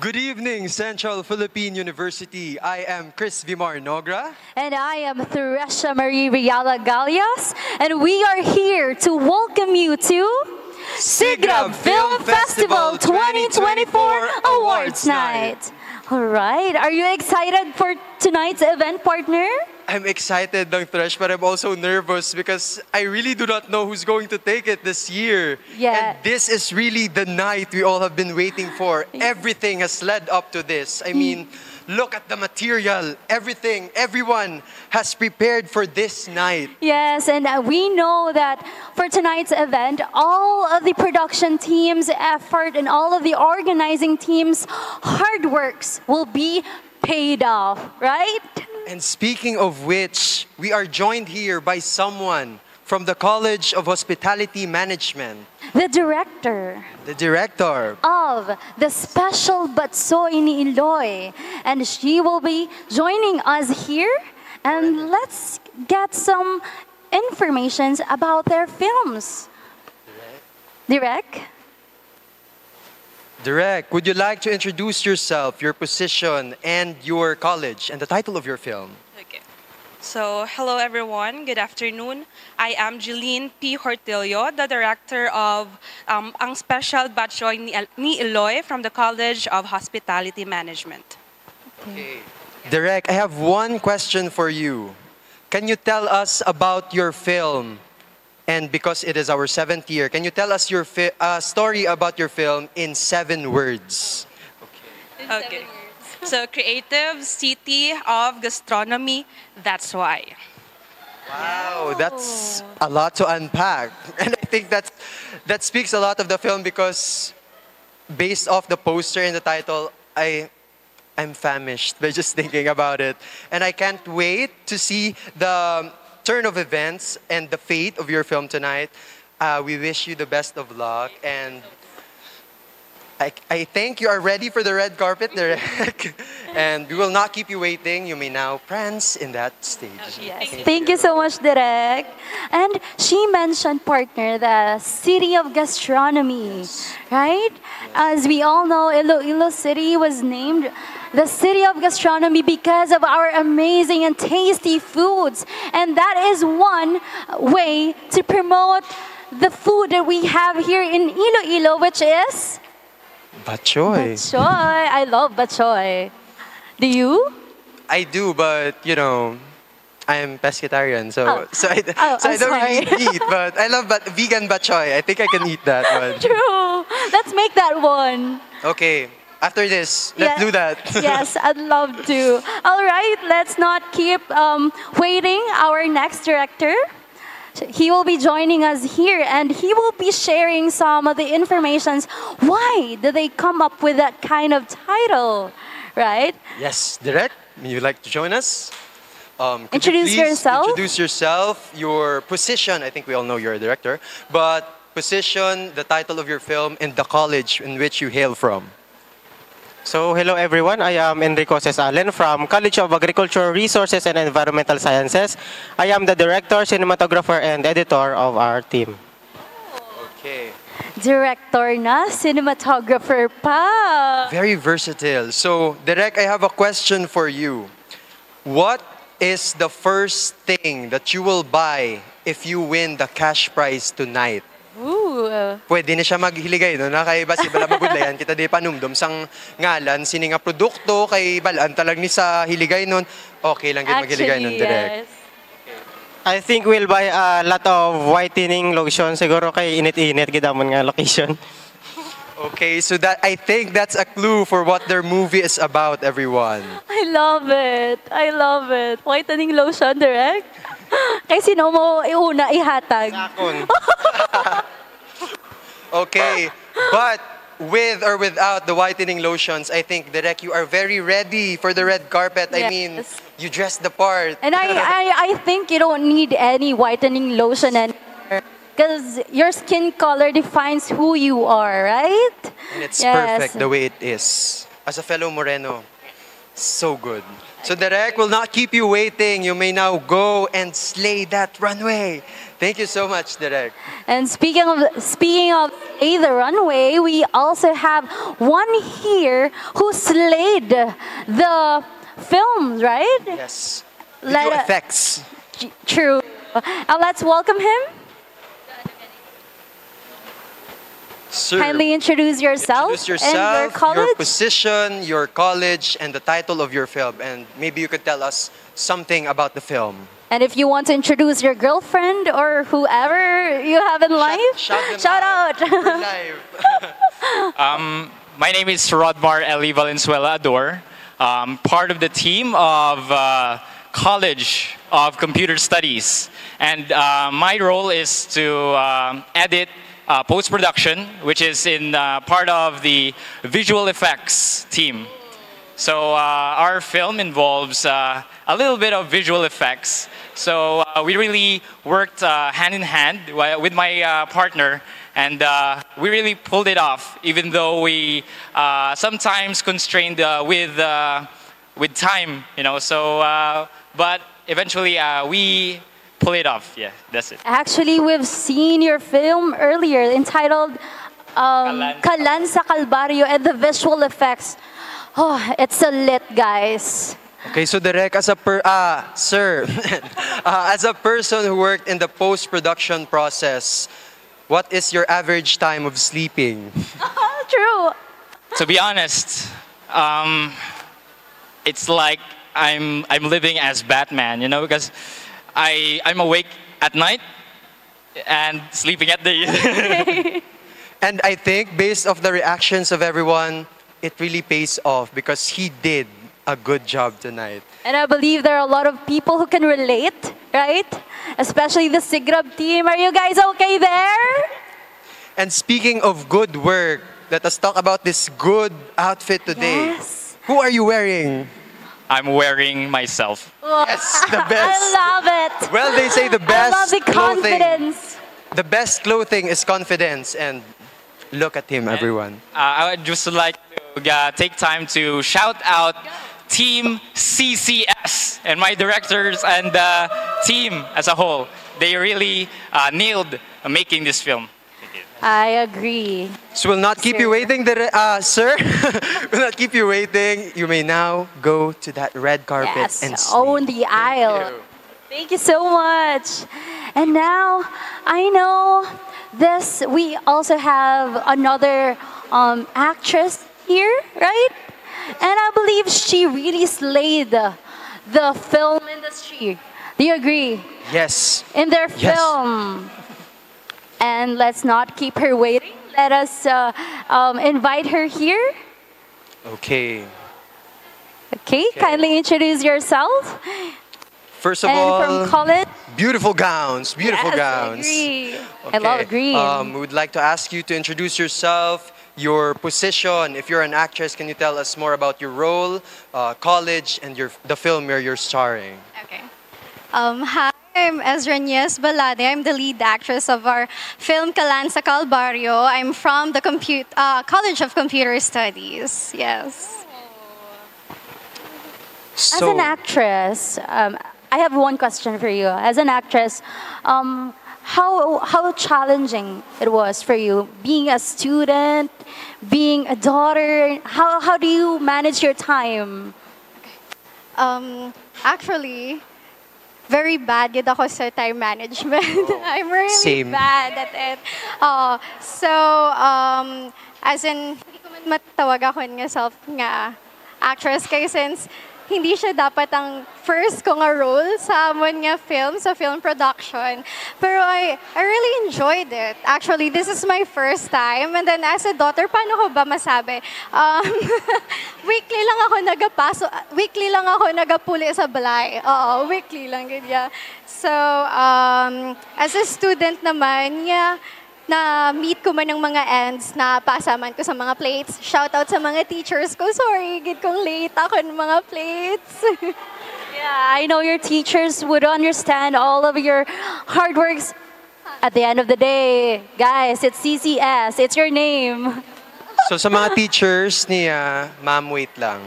Good evening, Central Philippine University. I am Chris Vimar Nogra. And I am Thresha Marie Riala Galias, and we are here to welcome you to SIGRAB Film Festival 2024 Awards Night. All right, are you excited for tonight's event, partner? I'm excited, Dang Thresh, but I'm also nervous because I really do not know who's going to take it this year. Yeah. And this is really the night we all have been waiting for. Everything has led up to this. I mean, look at the material. Everything, everyone has prepared for this night. Yes, and uh, we know that for tonight's event, all of the production team's effort and all of the organizing team's hard works will be paid off, right? And speaking of which, we are joined here by someone from the College of Hospitality Management, The director the director. of the special Batchoy ni Iloy, and she will be joining us here. And let's get some informations about their films. Direct? Direct, would you like to introduce yourself, your position, and your college, and the title of your film? Okay. So, hello everyone. Good afternoon. I am Jeline P. Hortilio, the director of um, Ang Special Batchoy ni, ni Eloy from the College of Hospitality Management. Okay. Direct, I have one question for you. Can you tell us about your film? And because it is our seventh year, can you tell us your fi- uh, story about your film in seven words? Okay. So, creative city of gastronomy, that's why. Wow, that's a lot to unpack. And I think that's, that speaks a lot of the film because based off the poster and the title, I, I'm famished by just thinking about it. And I can't wait to see the turn of events and the fate of your film tonight. Uh, we wish you the best of luck and I, I think you are ready for the red carpet, Direk. and we will not keep you waiting. You may now prance in that stage. Yes. Thank you so much, Direk. And she mentioned, partner, the city of gastronomy, right? As we all know, Iloilo City was named the city of gastronomy because of our amazing and tasty foods. And that is one way to promote the food that we have here in Iloilo, which is Batchoy. batchoy. I love batchoy. Do you? I do, but you know, I'm pescatarian, so Oh. so I, Oh, so I don't sorry. really eat. But I love but vegan batchoy. I think I can eat that one. True. Let's make that one. Okay, after this, let's Yeah. do that. yes, I'd love to. All right, let's not keep um, waiting. Our next director, he will be joining us here and he will be sharing some of the informations. Why did they come up with that kind of title, right? yes, direct. Would you like to join us? Um, Introduce you yourself. Introduce yourself, your position. I think we all know you're a director, but position, the title of your film, and the college in which you hail from. So, hello everyone. I am Enrico Cesalen from College of Agricultural Resources and Environmental Sciences. I am the director, cinematographer, and editor of our team. Okay. Director na, cinematographer pa. Very versatile. So, Direk, I have a question for you. What is the first thing that you will buy if you win the cash prize tonight? Ooh. Pwede na siya maghiligay, no? Na kay basi bala magudlayan, kita di panumdum sang ngalan, sini nga produkto, kay balaan talag ni sa hiligay nun, okay lang gid maghiligay nun, Derek. yes. I think we'll buy a lot of whitening lotion siguro kay init-init gidamon nga location. Okay, so that I think that's a clue for what their movie is about, everyone. I love it. I love it. Whitening lotion, direct. Kay sino mo iuna ihatag? Akon. Okay, but with or without the whitening lotions, I think Direk, you are very ready for the red carpet. I mean, you dressed the part. And I, I, I think you don't need any whitening lotion anymore. Because your skin color defines who you are, right? And it's Yes. perfect the way it is. As a fellow Moreno, So good. So Direk will not keep you waiting. You may now go and slay that runway. Thank you so much, Direk. And speaking of speaking of A the runway, we also have one here who slayed the films, right? Yes. Let effects. True. Uh, let's welcome him. Sir, Kindly introduce yourself, introduce and your college. position, your college, and the title of your film. And maybe you could tell us something about the film. and if you want to introduce your girlfriend or whoever you have in life, shout them out. We're live. My name is Rodmar Eli Valenzuela Ador. Um, part of the team of uh, College of Computer Studies. And uh, my role is to um, edit uh, post-production, which is in uh, part of the visual effects team. So uh, our film involves uh, a little bit of visual effects. So uh, we really worked hand in hand wi- with my partner, and uh, we really pulled it off, even though we uh, sometimes constrained uh, with with time, you know. So, but eventually we pull it off. Yeah, that's it. Actually, we've seen your film earlier entitled um, Kalan. Kalan sa Calvario and the visual effects. Oh, it's a lit, guys. Okay, so Direk, as a per, ah, sir, uh, as a person who worked in the post-production process, what is your average time of sleeping? True. to be honest, um, it's like I'm I'm living as Batman, you know, because I I'm awake at night and sleeping at day. And I think based off the reactions of everyone, it really pays off because he did a good job tonight. And I believe there are a lot of people who can relate, right? Especially the Sigrab team. Are you guys okay there? And speaking of good work, let us talk about this good outfit today. Yes. Who are you wearing? I'm wearing myself. Yes, the best. I love it. Well, they say the best I best love the clothing. confidence. The best clothing is confidence, and look at him, everyone. Uh, I would just like to uh, take time to shout out Team CCS and my directors and the team as a whole. They really uh, nailed making this film. I agree. So we'll not keep you waiting, there, uh, sir. we'll not keep you waiting. You may now go to that red carpet Yes, and slay. own the aisle. you. Thank you so much. And now I know this. We also have another um, actress here, right? And I believe she really slayed the, the film industry. Do you agree? Yes. In their Yes. film. And let's not keep her waiting. Let us uh, um, invite her here. Okay. Okay, kindly introduce yourself. First of and all, from college. beautiful gowns. Beautiful yes, gowns. I agree. I love green. Um, we would like to ask you to introduce yourself, your position. If you're an actress, can you tell us more about your role, uh, college, and your the film where you're starring? Okay. Um, hi, I'm Ezra Nies Balade. I'm the lead actress of our film Kalan sa Calvario. I'm from the compute, uh, College of Computer Studies. Yes. As an actress, um, I have one question for you. As an actress, um, how how challenging it was for you being a student, being a daughter. How how do you manage your time? Um, actually, very bad yun ako sa time management. I'm really Same. bad at it. Uh, so, um, as in, hindi ko man matawag ako nga self nga actress kay since hindi siya dapat ang first ko nga role sa amon nga film, sa film production. Pero I, I really enjoyed it. Actually, this is my first time. And then as a daughter, paano ko ba masabi? Um, weekly lang ako nagapaso, weekly lang ako nagapuli sa balay. Oo, weekly lang, ganyan. So, um, as a student naman, yeah, na meet ko man ng mga ends na pasaman ko sa mga plates. Shout out sa mga teachers ko. Sorry, gid kong late ako ng mga plates. Yeah, I know your teachers would understand all of your hard works. At the end of the day, guys, it's CCS. It's your name. So sa mga teachers niya, ma'am, wait lang.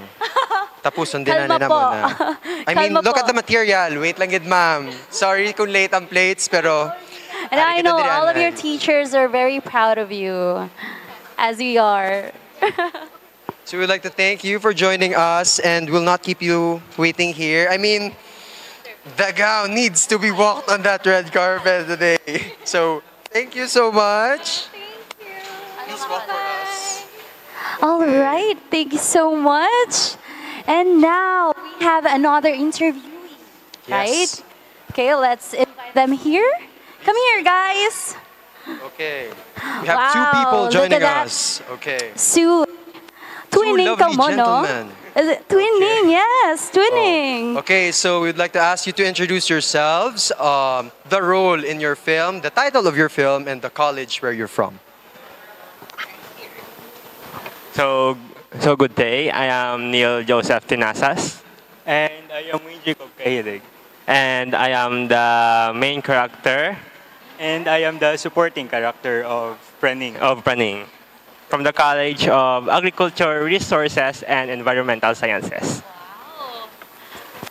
Tapuson din na po. muna. I mean, Kalma look po. at the material. Wait lang yun, ma'am. Sorry kung late ang plates, pero... And I know all of your teachers are very proud of you, as we are. So we'd like to thank you for joining us and we'll not keep you waiting here. I mean, the gown needs to be walked on that red carpet today. So thank you so much. Thank you. Please walk for us. All right, thank you so much. And now we have another interviewee, right? Yes. Okay, let's invite them here. Come here, guys. Okay. We have two people joining us. Okay. Sue. Twinning ka lovely mo, no? gentlemen. Is it twinning? Yes, twinning. Okay, so we'd like to ask you to introduce yourselves, um, the role in your film, the title of your film, and the college where you're from. So, so good day. I am Neil Joseph Tinasas. And I am Winji Kahilig. And I am the main character And I am the supporting character of Prening. of Praning from the College of Agriculture, Resources, and Environmental Sciences.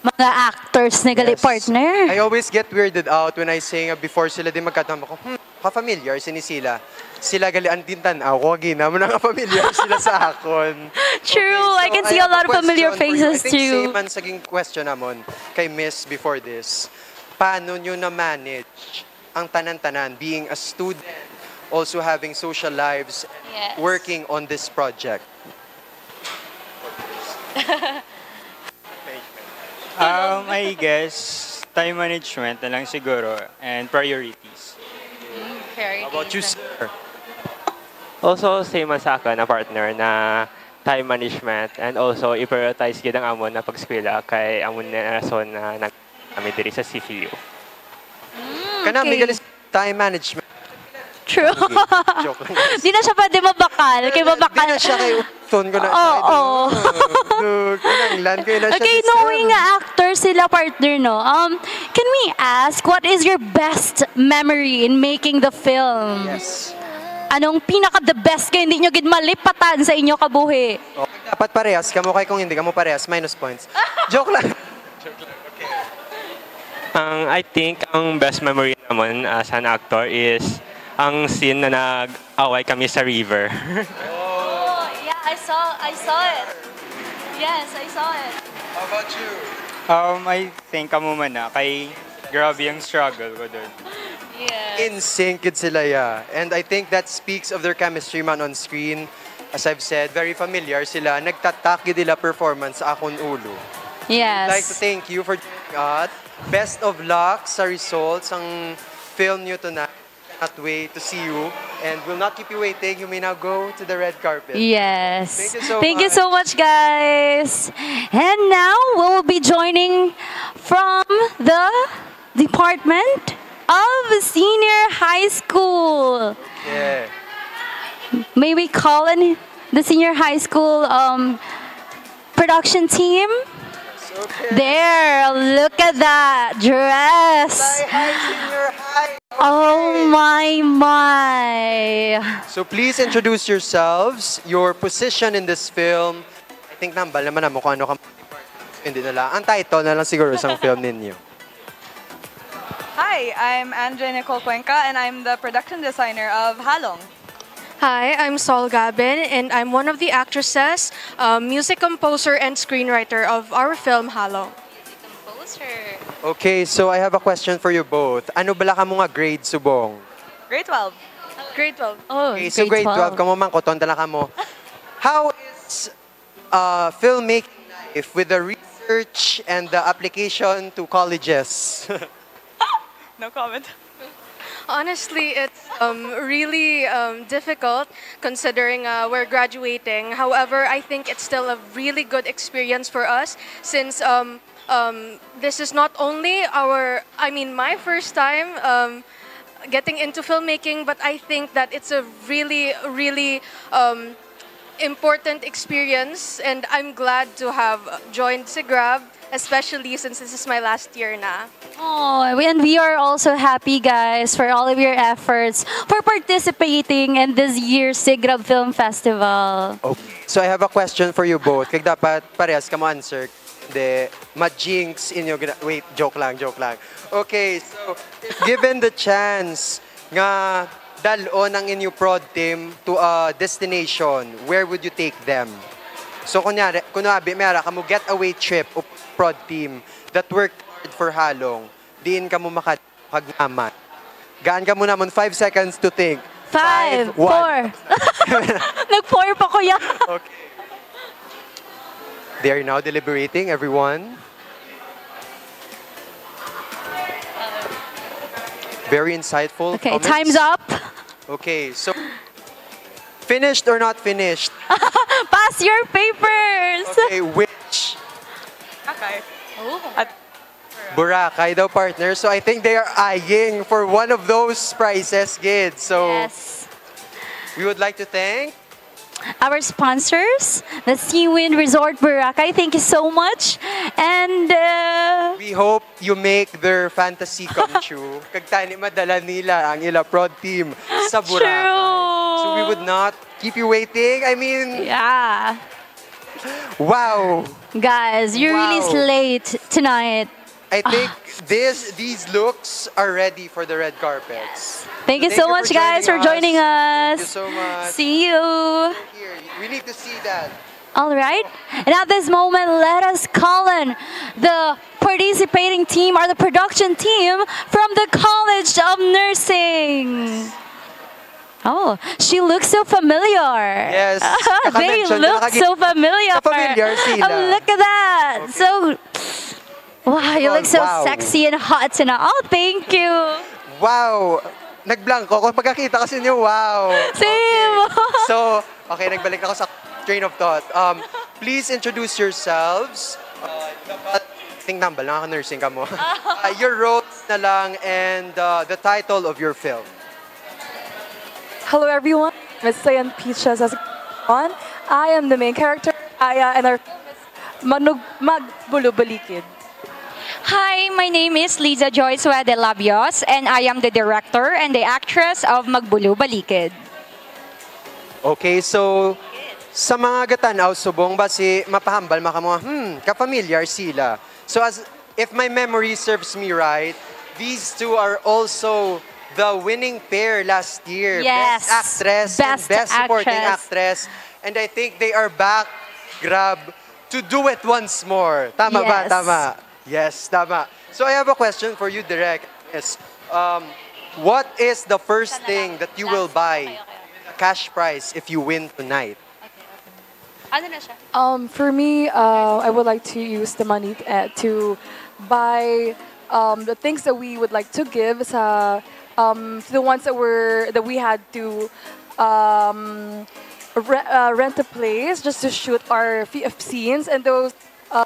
Mga actors na gali Yes. partner. I always get weirded out when I sing before sila din magkatama ko, hmm, ka-familiar sini sila. Sila gali ang tintan ako, gina mo na ka-familiar sila sa akon. True, I can see have a lot of familiar question for you. faces I think too. same man saging question namon kay Miss before this. Paano nyo na-manage ang tanan-tanan, being a student, also having social lives, Yes. working on this project? Um, I guess time management na lang siguro and priorities. How about you, sir? Also, same as akin, na partner na time management and also i-prioritize gid ang amon na pagskwela kay amon na rason na nag kami diri sa CCU. Kana, okay. galis time management. True. Joke lang. Di na siya pwede mabakal. Kay mabakal. Di na siya kay Ton ko na. Oo, oo. Dug, kinanglan ko na siya. Okay, knowing nga actor sila partner, no? Um, can we ask, what is your best memory in making the film? Yes. Anong pinaka the best kaya hindi nyo gid malipatan sa inyo kabuhi? Okay, dapat parehas. Kamo kay kung hindi kamo parehas, minus points. Joke lang. Ang I think ang best memory naman as an actor is ang scene na nag-away kami sa river. Oh, yeah, I saw, I saw it. Yes, I saw it. How about you? Um, I think kamo man na kay grabe ang struggle ko doon. Yes. In sync yun sila, yeah. And I think that speaks of their chemistry man on screen. As I've said, very familiar sila. Nagtatak yun nila performance sa akon ulo. Yes. I'd like to thank you for joining us. Best of luck sa results ang film nyo tonight. Cannot wait to see you. And we'll not keep you waiting. You may now go to the red carpet. Yes. Thank you so Thank you much. so much, guys. And now we'll be joining from the Department of Senior High School. Yeah. May we call in the Senior High School um, production team? Okay. There, look at that dress. Hi, senior high. Oh my my. So please introduce yourselves, your position in this film. I think nambal naman mo kung ano ka hindi nila. Ang title na lang siguro sa film ninyo. Hi, I'm Andrea Nicole Cuenca, and I'm the production designer of Halong. Hi, I'm Sol Gabin, and I'm one of the actresses, uh, music composer, and screenwriter of our film Halo. Composer. Okay, so I have a question for you both. Ano bala ka mga grade subong? Grade 12. Grade 12. Oh, Okay, so grade 12, kamo man koton tala ka mo. How is uh, filmmaking life with the research and the application to colleges? No comment. Honestly, it's um, really um, difficult considering uh, we're graduating. However, I think it's still a really good experience for us since um, um, this is not only our, I mean, my first time um, getting into filmmaking, but I think that it's a really, really um, important experience and I'm glad to have joined Sigrab, especially since this is my last year na. Oh, and we are also happy, guys, for all of your efforts for participating in this year's Sigrab Film Festival. Okay. So I have a question for you both. Kag dapat parehas ka mo answer. Hindi, ma-jinx inyo. gina- Wait, joke lang, joke lang. Okay, so given the chance nga dalon ang inyo prod team to a destination, where would you take them? So kunyari, kunyari, mera ka mo getaway trip prod team that worked hard for halong, diin ka mo makapagnaman. Gaan ka mo naman 5 seconds to think. Five, one. four. Nag-four pa kuya. Okay. They are now deliberating, everyone. Very insightful. Okay, comments. time's up. Okay, so finished or not finished? Pass your papers. Okay, which Okay. Boracay daw partner? So I think they are eyeing for one of those prizes, kids. So Yes. we would like to thank Our sponsors, the Sea Wind Resort Boracay, thank you so much. And uh, We hope you make their fantasy come true. Kag tani madala nila ang ila prod team sa Boracay. True. So we would not keep you waiting. I mean, yeah, wow. Guys, you really Wow. slayed tonight. I think this these looks are ready for the red carpets. Thank you Thank so you much, for guys, for joining joining us. Thank you so much. See you. Here, we need to see that. All right. And at this moment, let us call in the participating team or the production team from the College of Nursing. Oh, she looks so familiar. Yes. they look so familiar. Familiar sila. Oh, look at that. So, wow, you look so Wow. sexy and hot tonight. Oh, thank you. Wow. Nagblanko ako pagkakita kasi niyo, wow. Same. So, okay, nagbalik ako sa train of thought. Um, please introduce yourselves. Uh, dapat, think nambal, nakaka-nursing ka mo. Uh, your role na lang and uh, the title of your film. Hello, everyone. Miss Sayan Peaches as on. I am the main character, Aya, and our film is Manug Magbulubalikid. Hi, my name is Liza Joyce de Labios, and I am the director and the actress of Magbulu Balikid. Okay, so sa mga gatanaw subong ba si mapahambal makamo hmm ka-familiar sila. So as if my memory serves me right, these two are also the winning pair last year. Yes. Best actress Best and best supporting actress. actress. And I think they are back grab to do it once more. Tama ba? Yes. Tama. Yes, tama. So I have a question for you, Direk. Yes. Um, what is the first thing that you will buy cash prize if you win tonight? Ano na? Um, for me, uh, I would like to use the money uh, to buy um, the things that we would like to give sa um, the ones that were that we had to um, re- uh, rent a place just to shoot our scenes, and those uh,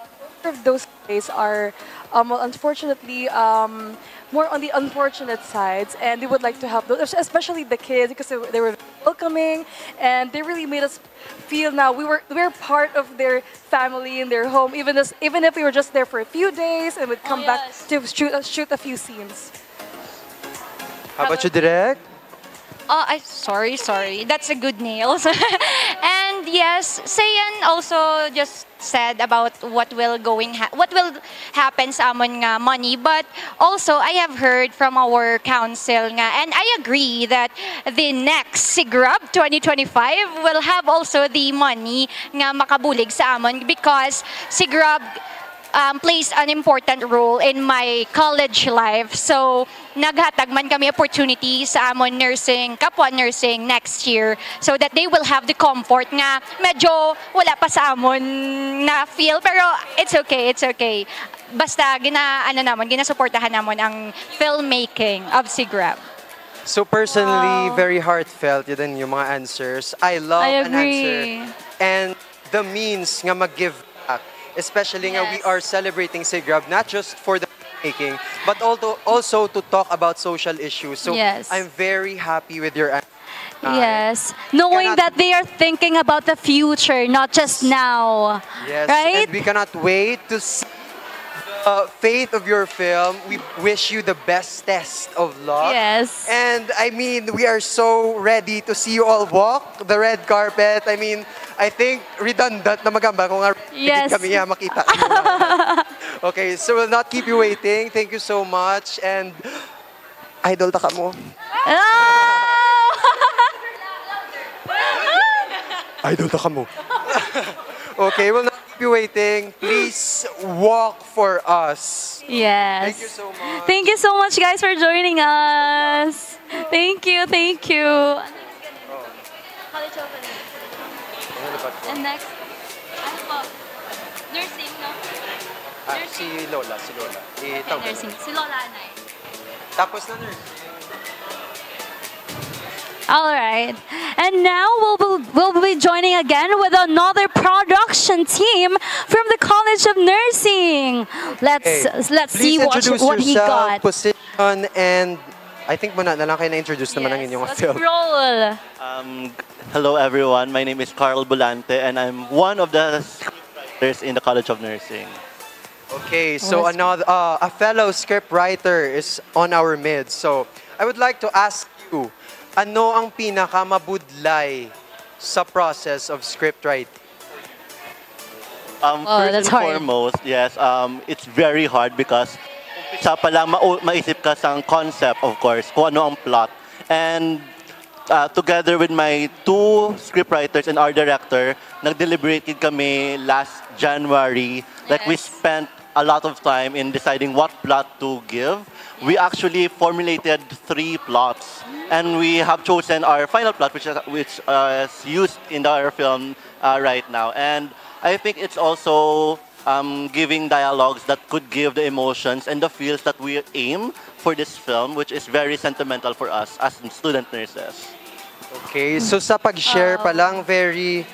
those plays are um, well, unfortunately um, more on the unfortunate sides, and we would like to help those, especially the kids, because they were, they were welcoming, and they really made us feel now we were we were part of their family in their home, even as even if we were just there for a few days and would come back to shoot shoot a few scenes. How about you, Direk? Oh, I sorry, sorry. That's a good nails. and yes, Sayan also just said about what will going ha- what will happen sa amon nga money, but also I have heard from our council nga and I agree that the next Sigrab 2025 will have also the money nga makabulig sa amon because Sigrab um, plays an important role in my college life. So, naghatag man kami opportunity sa amon nursing, kapwa nursing next year so that they will have the comfort nga medyo wala pa sa amon na feel pero it's okay, it's okay. Basta gina ano naman, ginasuportahan namon ang filmmaking of Sigrab. So personally, very heartfelt yun yung mga answers. I love I an answer. And the means nga mag-give back. Especially nga we are celebrating Sigrab, not just for the making, but also also to talk about social issues. So Yes. I'm very happy with your answer. Yes. Knowing that they are thinking about the future, not just now. Yes, Right? and we cannot wait to see the faith of your film. We wish you the best test of luck. Yes. And I mean, we are so ready to see you all walk the red carpet. I mean, I think redundant na magamba kung nga Yes. kami nga makita. okay, so we'll not keep you waiting. Thank you so much. And idol ta ka mo. Oh! Idol ta ka mo. okay, we'll not you waiting. Please walk for us. Yes. Thank you so much. Thank you so much, guys, for joining us. Thank you, thank you. And next? Nursing, no? Ah, si Lola, si Lola. Itawag. Nursing. Si Lola Anay. Tapos na nurse. All right. And now we'll, be- we'll be joining again with another production team from the College of Nursing. Let's Okay. let's see Please what, introduce what he yourself, got. position, and I think muna na lang kayo na-introduce naman ng inyong Let's film. roll. Um, hello everyone, my name is Carl Bulante and I'm one of the scriptwriters in the College of Nursing. Okay, so another uh, a fellow script writer is on our mid. So I would like to ask you, ano ang pinaka mabudlay sa process of script writing? Um, Oh, first that's and hard. foremost, yes, um, it's very hard because umpisa pa lang mau- maisip ka sa concept, of course, kung ano ang plot. And uh, together with my two scriptwriters and our director, nag-deliberated kami last January. Like we Yes. spent a lot of time in deciding what plot to give. We actually formulated three plots, and we have chosen our final plot, which is, which uh, is used in our film uh, right now. And I think it's also um, giving dialogues that could give the emotions and the feels that we aim for this film, which is very sentimental for us as student nurses. Okay, so sa pag-share pa lang, very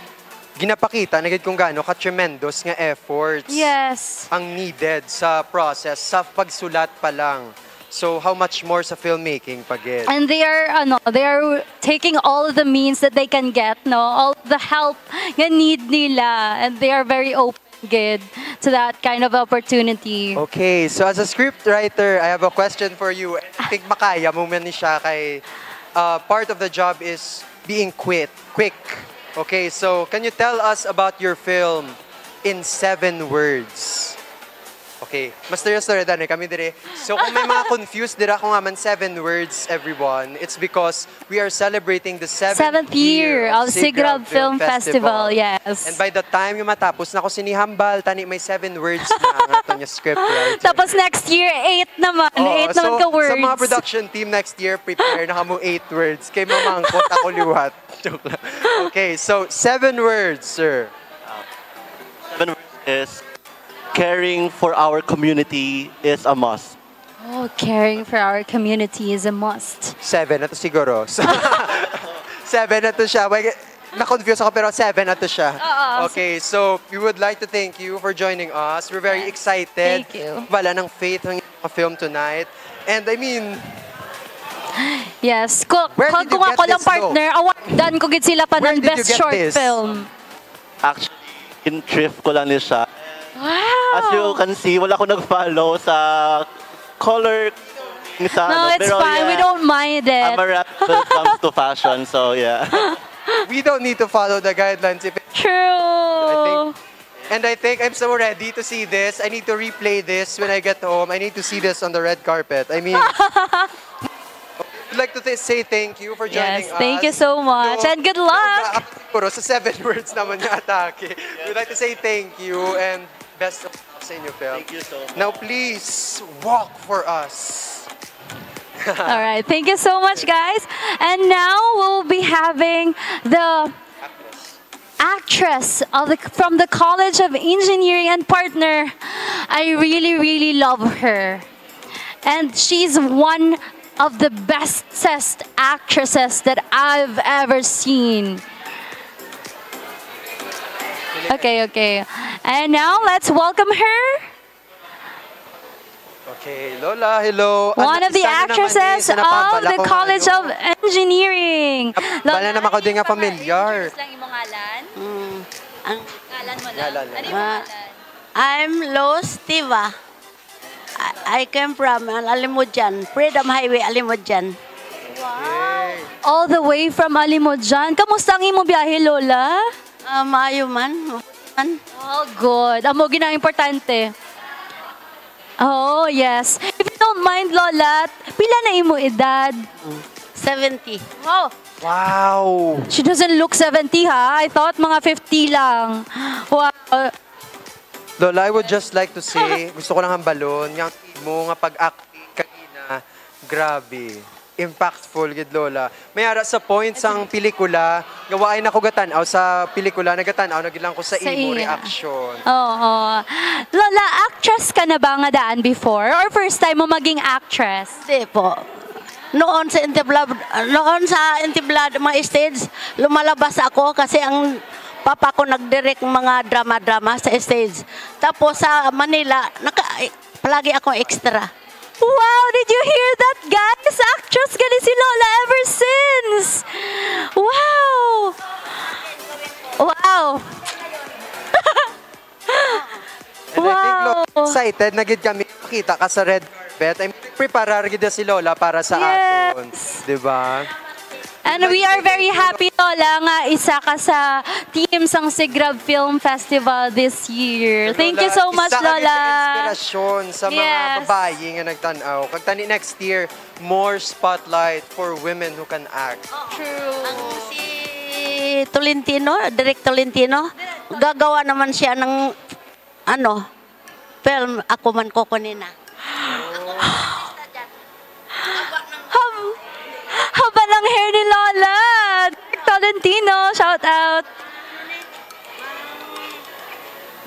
ginapakita na gid kung gaano ka tremendous nga efforts Yes. ang needed sa process sa pagsulat pa lang. So how much more sa filmmaking pa gid? And they are, ano, they are taking all of the means that they can get, no? All the help nga need nila. And they are very open good to that kind of opportunity. Okay, so as a script writer, I have a question for you. I think makaya mo man siya kay uh, part of the job is being quick. Quick. Okay, so can you tell us about your film in seven words? Okay, mas story dani kami dire. So kung may mga confused dira ko nga man seven words everyone, it's because we are celebrating the seventh, Seventh year of Sigrab Film Festival, yes. And by the time yung matapos na ko sinihambal, tani may seven words na ang ato niya script writer. Tapos next year, eight naman. Oo, eight naman ka words. Sa mga production team next year, prepare na kamo eight words. Kay mamangkot ako liwat. Joke lang. Okay, so seven words, sir. Seven words is caring for our community is a must. Oh, caring for our community is a must. Seven na to siguro. seven na to siya. Wait, Na-confuse ako pero seven na to siya. Oo. Okay, so we would like to thank you for joining us. We're very excited. Thank you. Wala ng faith ng film tonight. And I mean, Yes. Ko, Where did you kung get ako lang this, partner, awardan ko gid sila pa Where ng did you best get short this? film. Actually, in thrift ko lang din siya. Wow! As you can see, wala ko nag-follow sa color sa no, ano. it's Pero fine. We don't mind it. I'm a rat when it comes to fashion, so yeah. we don't need to follow the guidelines if True. And I think I'm so ready to see this. I need to replay this when I get home. I need to see this on the red carpet. I mean, I'd like to th- say thank you for joining us. Yes, us. thank you so much. And good luck. Siguro sa seven words naman yung atake. We'd like to say thank you and best of luck sa inyo film. Thank you so much. Now please, walk for us. All right. Thank you so much, guys. And now we'll be having the actress of the, from the College of Engineering and partner. I really, really love her. And she's one of the bestest actresses that I've ever seen. Okay, okay. And now let's welcome her. Okay, Lola, hello. One of the isa na naman actresses of the College of Engineering. Bala naman ako din nga familiar. lang imong ngalan. Ang Ngalan mo Ngalan. Ano imong Ah, ngalan? I'm Los Tiva. I, I came from uh, Alimodian, Freedom Highway, Alimodian. All the way from Alimodian. Kamusta ang imo biyahe, Lola? Uh, maayo man. man. Oh, good. Amo gina importante. Oh, yes. If you don't mind, Lola, pila na imo edad? 70. Wow. Wow. She doesn't look 70, ha? I thought mga 50 lang. Wow. Lola, I would just like to say, gusto ko lang ang balon, yung mo nga pag-acting kanina, grabe. Impactful gid Lola. May ara sa point sang pelikula, gawa ay nakugatan aw sa pelikula nagatan aw nagilang ko sa, Sa imo reaction. Oo. Lola, actress ka na ba nga daan before? Or first time mo maging actress? Hindi po. Noon sa Intiblad, noon sa Intiblad mga stage, lumalabas ako kasi ang papa ko nag-direct mga drama-drama sa stage. Tapos sa Manila, naka, palagi ako extra. Wow, did you hear that, guys? Actress gani si Lola ever since. Wow. Wow. Lola, excited na gid kami makita ka sa red carpet. I'm preparar gid si Lola para sa aton, 'di ba? And we are very happy, Lola, nga isa ka sa team sang Sigrab Film Festival this year. Thank you so much, isa ka Lola. sa inspirasyon sa mga babae nga nagtan-aw. Kag tani next year, more spotlight for women who can act. Ang si Tolentino, Direk Tolentino, gagawa naman siya ng ano, film ako man ko kunina. Hab- Haba ng hair ni Lola. Direk Tolentino, shout out.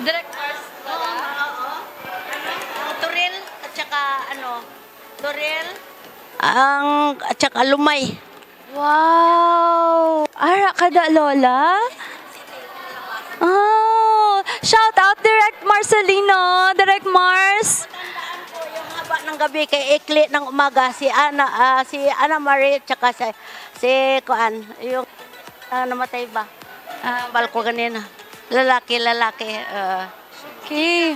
Direk Turil at saka ano, Turil. Ang at saka Lumay. Wow! Ara ka da, Lola? Oh! Shout out Direct Marcelino! Direct Mars! Haba ng gabi kay Ikli ng umaga si Ana ah, si Ana Marie at saka si si Kuan yung ah, namatay ba? Ah, balko kanina. Lalaki, lalaki. ah. Okay.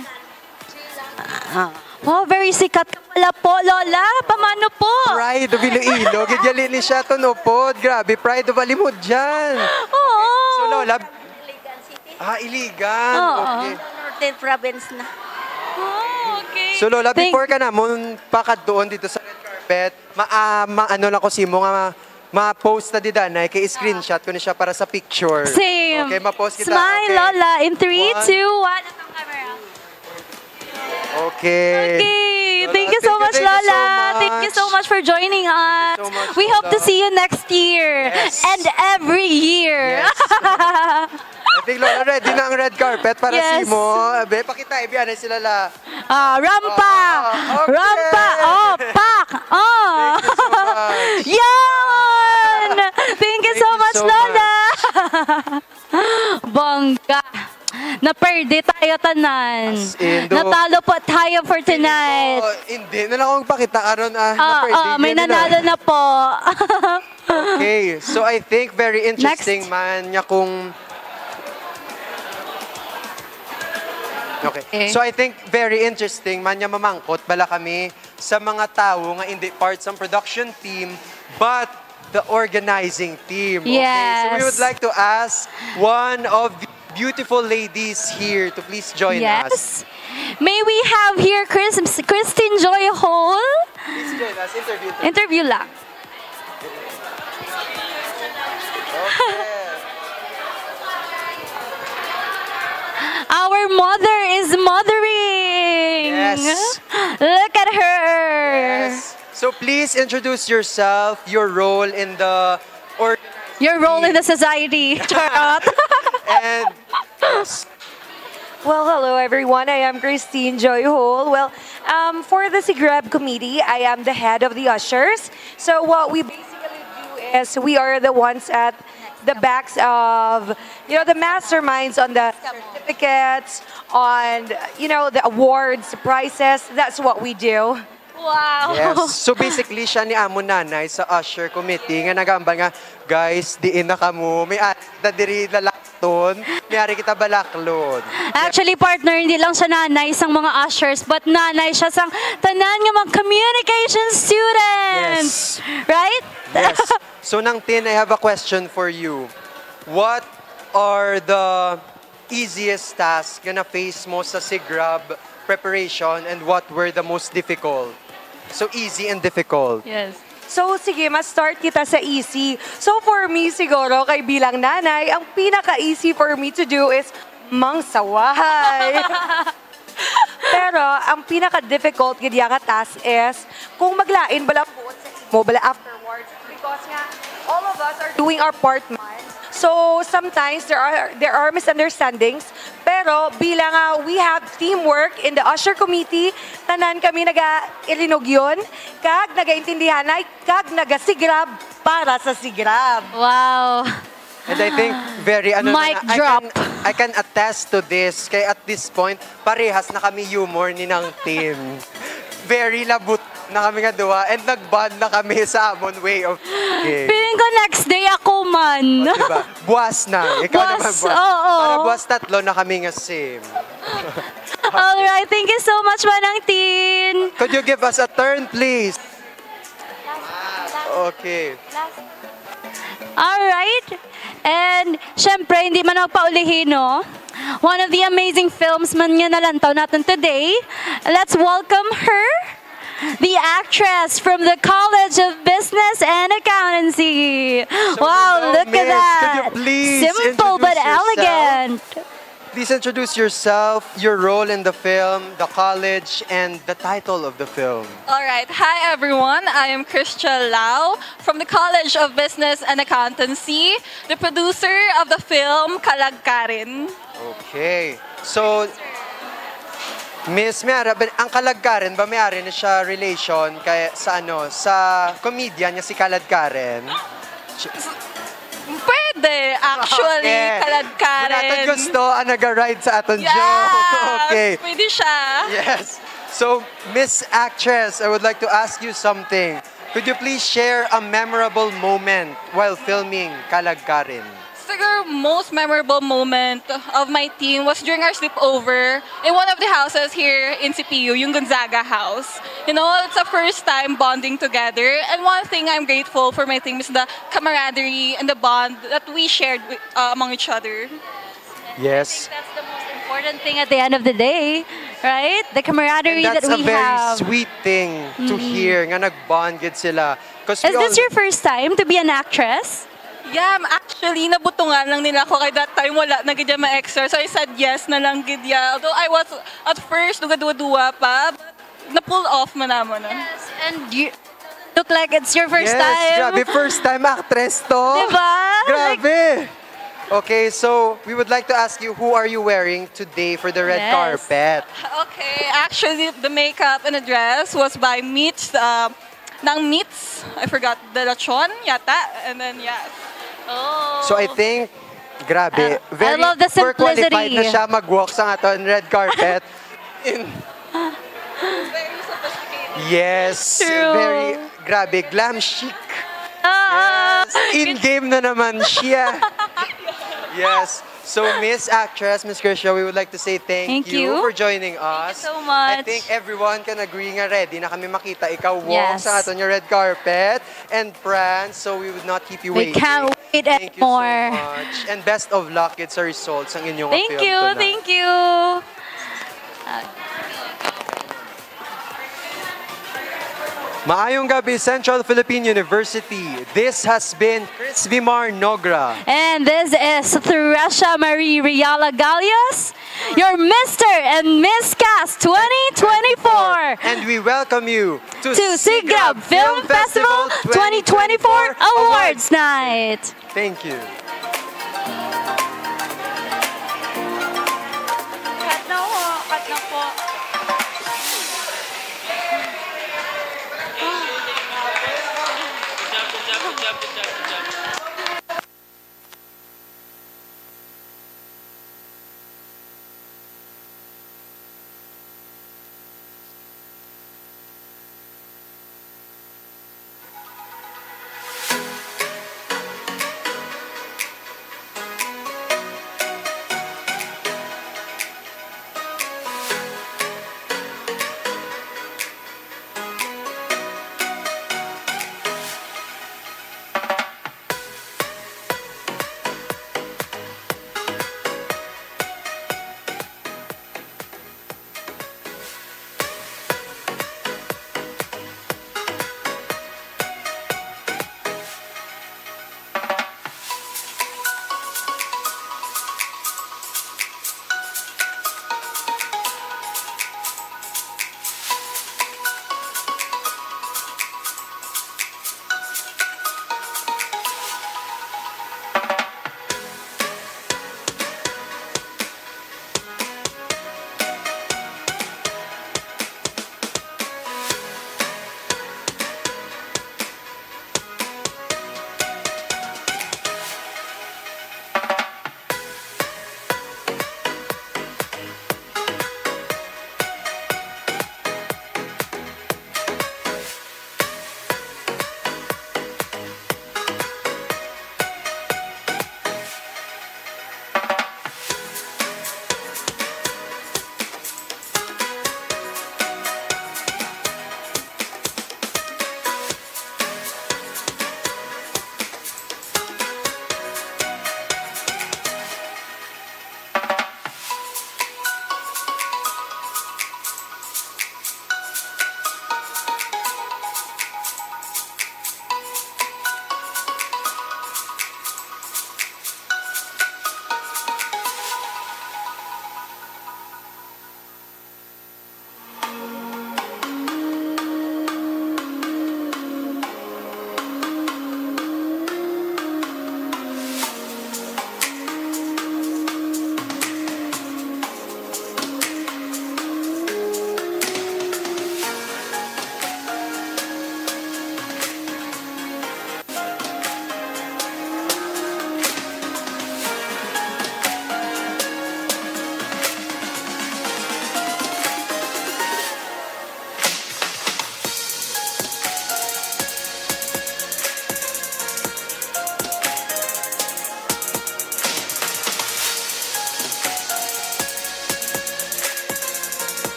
ah. Wow, very sikat ka pala po, Lola. Pamano po? Pride of Iloilo. Gidyali ni siya tunupod. Grabe, pride of Alimod dyan. Oo. So Lola, ah, Iligan. Oo. Okay. Northern province na. So Lola, Thank- before ka na mo pakad doon dito sa red carpet, ma, ah, ma ano lang ko si mo nga ma-post na di danay kay screenshot ko ni siya para sa picture. Same. Okay, ma-post kita. Smile, okay. Lola. In 3, One. 2, 1. Okay. Okay. Lola, Thank you so much, thank you so Lola. Thank you so much for joining us. so much, we hope to Lola. see you next year Yes. and every year. I Lola, ready na ang red carpet para Yes. si mo. Be, pakita, ibiyan na sila la. Ah, rampa! okay. Rampa! Oh, pak! Oh! Yan! Thank you so much, so Lola! Bongga! Naperdi tayo tanan. in, do- Natalo po tayo for tonight. Oh, hindi, na lang akong pakita karon ah. Ah, na-pwede. ah, may Hindi na. nanalo na po. Okay, so I think very interesting man niya kung Okay. So I think very interesting man niya mamangkot bala kami sa mga tao nga hindi parts ng production team but the organizing team. Okay. So we would like to ask one of the beautiful ladies here to please join us. yes. May we have here Chris, Christine Joy Hall? Please join us. Interview. Interview lang. Our mother is mothering. Yes. Look at her. Yes. So please introduce yourself, your role in the or Your role in the society. Charot. and Well, hello everyone. I am Christine Joy Hole. Well, um, for the SIGRAB committee, I am the head of the ushers. So what we basically do is we are the ones at the backs of, you know, the masterminds on the certificates, on, you know, the awards, the prizes. That's what we do. Wow. Yes. So basically, siya ni Amo Nanay sa Usher Committee nga nagambal nga, guys, diin na kamo. May ari kita diri lalakton, may ari kita balaklon. Actually, partner, hindi lang siya nanay sang mga ushers, but nanay siya sang tanan nga mga communication students. Right? Yes. So nang tin, I have a question for you. What are the easiest tasks nga na-face mo sa SIGRAB preparation and what were the most difficult? So easy and difficult. Yes. So, sige, mas-start kita sa easy. So, for me, siguro, kay bilang nanay, ang pinaka-easy for me to do is mangsawahay. Pero, ang pinaka-difficult gidya nga task is kung maglain bala buot sa imo, bala afterwards. Because nga, all of us are doing our part man. So, sometimes there are there are misunderstandings. Pero, bilang nga we have teamwork in the usher committee, tanan kami naga-ilinog yun, kag naga-intindihan ay, kag naga-sigrab para sa sigrab. Wow. And I think very ano Mic na, I can, I can attest to this. Kaya at this point, parehas na kami humor ni ng team. Very labot na kami nga duwa and nag-bond na kami sa amon way of game. Feeling ko next day ako man. Diba? Buwas na. Ikaw Buwas, naman buwas. oo. Para buwas tatlo na kami nga same. Alright, thank you so much, Manang Tin. Could you give us a turn, please? Okay. Alright. And, syempre, hindi man magpaulihin, no? One of the amazing films man nga nalantaw natin today. Let's welcome her, the actress from the College of Business and Accountancy. wow, hello, look at that. Could you please Simple but yourself? elegant. Please introduce yourself, your role in the film, the college, and the title of the film. All right. Hi, everyone. I am Christian Lau from the College of Business and Accountancy, the producer of the film Kalagkarin. Okay. So, Miss Miara, ang kalagkaren ba may-ari na siya relation kay sa ano, sa comedian niya si Kalad Karen? Pwede, actually, Okay. Kalagkarin. Natin gusto ang nag-ride sa aton Yes! joke. Okay. Pwede siya. Yes. So, Miss Actress, I would like to ask you something. Could you please share a memorable moment while filming Kalagkarin? Siguro most memorable moment of my team was during our sleepover in one of the houses here in CPU, yung Gonzaga house. You know, it's the first time bonding together. And one thing I'm grateful for my team is the camaraderie and the bond that we shared with, uh, among each other. Yes. That's the most important thing at the end of the day, right? The camaraderie that we have. That's that a we very have. sweet thing to Mhm. hear nga nag-bond gid sila. 'Cause Is this all- your first time to be an actress? Yeah, actually, nabutungan lang nila ako kay that time wala na gidya ma-extra. So I said yes na lang gidya. Although I was at first duga-duwa pa, but na-pull off man namo na. Yes, and you look like it's your first yes, time. grabe, first time actress to. Diba? Grabe. Okay, so we would like to ask you, who are you wearing today for the red Yes. carpet? Okay, actually, the makeup and the dress was by Meets, uh, ng Meets. I forgot, the Lachon, yata. And then, yes. Oh. So I think, grabe, very love the super qualified simplicity. na siya mag-walk sa aton red carpet. In, yes, True. very, grabe, glam chic. Ah, Yes, in-game na naman siya. yes. So, Miss Actress, Miss Krisha, we would like to say thank, Thank you. for joining us. Thank you so much. I think everyone can agree nga ready na kami makita ikaw walk Yes. sa aton yung red carpet and prance, so we would not keep you We waiting. can't wait Thank you so much. And best of luck it's sa results ang inyong Thank film you, tonight. thank you. Maayong gabi, Central Philippine University. This has been Chris Vimar Nogra. And this is Thresha Marie Riala Galias, your Mr. and Miss Cast 2024. And we welcome you to, to Sigrab Film Festival 2024 Awards Night. Thank you. Cut na po, cut na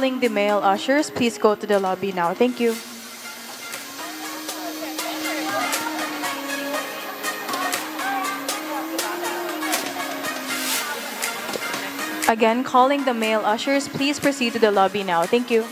calling the male ushers. Please go to the lobby now. Thank you. Again, calling the male ushers. Please proceed to the lobby now. Thank you.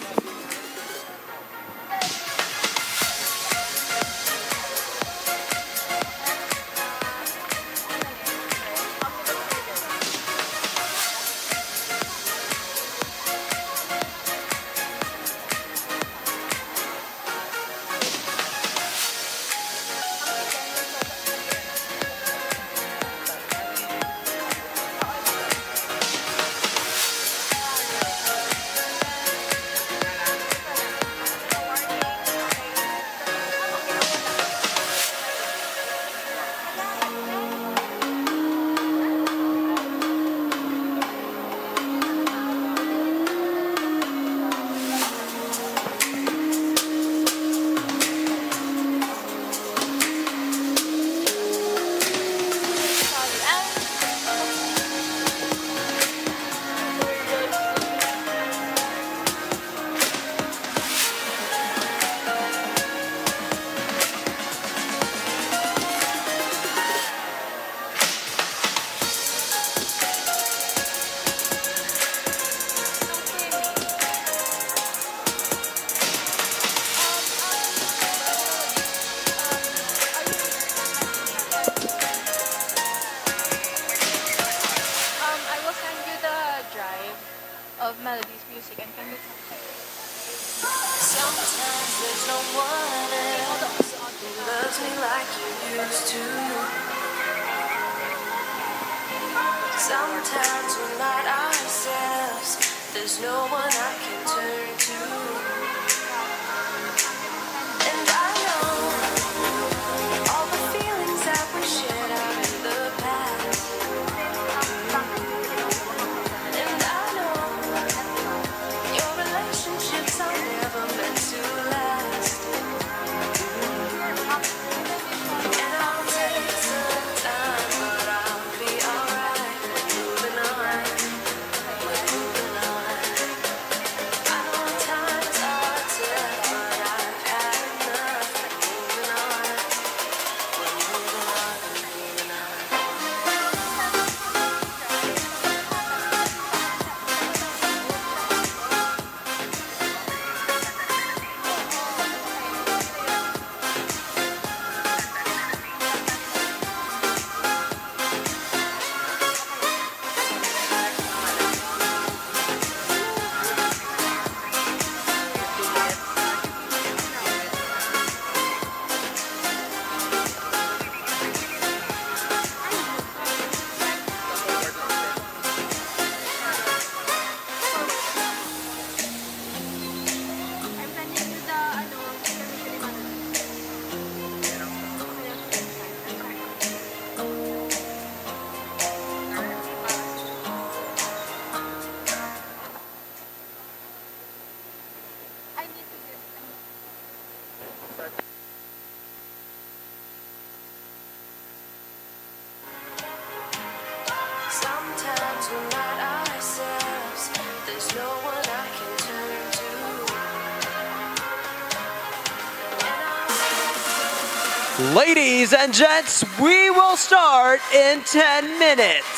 will start in 10 minutes.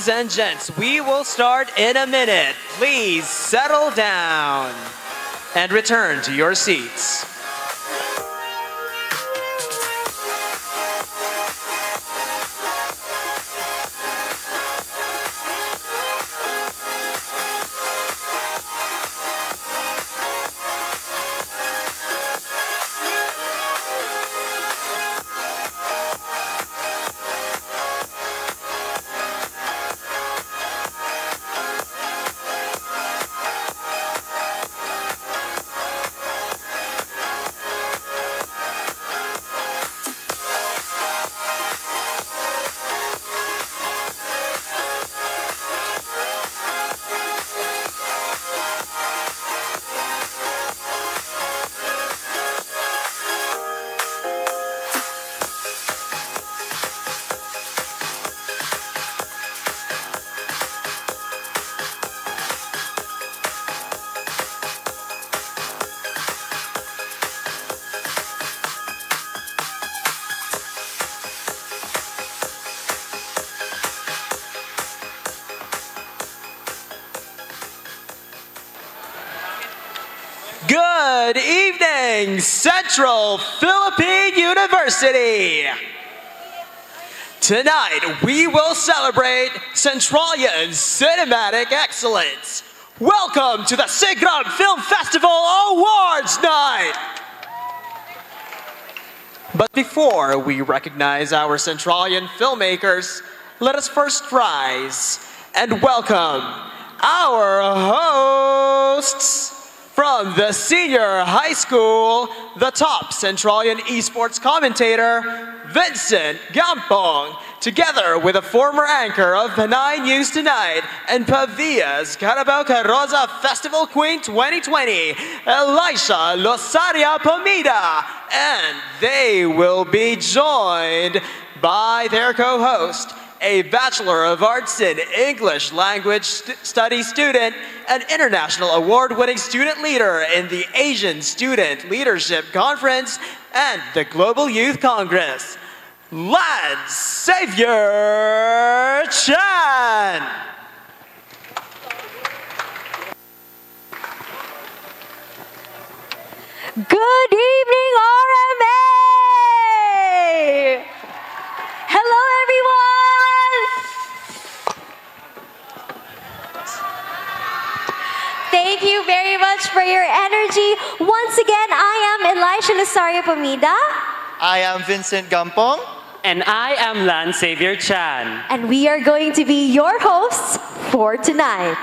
Ladies and gents, we will start in a minute. Please settle down and return to your seats. University. Tonight, we will celebrate Centralian cinematic excellence. Welcome to the Sigrab Film Festival Awards Night. But before we recognize our Centralian filmmakers, let us first rise and welcome our hosts from the senior high school, the top Centralian esports commentator, Vincent Gampong, together with a former anchor of Panay News Tonight and Pavia's Carabao Carroza Festival Queen 2020, Elisha Losaria Pomida. And they will be joined by their co-host, a Bachelor of Arts in English Language st- Study student, an international award winning student leader in the Asian Student Leadership Conference and the Global Youth Congress, Lance Xavier Chan. Good evening, RMA! Much for your energy. Once again, I am Elisha Lusario Pomida. I am Vincent Gampong. And I am Lan Xavier Chan. And we are going to be your hosts for tonight.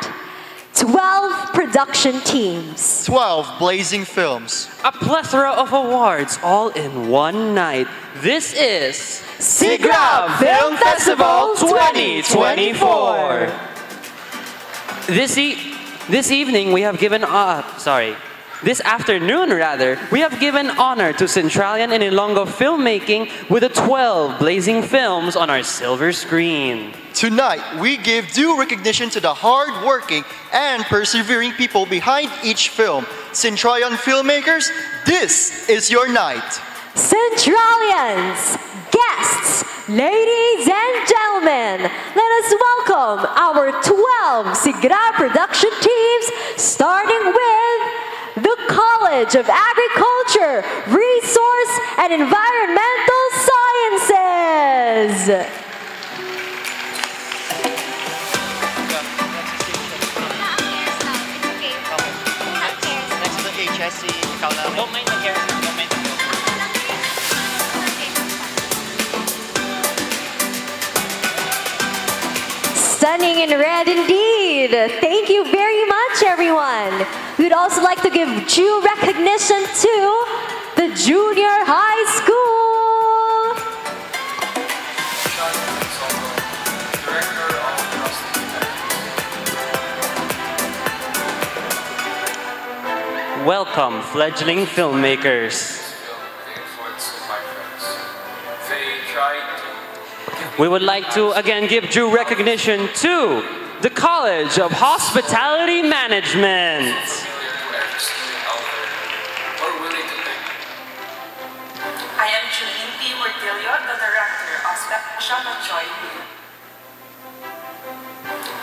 12 production teams. 12 blazing films. A plethora of awards all in one night. This is SIGRAB Film Festival 2024. This e- this evening we have given uh, sorry. This afternoon, rather, we have given honor to Centralian and Ilonggo filmmaking with the 12 blazing films on our silver screen. Tonight, we give due recognition to the hard-working and persevering people behind each film. Centralian filmmakers, this is your night. Centralians, guests, ladies and gentlemen, let us welcome our 12 Sigrab production teams, starting with the College of Agriculture, Resource, and Environmental Sciences. Next to the HSC, Stunning in red indeed. Thank you very much, everyone. We'd also like to give due recognition to the junior high school. Welcome, fledgling filmmakers. We would like to again give due recognition to the College of Hospitality Management. I am Julian P. Wordilio, the Director of Special Joy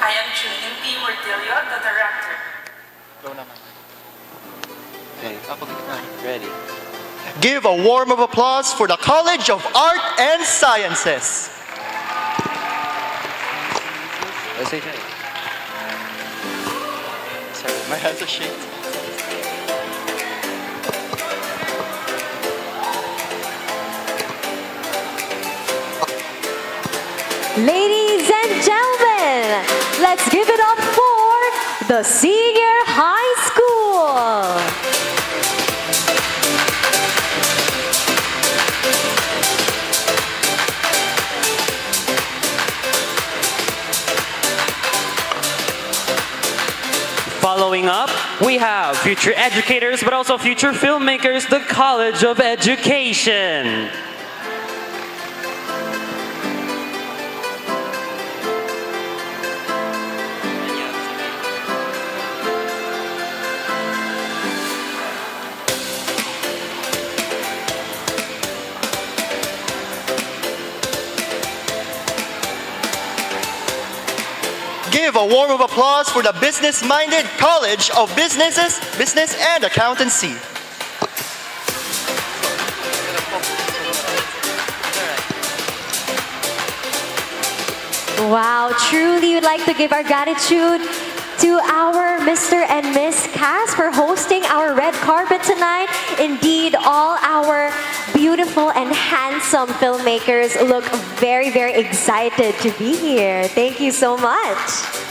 I am Julian P. Wordilio, the Director. Okay, ready. Give a warm of applause for the College of Art and Sciences. Let's say. Sorry, my hands are shaking. Ladies and gentlemen, let's give it up for the senior high school. Following up, we have future educators, but also future filmmakers, the College of Education. Applause for the business-minded College of Businesses, Business and Accountancy. Wow, truly we'd like to give our gratitude to our Mr. and Miss Cass for hosting our red carpet tonight. Indeed, all our beautiful and handsome filmmakers look very, very excited to be here. Thank you so much.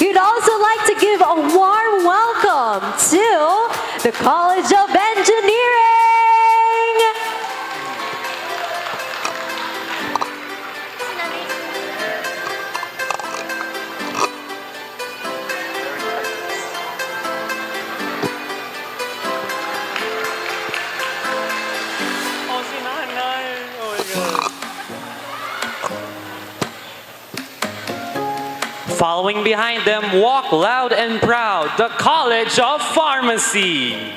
We'd also like to give a warm welcome to the College of Engineering. Following behind them, walk loud and proud, the College of Pharmacy.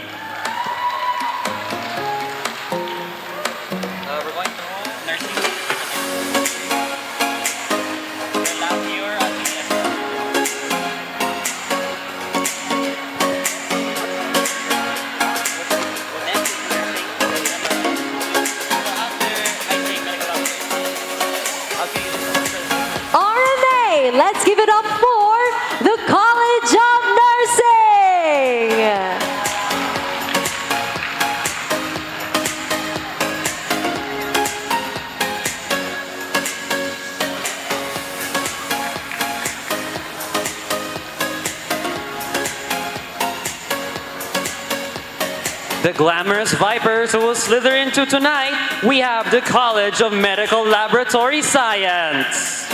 The glamorous vipers who will slither into tonight, we have the College of Medical Laboratory Science.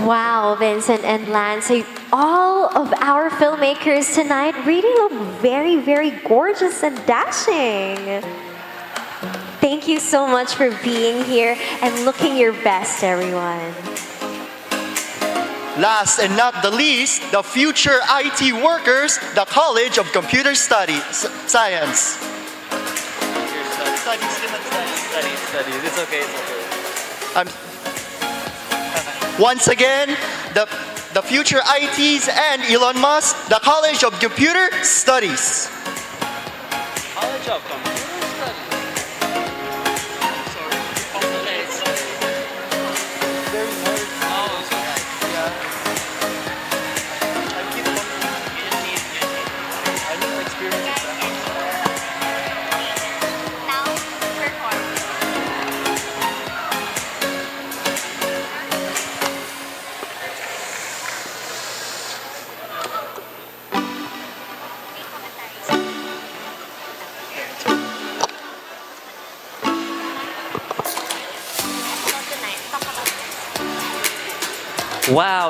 Wow, Vincent and Lance, all of our filmmakers tonight really look very, very gorgeous and dashing. Thank you so much for being here and looking your best, everyone. Last and not the least, the future IT workers, the College of Computer Studies, Science. Once again, the, the future ITs and Elon Musk, the College of Computer Studies. College of Computer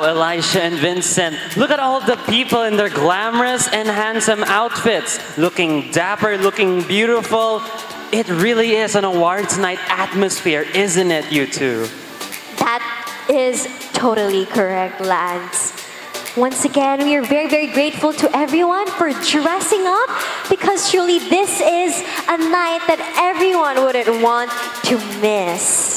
Elisha and Vincent. Look at all the people in their glamorous and handsome outfits. Looking dapper, looking beautiful. It really is an awards night atmosphere, isn't it, you two? That is totally correct, Lance. Once again, we are very, very grateful to everyone for dressing up because truly this is a night that everyone wouldn't want to miss.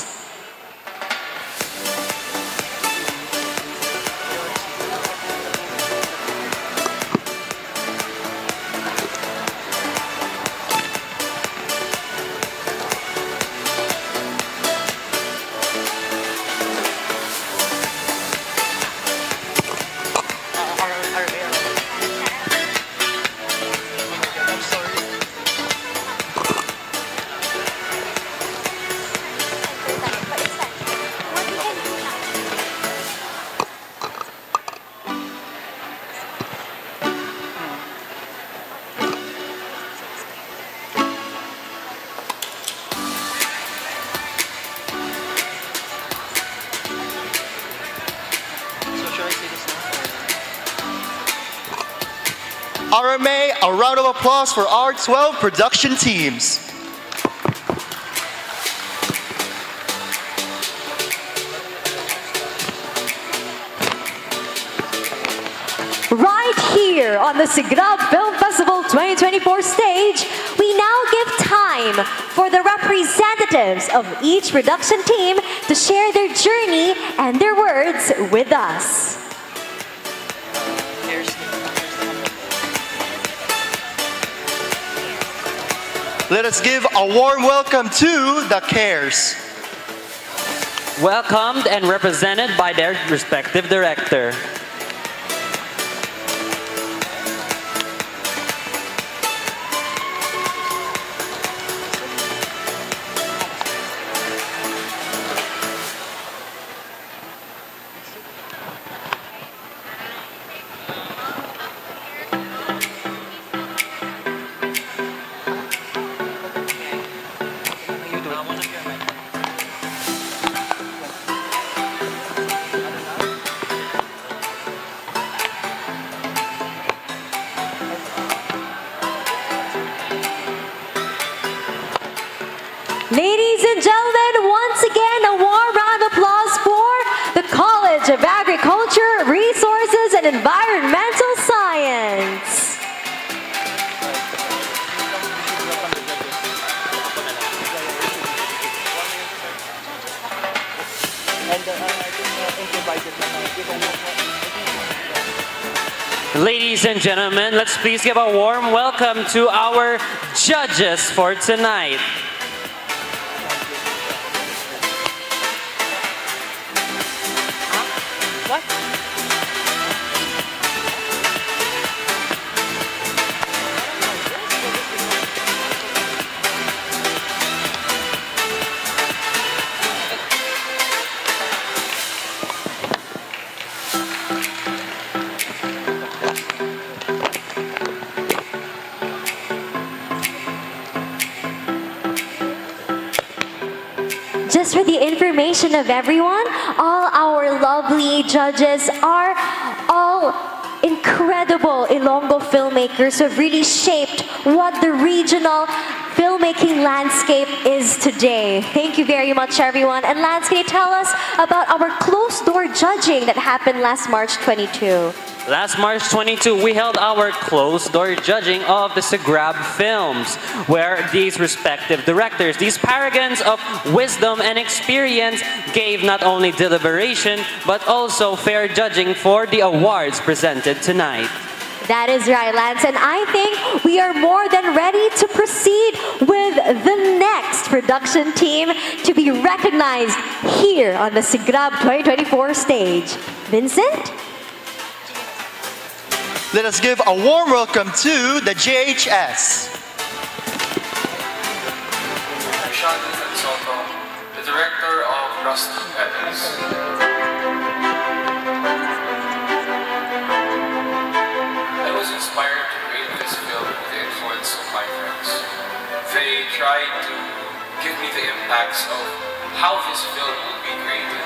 Applause for our 12 production teams. Right here on the Sigrab Film Festival 2024 stage, we now give time for the representatives of each production team to share their journey and their words with us. Let us give a warm welcome to the Cares. Welcomed and represented by their respective director. Gentlemen, let's please give a warm welcome to our judges for tonight. Information of everyone, all our lovely judges are all incredible Ilongo filmmakers who have really shaped what the regional filmmaking landscape is today. Thank you very much, everyone. And Lance, can you tell us about our closed door judging that happened last March 22? Last March 22, we held our closed door judging of the Sigrab films, where these respective directors, these paragons of wisdom and experience, gave not only deliberation, but also fair judging for the awards presented tonight. That is right, Lance. And I think we are more than ready to proceed with the next production team to be recognized here on the Sigrab 2024 stage. Vincent? Let us give a warm welcome to the JHS. The director of Rusty Petals. I was inspired to create this film with the influence of my friends. They tried to give me the impacts of how this film would be created.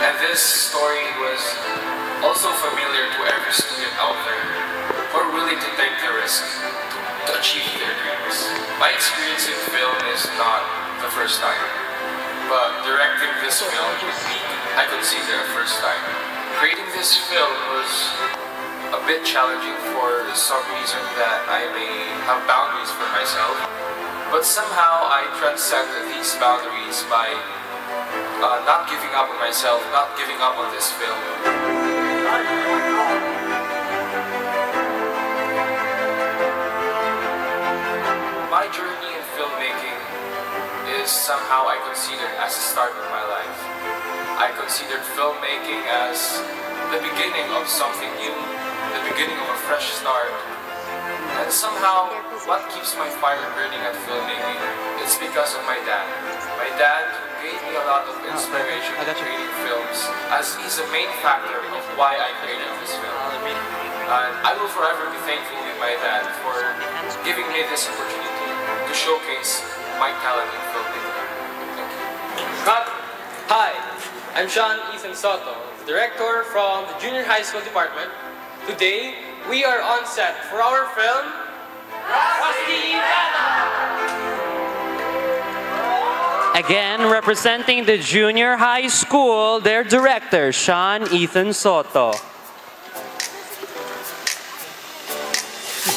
And this story was also familiar to every out there who are willing to take the risk to achieve their dreams. My experience in film is not the first time, but directing this film with me, I consider first time. Creating this film was a bit challenging for some reason that I may have boundaries for myself, but somehow I transcended these boundaries by uh, not giving up on myself, not giving up on this film. Is somehow I consider as the start of my life. I considered filmmaking as the beginning of something new, the beginning of a fresh start. And somehow, what keeps my fire burning at filmmaking is because of my dad. My dad gave me a lot of inspiration in creating films, as he's a main factor of why I created this film. And I will forever be thankful to my dad for giving me this opportunity to showcase in filmmaking. Cut. Hi, I'm Sean Ethan Soto, director from the Junior High School Department. Today, we are on set for our film, Rusty Again, representing the junior high school, their director, Sean Ethan Soto.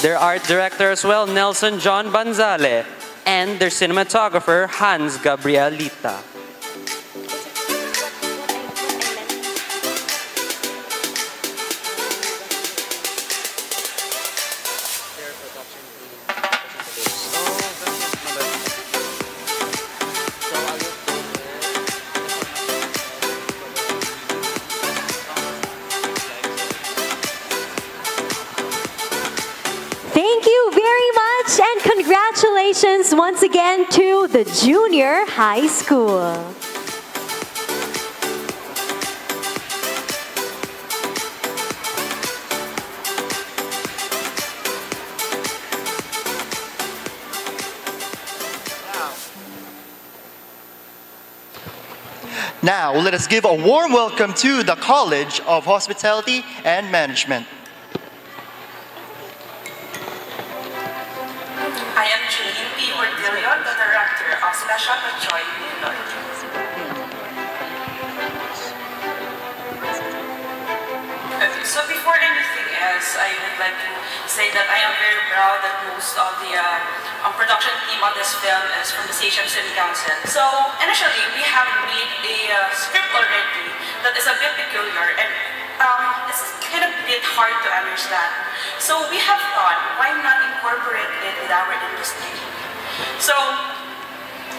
Their art director as well, Nelson John Banzale. And their cinematographer, Hans Gabrielita. Once again to the junior high school. Now, let us give a warm welcome to the College of Hospitality and Management. So before anything else, I would like to say that I am very proud that most of the uh, um, production team on this film is from the CHM City Council. So initially, we have made a uh, script already that is a bit peculiar and um, it's kind of bit hard to understand. So we have thought, why not incorporate it with our industry? So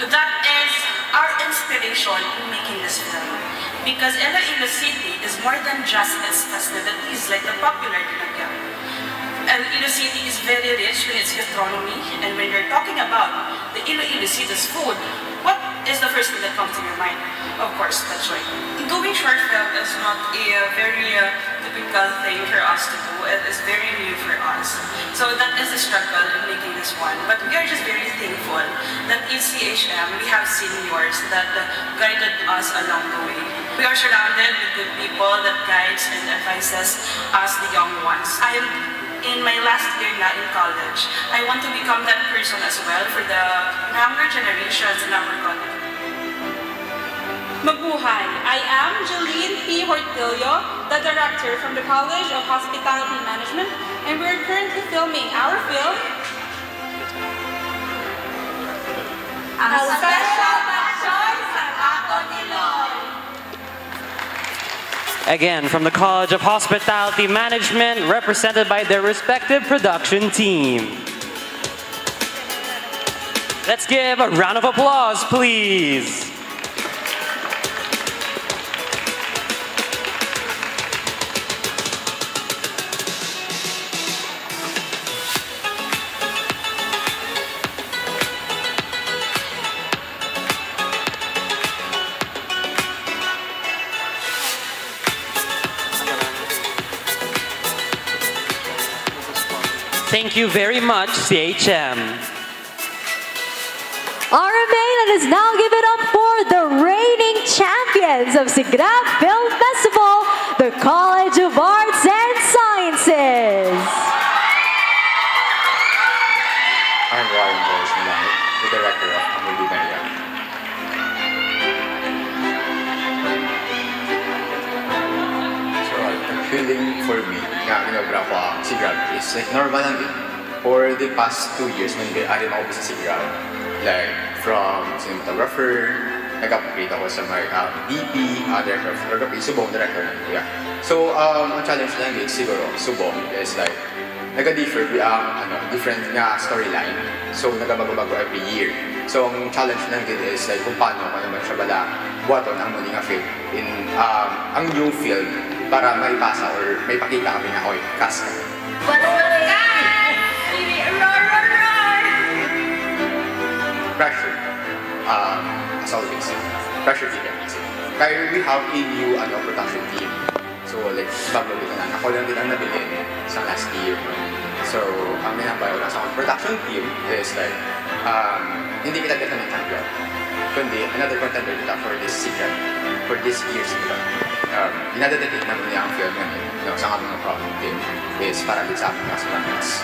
that is our inspiration in making this film. Because Iloilo City is more than just its festivities like the popular Dinagyang. And Iloilo City is very rich in its gastronomy. And when you're talking about the Iloilo City's food, what is the first thing that comes to your mind? Of course, that's right. Doing short film is not a very uh, typical thing for us to do. It is very new for us. So that is the struggle in making this one. But we are just very thankful that in CHM we have seniors that guided us along the way. We are surrounded with good people that guides and advises us, the young ones. I am in my last year na in college, I want to become that person as well for the younger generations in our country. Mabuhay! I am Jolene P. Hortilio, the director from the College of Hospitality Management, and we're currently filming our film, Ang Special Action sa Ako Niloy. Again, from the College of Hospitality Management, represented by their respective production team. Let's give a round of applause, please. Thank you very much, CHM. RMA, let us now give it up for the reigning champions of Sigrab Film normal. For the past two years, when I did my sa Sigrab, like from cinematographer, nag-upgrade ako sa mga um, DP, uh, director of photography, subong director ng yeah. So, um, ang challenge lang din siguro, subong is like, nag-differ ang ano, different nga storyline. So, nagabago-bago every year. So, ang challenge lang din is like kung paano ko naman siya bala buhaton ang muli nga film in um, ang new film para maipasa or may pakita kami nga, oy, cast kami. Pressure. Um, as always. Pressure. Kaya we have a new ano, production team. So, like, bago dito na, ako lang din ang nabili sa last year. So, ang minabayo lang sa production team is like, um, hindi kita champion. Kundi, another contender kita for this season, for this year's film. Um, namin niya ang film problem is para sa mga.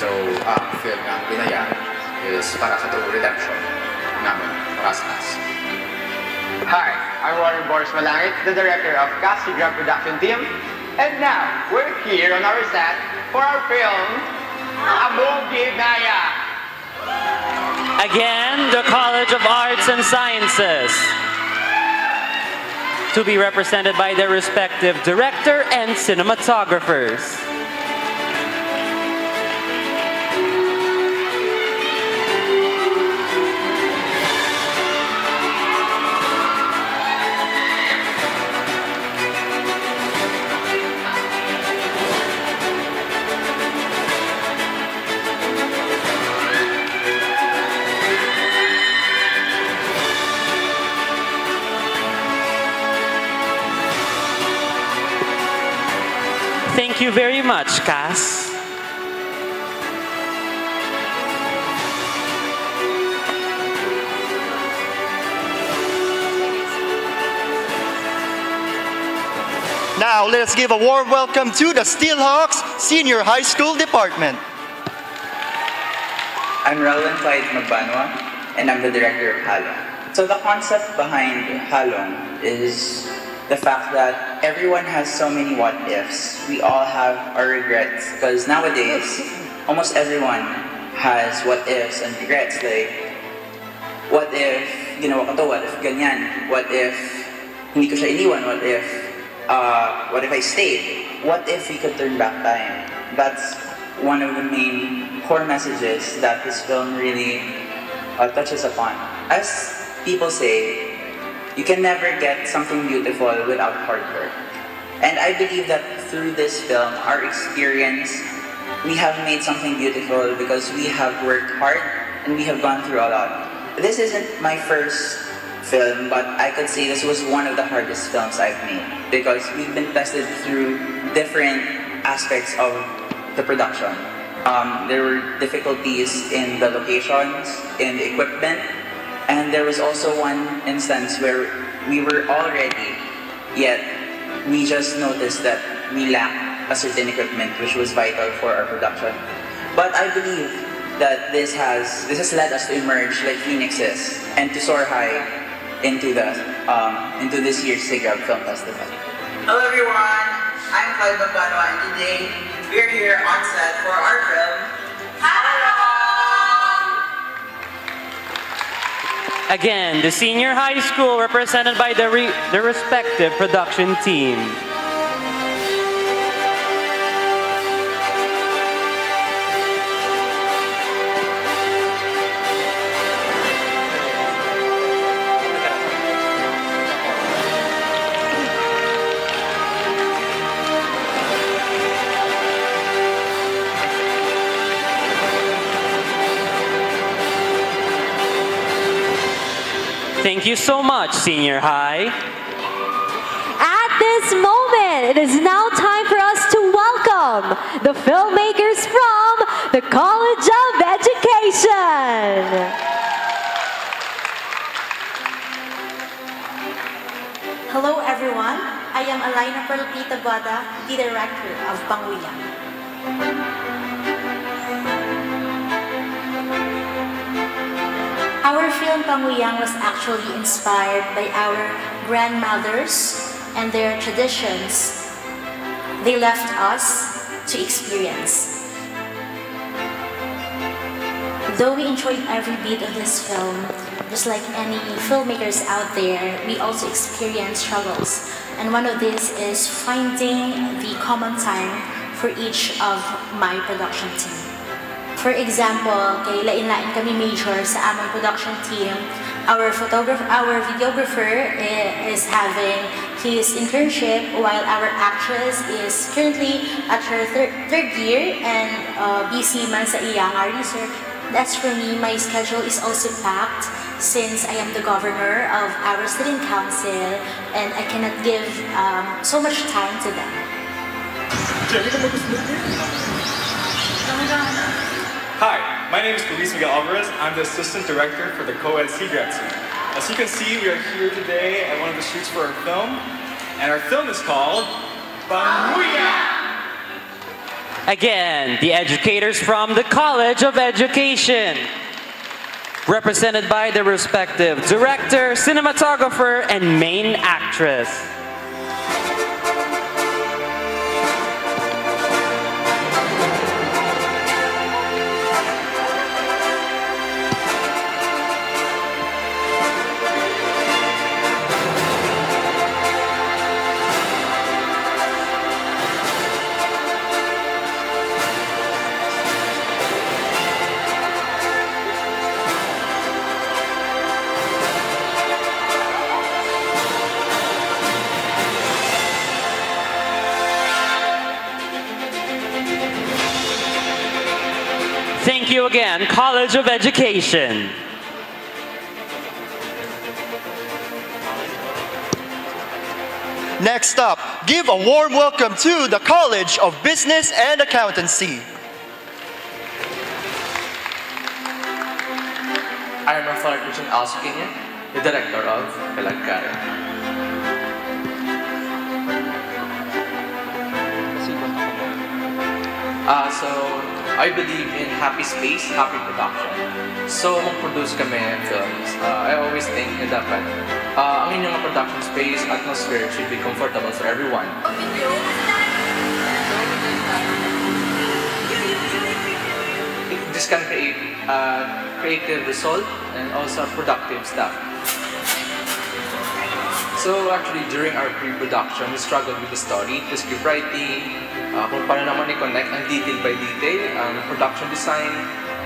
So, ang film na binaya is para sa true redemption namin para sa. Hi, I'm Warren Boris Malangit, the director of Casigram production team. And now, we're here on our set for our film, Amogi Naya. Again, the College of Arts and Sciences. To be represented by their respective director and cinematographers. Thank you very much, Cass. Now, let's give a warm welcome to the Steelhawks Senior High School Department. I'm Relvin Clyde Magbanwa, and I'm the director of Halong. So the concept behind Halong is the fact that everyone has so many what ifs. We all have our regrets because nowadays, almost everyone has what ifs and regrets. Like, what if ginawa ko to? What if ganyan? What if hindi ko siya iniwan? What if, uh, what if I stayed? What if we could turn back time? That's one of the main core messages that this film really uh, touches upon. As people say, you can never get something beautiful without hard work. And I believe that through this film, our experience, we have made something beautiful because we have worked hard and we have gone through a lot. This isn't my first film, but I could say this was one of the hardest films I've made because we've been tested through different aspects of the production. Um, there were difficulties in the locations, in the equipment, and there was also one instance where we were all ready, yet we just noticed that we lacked a certain equipment which was vital for our production. But I believe that this has this has led us to emerge like phoenixes and to soar high into the um, into this year's SIGRAB Film Festival. Hello everyone, I'm Clyde Bacano and today we're here on set for our Again, the senior high school represented by the, re- the respective production team. You so much, senior high. At this moment, it is now time for us to welcome the filmmakers from the College of Education. Hello everyone, I am Alina Perlpita Bada, the director of Panguyang. Our film Panguyang was actually inspired by our grandmothers and their traditions they left us to experience. Though we enjoyed every bit of this film, just like any filmmakers out there, we also experience struggles. And one of these is finding the common time for each of my production team. For example, kay lain-lain kami major sa aming production team. Our photographer, our videographer is having his internship while our actress is currently at her thir- third year and uh, busy man sa iyang research. As for me, my schedule is also packed since I am the governor of our student council and I cannot give um, so much time to them. Hi, my name is Luis Miguel Alvarez. I'm the assistant director for the co-ed SIGRAB team. As you can see, we are here today at one of the shoots for our film, and our film is called Banguya! Again, the educators from the College of Education, represented by their respective director, cinematographer, and main actress. Thank you again, College of Education. Next up, give a warm welcome to the College of Business and Accountancy. I am Rafael Christian Alsukinya, the director of Kalagkara. Uh, so, I believe in happy space, happy production. So, mag-produce kami ng films. Uh, I always think na dapat uh, ang inyong production space, atmosphere should be comfortable for everyone. This can create uh, creative result and also productive stuff. So actually, during our pre-production, we struggled with the story, the script writing, uh, kung paano naman i-connect ang detail by detail, ang production design,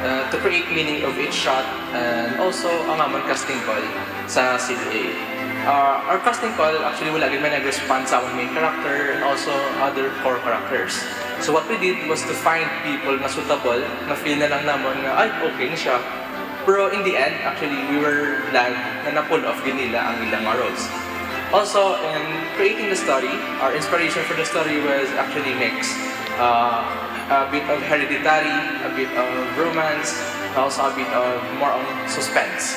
uh, to create meaning of each shot, and also ang amon casting call sa CDA. Uh, our casting call, actually, wala rin may nag-respond sa main character and also other core characters. So what we did was to find people na suitable, na feel na lang naman na, ay, okay na siya. Pero in the end, actually, we were glad na na-pull off din ang ilang roles. Also, in creating the story, our inspiration for the story was actually mixed. Uh, a bit of hereditary, a bit of romance, and also a bit of more on suspense.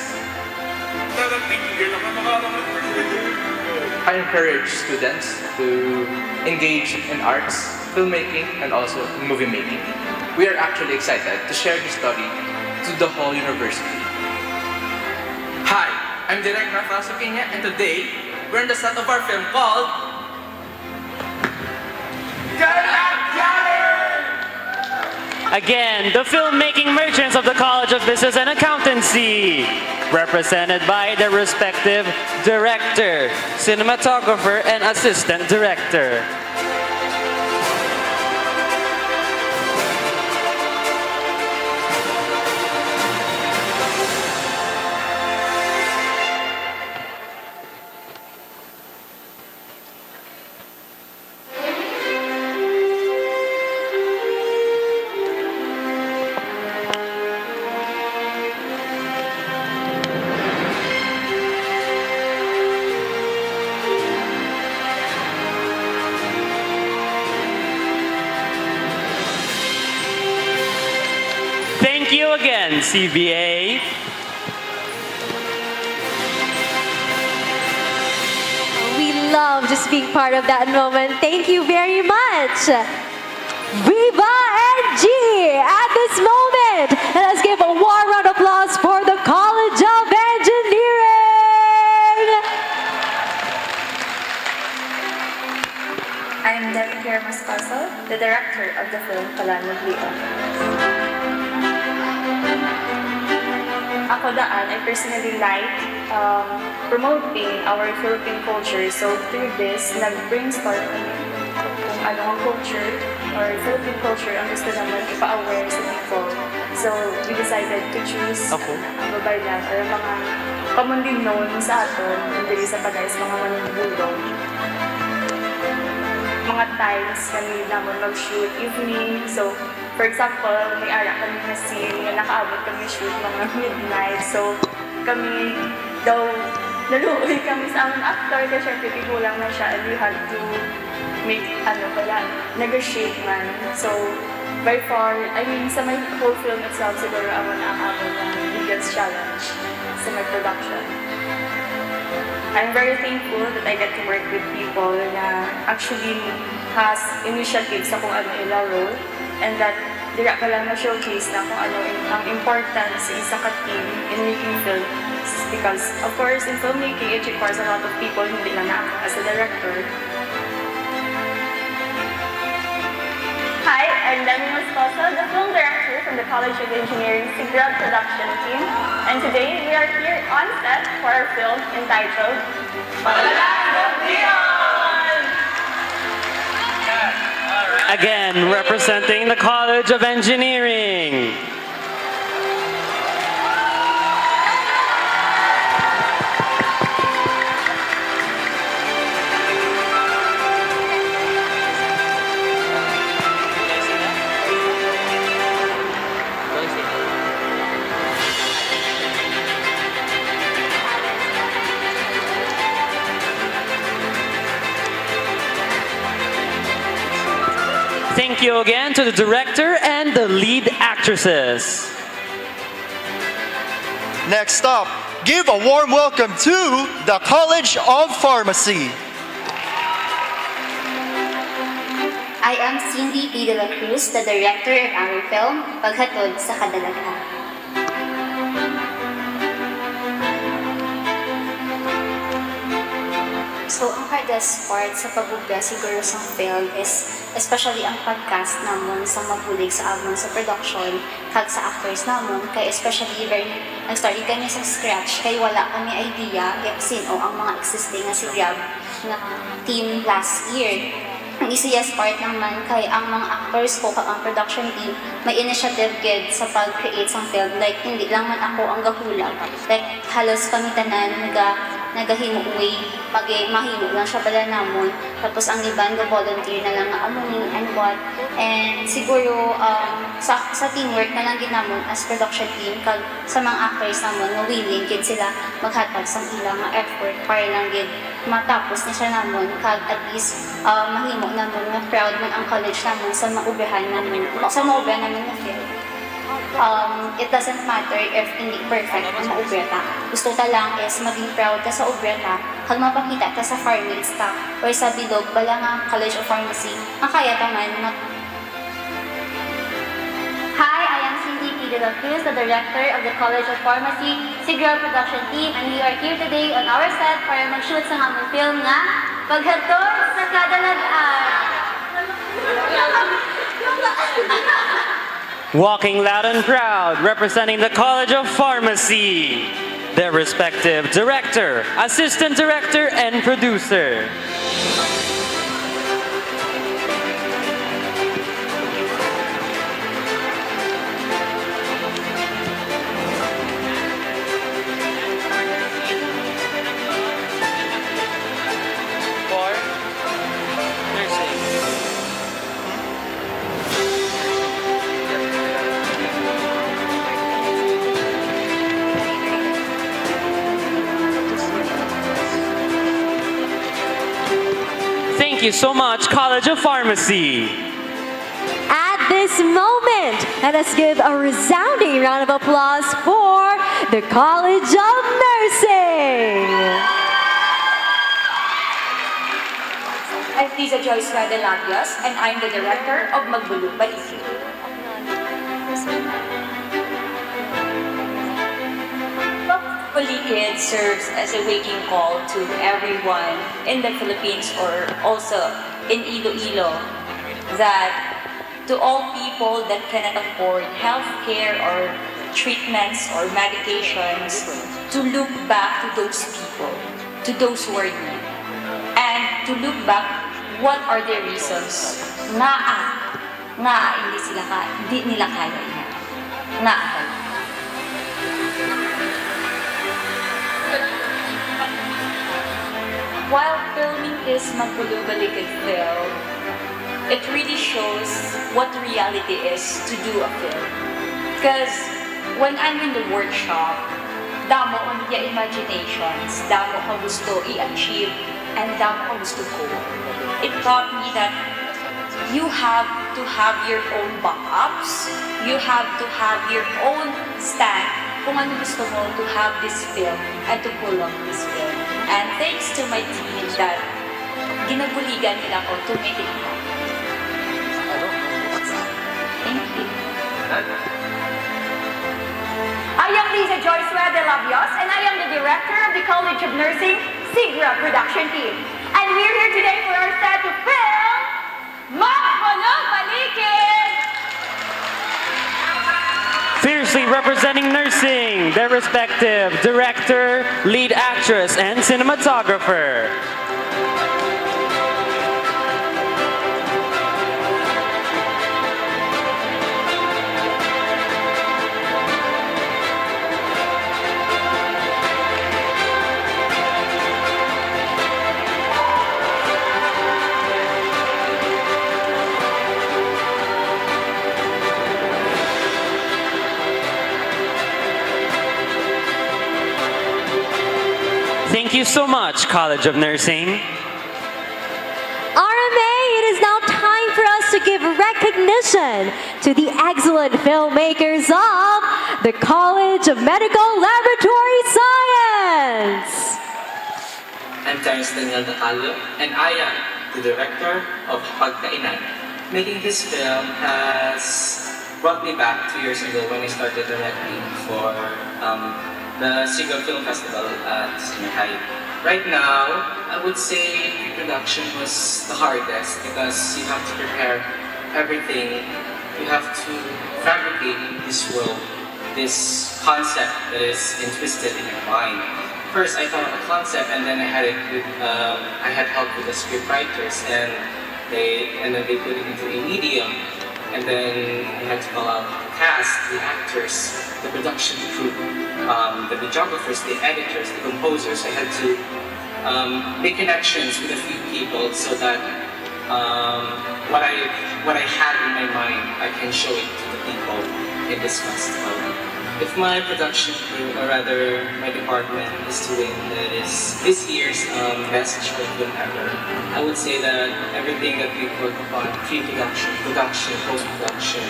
I encourage students to engage in arts, filmmaking, and also movie making. We are actually excited to share this story to the whole university. Hi, I'm Direk Rafael Sukinya, and today we're in the set of our film called Again, the filmmaking merchants of the College of Business and Accountancy, represented by their respective director, cinematographer, and assistant director. Again, CBA. We love just being part of that moment. Thank you very much. Viva NG! At this moment, And let us give a warm round of applause for the College of Engineering! I'm Debbie Pierre Mascaso, the director of the film Kalanag Leon. Ako daan, I personally like um, promoting our Philippine culture. So through this, nag-brainstorm kung ano ang culture or Philippine culture ang gusto naman ipa-aware sa people. So we decided to choose Ako? ang babaylan or ang mga common din known sa aton, hindi sa Pagayas, mga manunulong mga times kami naman mag-shoot evening. So, for example, may ara kami na scene na nakaabot kami shoot mga midnight. So, kami daw naluoy kami sa aming actor kasi syempre tigulang na siya and we had to make ano pala, negotiate man. So, by far, I mean, sa my whole film itself, siguro ako na ako ng biggest challenge sa my production. I'm very thankful that I get to work with people na actually has initiative sa kung ano ila role and that dira ka lang na-showcase na kung ano ang importance isa ka team in making films because of course in filmmaking it requires a lot of people hindi lang na as a director Hi, I'm Demi Moscoso, the film director from the College of Engineering SIGRAB production team. And today we are here on set for our film entitled of Neon! Again, representing the College of Engineering. Thank you again to the director and the lead actresses. Next up, give a warm welcome to the College of Pharmacy. I am Cindy P. De La Cruz, the director of our film, Paghatod sa Kadalaga. So, ang hardest part sa pagbuga siguro sa film is especially ang podcast namon sa mabulig sa amon sa production kag sa actors namon. Kay especially very nag-start kami sa scratch kay wala kami idea kay sino ang mga existing nga si Grab na team last year. Ang easiest part naman kay ang mga actors ko kag ang production team may initiative gid sa pag-create ng film. Like hindi lang man ako ang gahulag. Like halos kami tanan naga nagahimo way pag mahimo lang siya pala namon. Tapos ang iban ga volunteer na lang nga amunin and what. And siguro um, sa, sa teamwork na lang ginamon as production team kag sa mga actors namon nga willing gid sila maghatag sa ilang effort para lang gid matapos ni siya namon. Kag at least uh, mahimo namon nga proud man ang college namon sa maubrahan namon sa maubrahan namon nga film um, it doesn't matter if hindi perfect ang maubra ta. Gusto ta lang is maging proud ka sa ubra ta, kag mapakita ta sa farmates ta, or sa bilog, bala nga College of Pharmacy, ang kaya ta man na Hi, I am Cindy P. De La Cruz, the director of the College of Pharmacy SIGRAB production team and we are here today on our set para mag-shoot sa aming film nga Paghatod sa Kadalagaan. Walking loud and proud, representing the College of Pharmacy. Their respective director, assistant director, and producer. You so much, College of Pharmacy. At this moment, let us give a resounding round of applause for the College of Nursing. I'm Lisa Joyce Radelabias, and I'm the director of Magbulong Balikin. Balikin serves as a waking call to everyone in the Philippines or also in Iloilo that to all people that cannot afford health care or treatments or medications to look back to those people, to those who are need and to look back what are the reasons nga nga hindi sila ka, hindi nila kaya yan. While filming this Magbulubalikan film, it really shows what reality is to do a film. Because when I'm in the workshop, damo ko niya imaginations, damo ko gusto i-achieve, and damo ko gusto ko. It taught me that you have to have your own backups, you have to have your own stand kung ano gusto mo to have this film and to pull off this film. And thanks to my team that ginabuligan nila ako to make it happen. Thank you. I am Lisa Joyce de Labios, and I am the director of the College of Nursing SIGRAB production team. And we're here today for our set to film Makmanong Malikid! Representing nursing, their respective director, lead actress, and cinematographer. You so much, College of Nursing. RMA, it is now time for us to give recognition to the excellent filmmakers of the College of Medical Laboratory Science. I'm Terence Daniel Nacalio, and I am the director of Pagkainan. Making this film has brought me back two years ago when I started directing for um, the Sigal Film Festival at Shanghai. Right now, I would say pre-production was the hardest because you have to prepare everything. You have to fabricate this world, this concept that is twisted in your mind. First, I thought of a concept, and then I had it with, um, I had help with the scriptwriters, and they and then they put it into a medium, and then I had to call out the cast, the actors, the production crew, um, the videographers, the editors, the composers. I had to um, make connections with a few people so that um, what I what I had in my mind, I can show it to the people in this festival. If my production crew, or rather my department, is doing this this year's um, best short film ever, I would say that everything that we work upon, pre-production, production, post-production,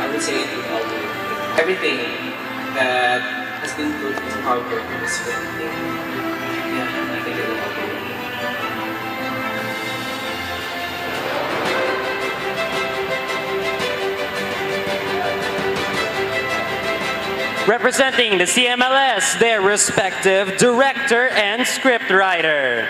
I would say work. Everything that has been work yeah, I think it will all. Representing the CMLS, their respective director and scriptwriter.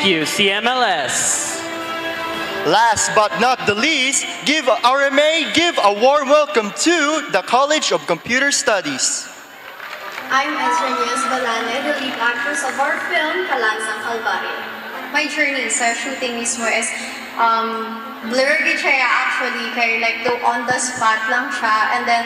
Thank you, CMLS. Last but not the least, give RMA, give a warm welcome to the College of Computer Studies. I'm Ezra Nias Balane, the lead actress of our film, Kalansang Kalbaryo. My journey sa shooting mismo is um, blur gid siya actually kay like do on the spot lang siya and then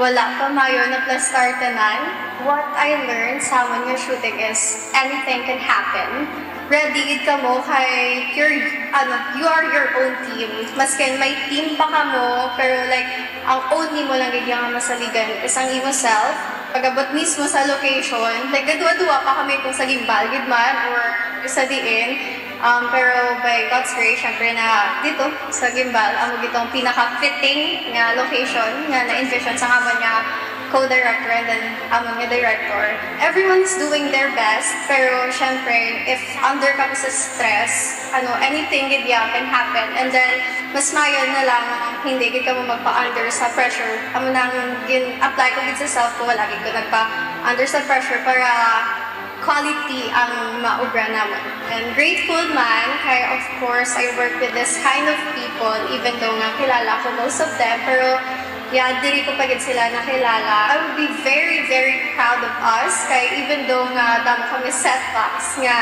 wala pa mayo na plus startanan. What I learned sa amon nga shooting is anything can happen. Ready gid ka mo kay you're, ano, you are your own team. Maskin may team pa ka mo, pero like, ang only mo lang gid yung masaligan is ang imo self. Pagabot mismo sa location, like gadua-dua pa kami kung sa gimbal, gid man, or sa diin. Um, pero by God's grace, syempre na dito sa gimbal, amo gitong pinaka-fitting nga location nga na-envision sa nga niya co-director and then among nga director. Everyone's doing their best, pero syempre, if under ka sa stress, ano, anything gid ya can happen. And then, mas mayon na lang, hindi gid ka mo magpa-under sa pressure. Amo nang gin-apply ko gid sa self ko, wala gid ko nagpa-under sa pressure para quality ang maubra naman. And grateful man, kaya of course, I work with this kind of people, even though nga kilala ko most of them, pero yeah, diri ko pagid sila nakilala. I would be very, very proud of us, kaya even though nga damo kami setbacks nga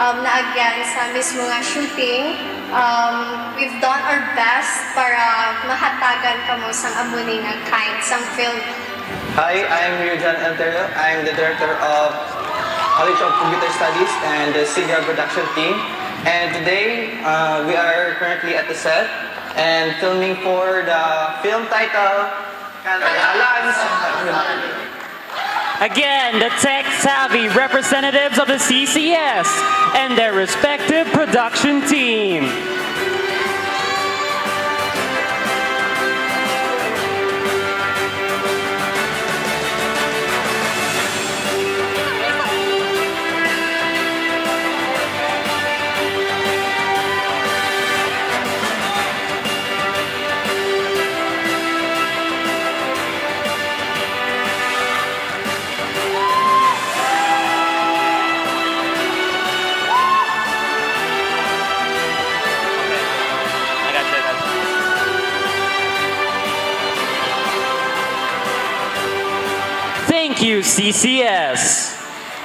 um, naagyan sa mismo nga shooting, um, we've done our best para mahatagan kamo sang amuni nga kind sang film Hi, I'm Yujan Antero. I'm the director of College of Computer Studies and the Sigra production team. And today, uh, we are currently at the set and filming for the film title, Kalans. Again, the tech-savvy representatives of the CCS and their respective production team. Thank you, CCS.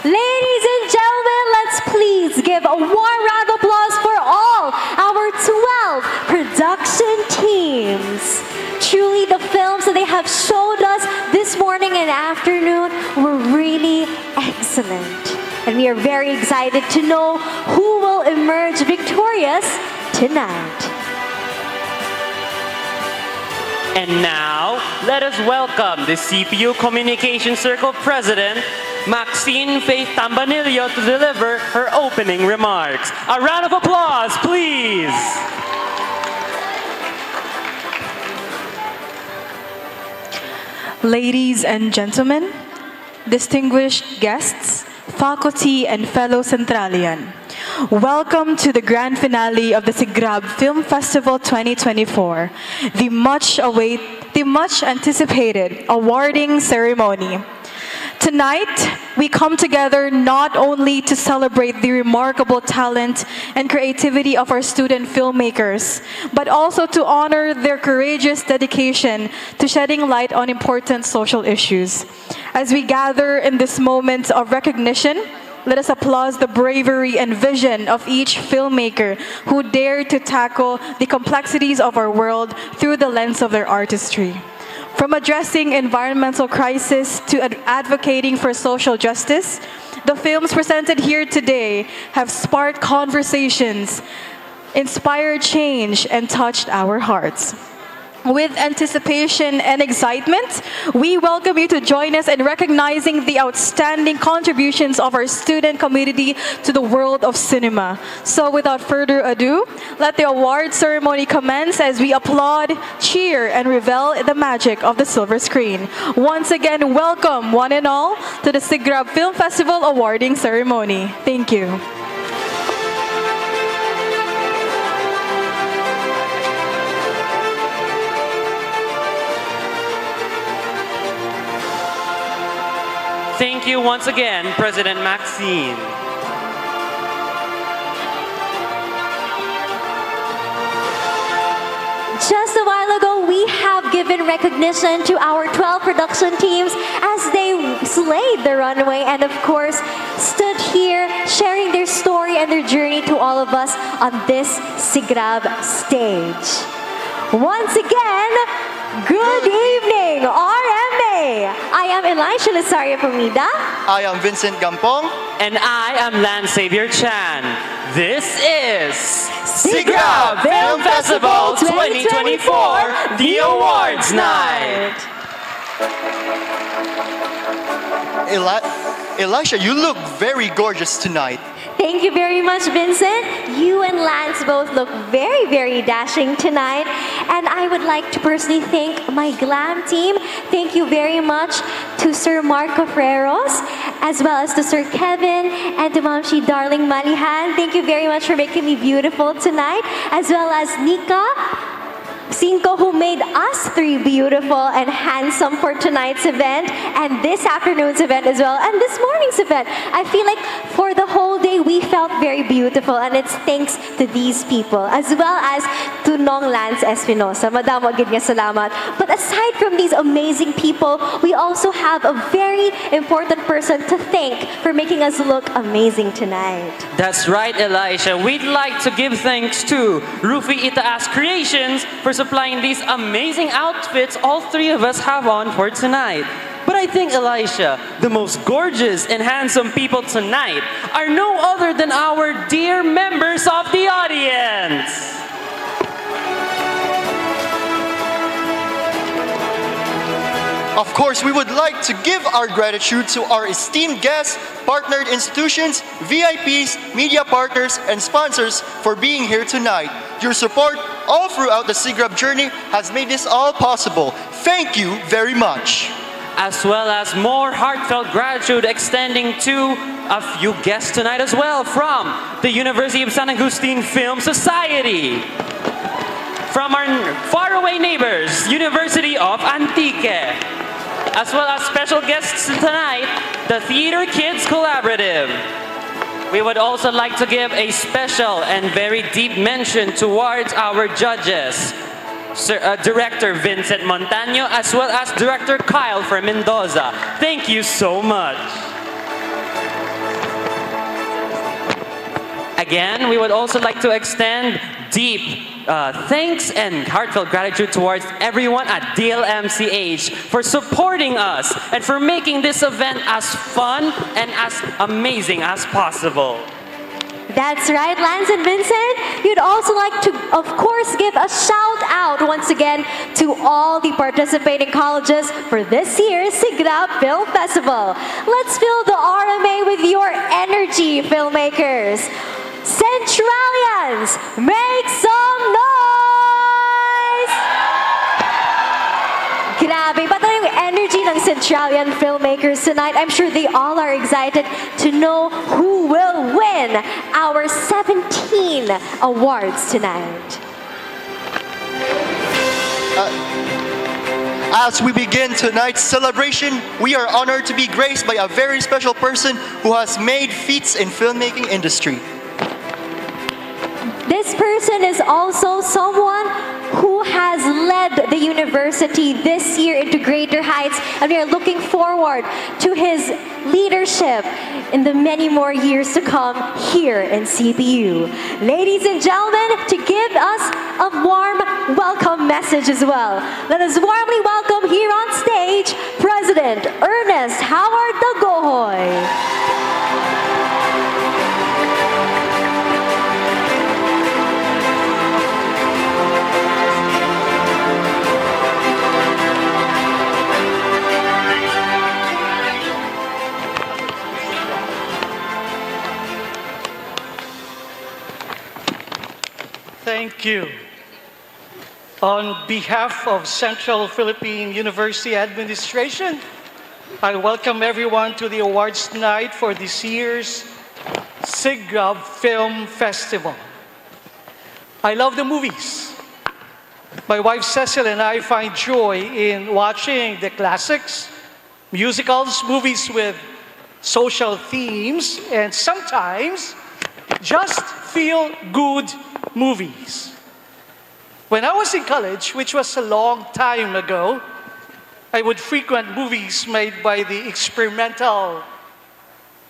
Ladies and gentlemen, let's please give a warm round of applause for all our 12 production teams. Truly, the films that they have showed us this morning and afternoon were really excellent. And we are very excited to know who will emerge victorious tonight. And now, let us welcome the CPU Communication Circle President, Maxine Faith Tambanillo, to deliver her opening remarks. A round of applause, please. Ladies and gentlemen, distinguished guests, faculty, and fellow Centralian, welcome to the grand finale of the Sigrab Film Festival 2024, the much await, the much anticipated awarding ceremony. Tonight, we come together not only to celebrate the remarkable talent and creativity of our student filmmakers, but also to honor their courageous dedication to shedding light on important social issues. As we gather in this moment of recognition, let us applaud the bravery and vision of each filmmaker who dared to tackle the complexities of our world through the lens of their artistry. From addressing environmental crisis to ad- advocating for social justice, the films presented here today have sparked conversations, inspired change, and touched our hearts. With anticipation and excitement, we welcome you to join us in recognizing the outstanding contributions of our student community to the world of cinema. So without further ado, let the award ceremony commence as we applaud, cheer, and revel in the magic of the silver screen. Once again, welcome one and all to the Sigrab Film Festival awarding ceremony. Thank you. Thank you once again, President Maxine. Just a while ago, we have given recognition to our 12 production teams as they slayed the runway and, of course, stood here sharing their story and their journey to all of us on this Sigrab stage. Once again, good evening, RMA. I am Elisha Lasaria Pamida. I am Vincent Gampong. And I am Lance Xavier Chan. This is Sigrab Film Festival 2024, the awards night. Eli- Elisha, you look very gorgeous tonight. Thank you very much, Vincent. You and Lance both look very, very dashing tonight. And I would like to personally thank my glam team. Thank you very much to Sir Marco Ferreros, as well as to Sir Kevin and to Mamshi Darling Malihan. Thank you very much for making me beautiful tonight, as well as Nika, Cinco who made us three beautiful and handsome for tonight's event and this afternoon's event as well and this morning's event. I feel like for the whole day we felt very beautiful and it's thanks to these people as well as to Nong Lance Espinosa. Madam, wagid nga salamat. But aside from these amazing people, we also have a very important person to thank for making us look amazing tonight. That's right, Elisha. We'd like to give thanks to Rufi Itaas Creations for supplying these amazing outfits all three of us have on for tonight. But I think, Elisha, the most gorgeous and handsome people tonight are no other than our dear members of the audience. Of course, we would like to give our gratitude to our esteemed guests, partnered institutions, VIPs, media partners, and sponsors for being here tonight. Your support all throughout the SIGRAB journey has made this all possible. Thank you very much. As well as more heartfelt gratitude extending to a few guests tonight as well from the University of San Agustin Film Society. From our faraway neighbors, University of Antique. As well as special guests tonight, the Theater Kids Collaborative. We would also like to give a special and very deep mention towards our judges, Sir, uh, Director Vincent Montano, as well as Director Kyle from Mendoza. Thank you so much. Again, we would also like to extend deep uh, thanks and heartfelt gratitude towards everyone at DLMCH for supporting us and for making this event as fun and as amazing as possible. That's right, Lance and Vincent. You'd also like to, of course, give a shout out once again to all the participating colleges for this year's SIGRAB Film Festival. Let's fill the RMA with your energy, filmmakers. Centralians, make some noise! Grabe, pati yung energy ng Centralian filmmakers tonight. I'm sure they all are excited to know who will win our 17 awards tonight. Uh, as we begin tonight's celebration, we are honored to be graced by a very special person who has made feats in filmmaking industry. This person is also someone who has led the university this year into greater heights, and we are looking forward to his leadership in the many more years to come here in CPU. Ladies and gentlemen, to give us a warm welcome message as well, let us warmly welcome here on stage President Ernest Howard Dagohoy. Thank you. On behalf of Central Philippine University Administration, I welcome everyone to the awards night for this year's SIGRAB Film Festival. I love the movies. My wife Cecil and I find joy in watching the classics, musicals, movies with social themes, and sometimes just feel good movies. When I was in college, which was a long time ago, I would frequent movies made by the experimental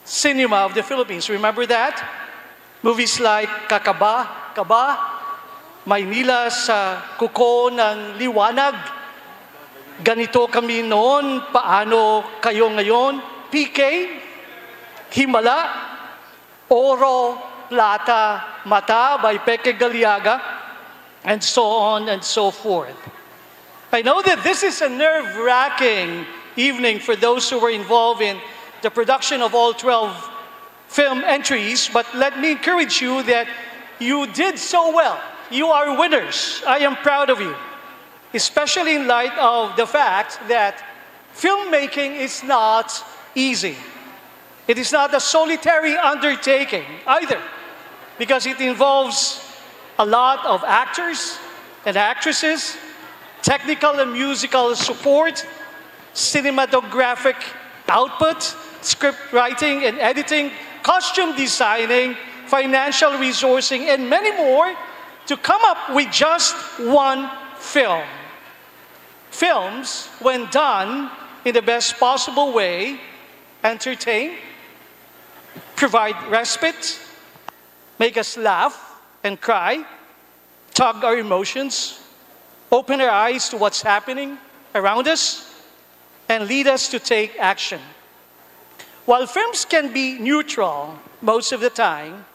cinema of the Philippines. Remember that? Movies like Kakaba, Kaba, Maynila sa Kuko ng Liwanag, Ganito kami noon, paano kayo ngayon, PK, Himala, Oro, Plata, Mata by Peque Gallaga, and so on and so forth. I know that this is a nerve wracking evening for those who were involved in the production of all 12 film entries, but let me encourage you that you did so well. You are winners. I am proud of you, especially in light of the fact that filmmaking is not easy. It is not a solitary undertaking either, because it involves a lot of actors and actresses, technical and musical support, cinematographic output, script writing and editing, costume designing, financial resourcing, and many more to come up with just one film. Films, when done in the best possible way, entertain, provide respite, make us laugh and cry, tug our emotions, open our eyes to what's happening around us, and lead us to take action. While films can be neutral most of the time,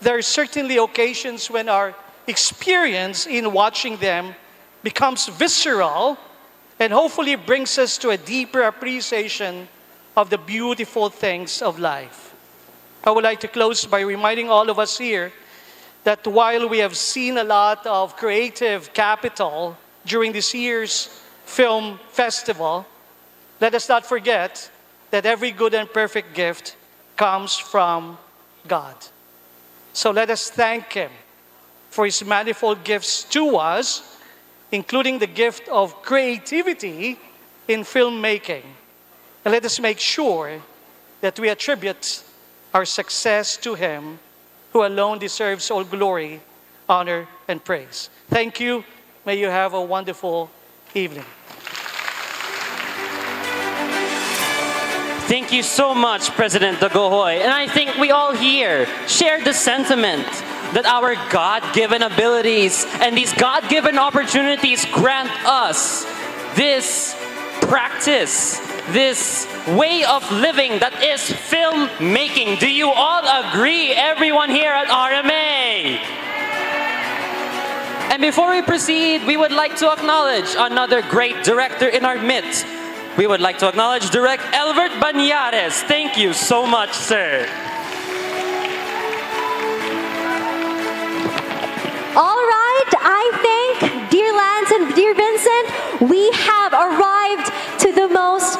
there are certainly occasions when our experience in watching them becomes visceral and hopefully brings us to a deeper appreciation of the beautiful things of life. I would like to close by reminding all of us here that while we have seen a lot of creative capital during this year's film festival, let us not forget that every good and perfect gift comes from God. So let us thank Him for His manifold gifts to us, including the gift of creativity in filmmaking. And let us make sure that we attribute our success to Him, who alone deserves all glory, honor, and praise. Thank you. May you have a wonderful evening. Thank you so much, President Dagohoy. And I think we all here share the sentiment that our God-given abilities and these God-given opportunities grant us this practice, this way of living that is filmmaking. Do you all agree, everyone here at RMA? And before we proceed, we would like to acknowledge another great director in our midst. We would like to acknowledge Direk Albert Banyares. Thank you so much, sir. All right, I think, Lance and dear Vincent, we have arrived to the most,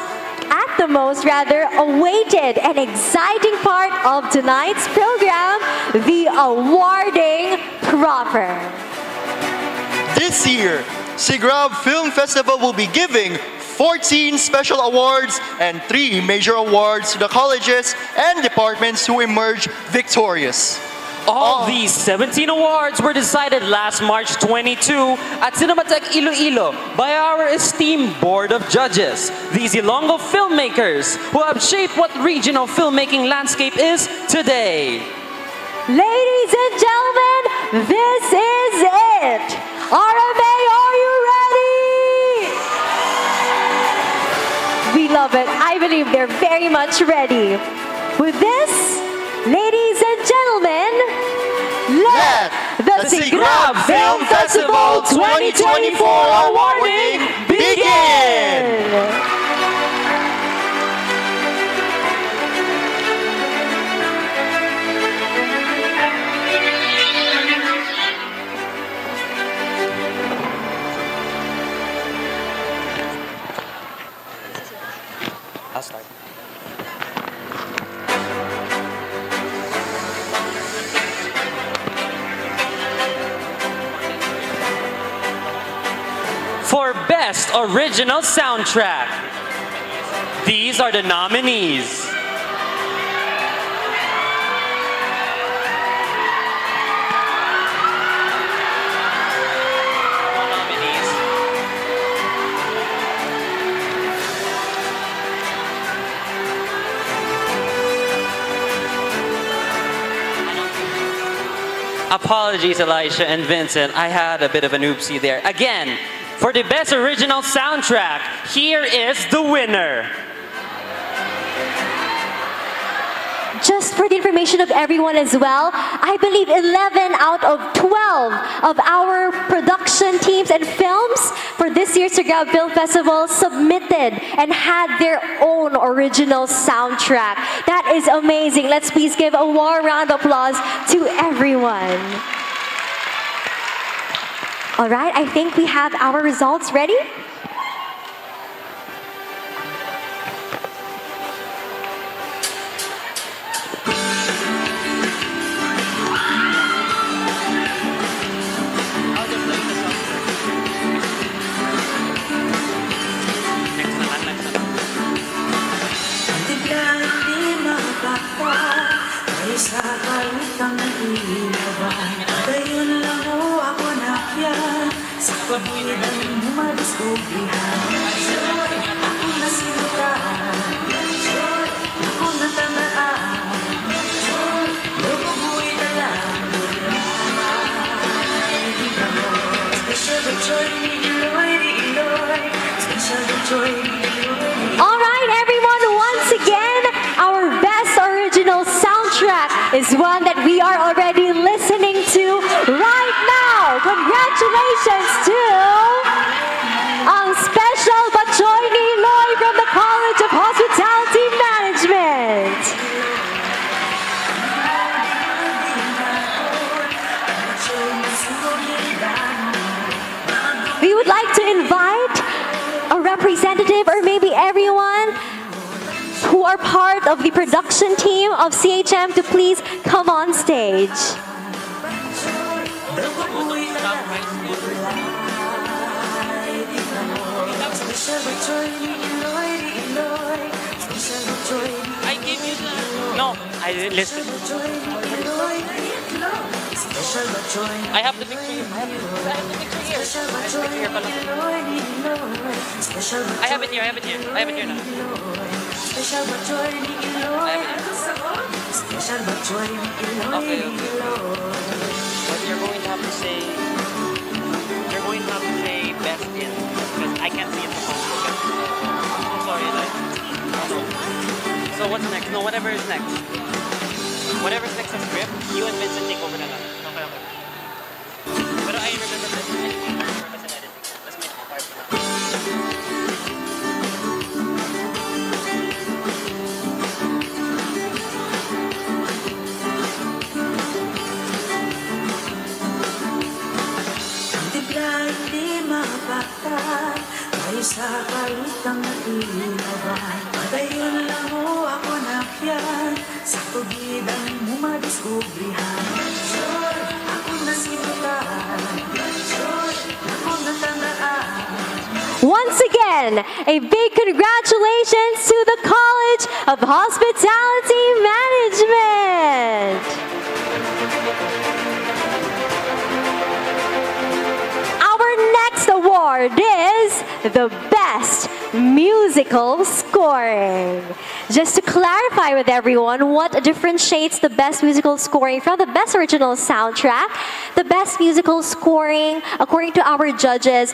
at the most rather, awaited and exciting part of tonight's program, the awarding proper. This year, SIGRAB Film Festival will be giving 14 special awards and 3 major awards to the colleges and departments who emerge victorious. All oh. these 17 awards were decided last March 22 at Cinematheque Iloilo by our esteemed Board of Judges, these Ilonggo filmmakers who have shaped what regional filmmaking landscape is today. Ladies and gentlemen, this is it. RMA, are you ready? We love it. I believe they're very much ready. With this, ladies and gentlemen, let the Sigrab Film Festival 2024 awarding begin! Best Original Soundtrack, these are the nominees. Apologies, Elisha and Vincent. I had a bit of an oopsie there. Again, for the best original soundtrack, here is the winner. Just for the information of everyone as well, I believe 11 out of 12 of our production teams and films for this year's Sigrab Film Festival submitted and had their own original soundtrack. That is amazing. Let's please give a warm round of applause to everyone. All right, I think we have our results ready. Sa kabulan madiskubrihan Joy, ako nasintaan Joy, ako natamaan Joy, loko mo'y talang Special the joy ni Iloy, ni Iloy Special joy ni Iloy, Congratulations to special Batchoy Niloy from the College of Hospitality Management. We would like to invite a representative or maybe everyone who are part of the production team of CHM to please come on stage. I listen. I have the picture. I have the, picture here. I have the picture here. I have it here. I have it here. I have it here now. I have it here. Okay, okay. But you're going to have to say... You're going to have to say best in. Because I can't see it I'm sorry, like... So what's next? No, whatever is next. Whatever's next sa script, you and Vincent take over na lang. Okay, okay. Pero I remember this. I remember this in editing. That's my na. Bigla hindi mabaktan May ang iinawan Patayin lang ho ako Sa ako Once again, a big congratulations to the College of Hospitality Management. Our next award is the Best Musical Scoring. Just to clarify with everyone what differentiates the best musical scoring from the best original soundtrack, the best musical scoring, according to our judges,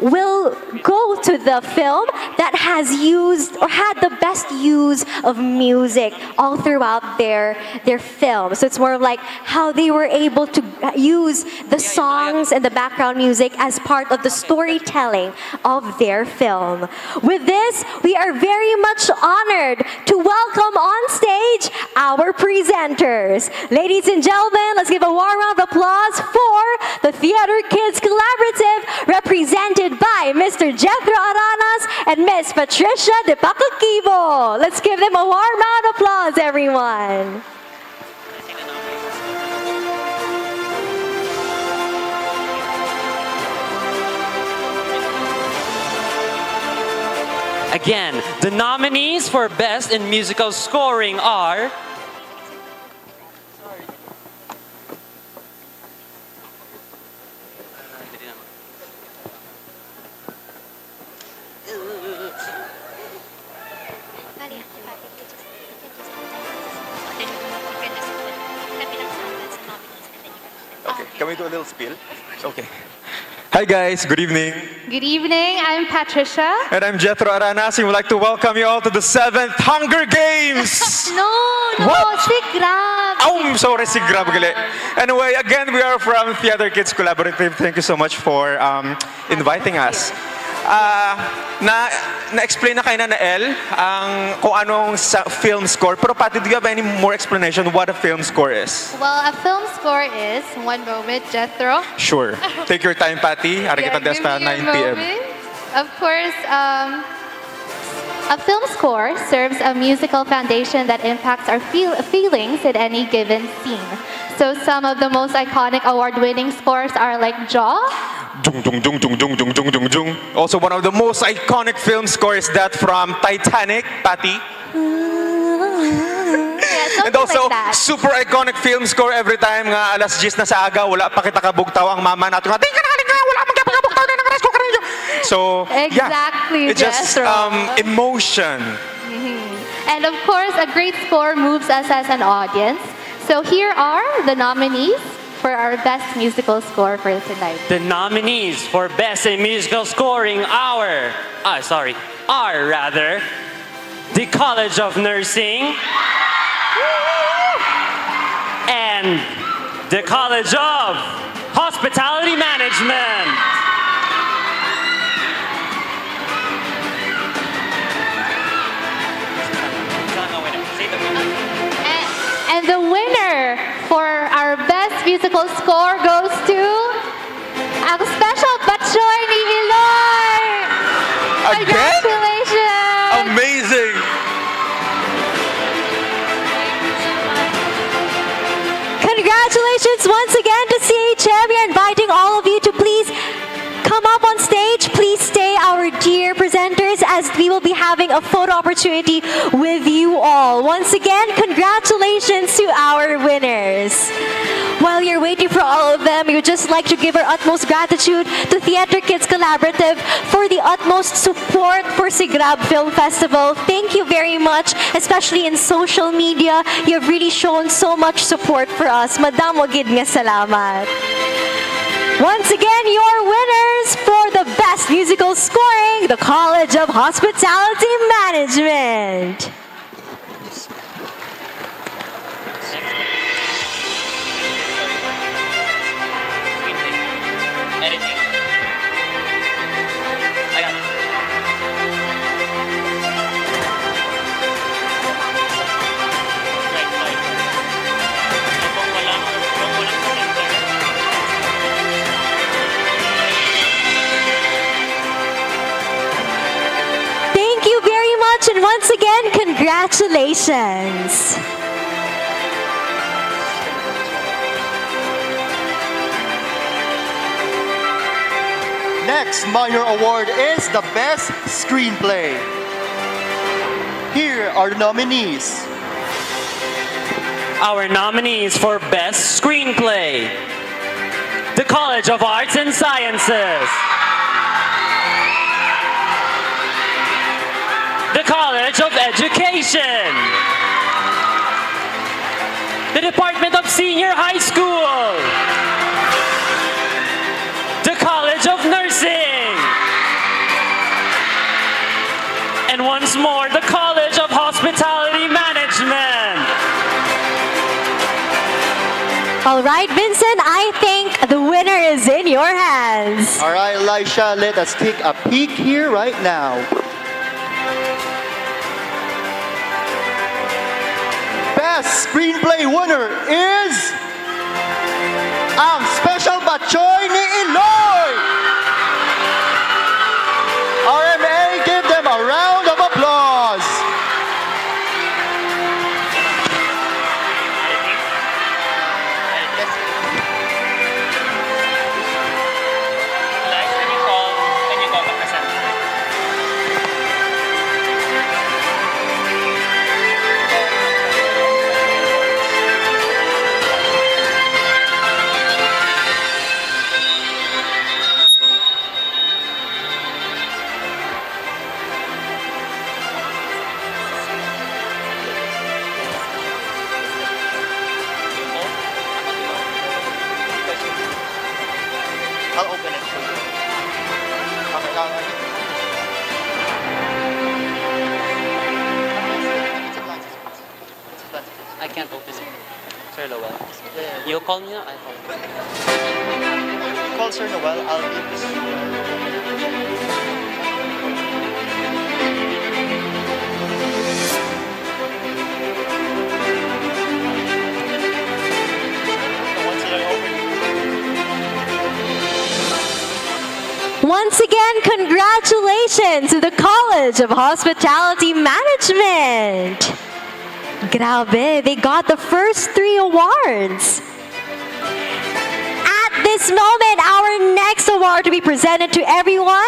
will go to the film that has used or had the best use of music all throughout their their film. So it's more of like how they were able to use the songs and the background music as part of the storytelling of their film. With this, we are very much honored to welcome on stage our presenters. Ladies and gentlemen, let's give a warm round of applause for the Theater Kids Collaborative represented by Mr. Jethro Aranas and Miss Patricia De Pacaquivo. Let's give them a warm round of applause, everyone. Again, the nominees for Best in Musical Scoring are... can we do a little spiel? Okay. Hi guys, good evening. Good evening, I'm Patricia. And I'm Jethro Aranas and we'd like to welcome you all to the seventh Hunger Games! No, no, What? si Grab. Oh, I'm sorry, si Grab. Anyway, again, we are from Theater Kids Collaborative. Thank you so much for um, inviting us. Ah, na na-explain na kayo na na El ang kung anong sa film score. Pero Pati, do you have any more explanation what a film score is? Well, a film score is, one moment, Jethro. Sure. Take your time, Patty. Ari kita desta give me a 9 p.m. Of course, um, A film score serves a musical foundation that impacts our feel feelings in any given scene. So some of the most iconic award-winning scores are like Jaw. Also one of the most iconic film scores that from Titanic, Patty. and also, like super iconic film score every time nga alas gis na sa aga, wala pa kita kabugtaw ang mama natin. So, Exactly, yeah, it's just um, emotion. Mhm. And of course, a great score moves us as an audience. So here are the nominees for our best musical score for tonight. The nominees for Best in Musical Scoring are, ah, sorry, are rather, the College of Nursing and the College of Hospitality Management. Musical score goes to ang special Batchoy ni! Again? Congratulations! Amazing! Congratulations will be having a photo opportunity with you all. Once again, congratulations to our winners. While you're waiting for all of them, we would just like to give our utmost gratitude to Theatre Kids Collaborative for the utmost support for Sigrab Film Festival. Thank you very much, especially in social media. You have really shown so much support for us. Madam wagid nga salamat. Once again, your winners for the best musical scoring, the College of Hospitality Management. Editing. Much, and once again, congratulations. Next minor award is the Best Screenplay. Here are the nominees. Our nominees for Best Screenplay The College of Arts and Sciences, the College of Education, the Department of Senior High School, the College of Nursing, and once more, the College of Hospitality Management. All right, Vincent, I think the winner is in your hands. All right, Elisha, let us take a peek here right now. Best screenplay winner is ang Special Batchoy ni Iloy! You call me? I call Call Sir Noel, I'll give this to Once again, congratulations to the College of Hospitality Management. Grabe, they got the first three awards. This moment, our next award to be presented to everyone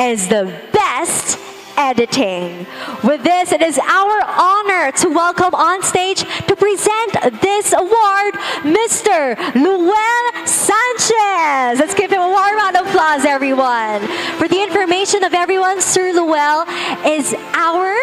is the Best Editing. With this, it is our honor to welcome on stage to present this award, Mr. Luel Sanchez. Let's give him a warm round of applause, everyone. For the information of everyone, Sir Luel is our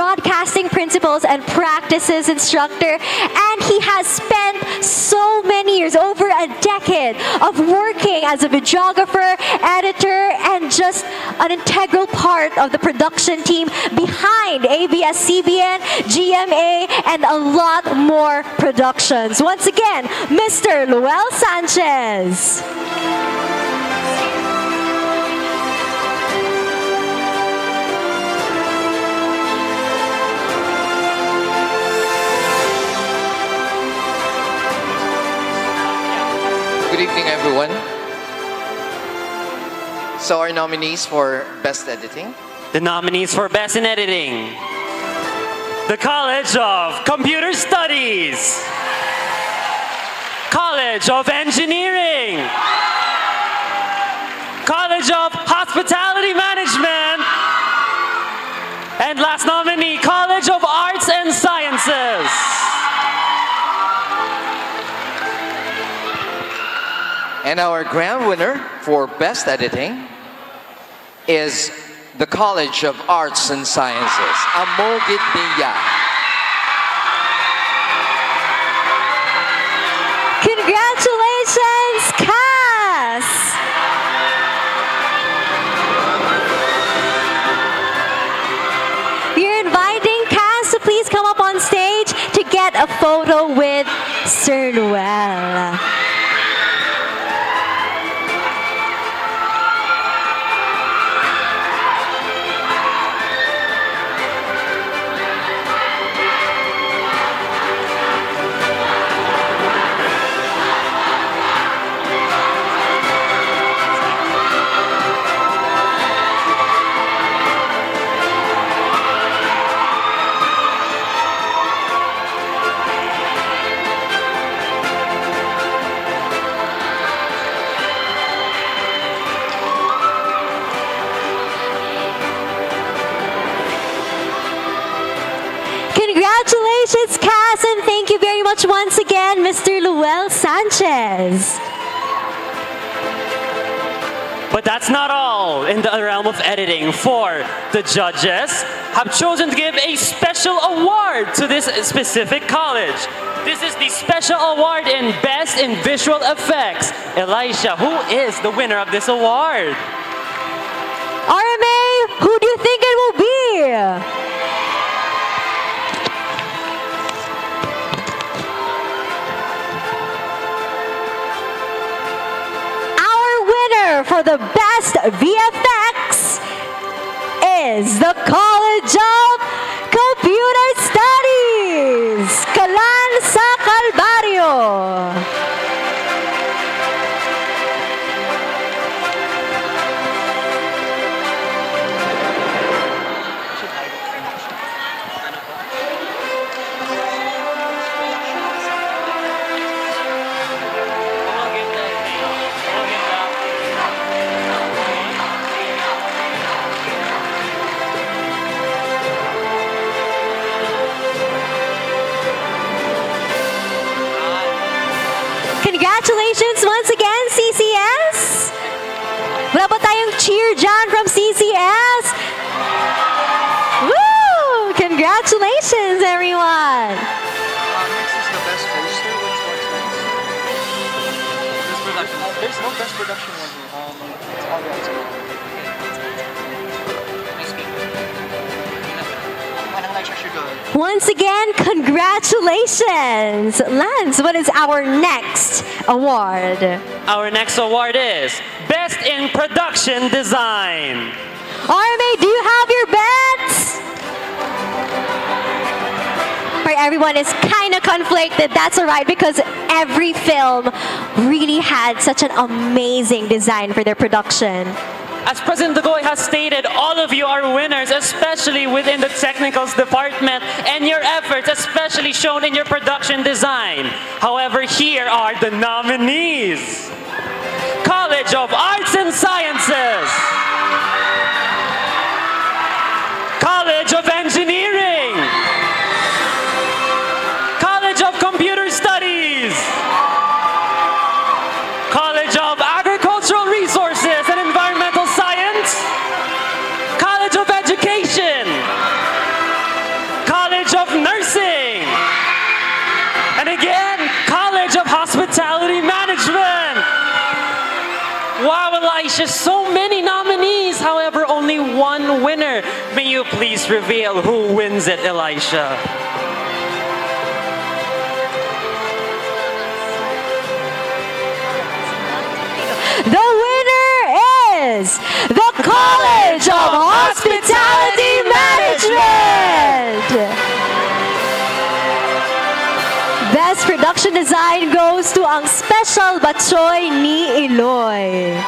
broadcasting principles and practices instructor and he has spent so many years over a decade of working as a videographer, editor, and just an integral part of the production team behind ABS-CBN, GMA, and a lot more productions. Once again, Mr. Luel Sanchez. Good evening, everyone. So, our nominees for Best Editing. The nominees for Best in Editing. The College of Computer Studies. College of Engineering. College of Hospitality And our grand winner for Best Editing is the College of Arts and Sciences, Amogit Niya. Congratulations, Cass! We're inviting Cass to please come up on stage to get a photo with Sir Noel. Luel Sanchez. But that's not all in the realm of editing, for the judges have chosen to give a special award to this specific college. This is the special award in Best in Visual Effects. Elisha, who is the winner of this award? RMA, who do you think it will be? The best VFX is the College of Computer Studies, Kalan. Tayong cheer dyan from CCS? Woo! Congratulations, everyone! next is the best poster. Which one's next? Best production. there's no best production one here. Um, it's all right. Once again, congratulations! Lance, what is our next award? Our next award is Best in Production Design. RMA, do you have your bets? Right, everyone is kind of conflicted. That's all right because every film really had such an amazing design for their production. As President Dagoy has stated, all of you are winners, especially within the technicals department, and your efforts, especially shown in your production design. However, here are the nominees. College of Arts and Sciences. Elisha, so many nominees, however, only one winner. May you please reveal who wins it, Elisha? The winner is the College of Hospitality Management. Best production design goes to ang Special Batchoy ni Iloy.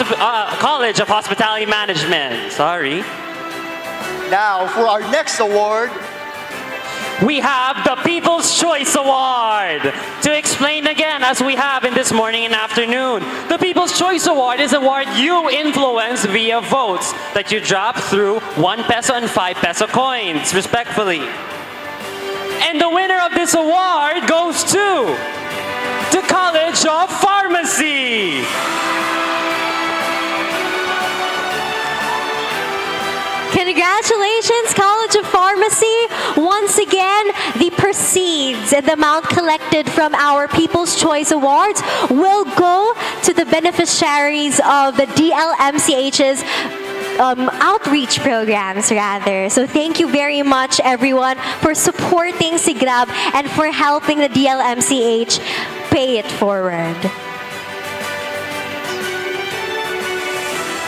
Uh, College of Hospitality Management. Sorry. Now, for our next award, we have the People's Choice Award. To explain again, as we have in this morning and afternoon, the People's Choice Award is an award you influence via votes that you drop through 1 peso and 5 peso coins, respectfully. And the winner of this award goes to the College of Pharmacy. Congratulations, College of Pharmacy. Once again, the proceeds and the amount collected from our People's Choice Awards will go to the beneficiaries of the DLMCH's um, outreach programs rather. So thank you very much everyone for supporting SIGRAB and for helping the DLMCH pay it forward.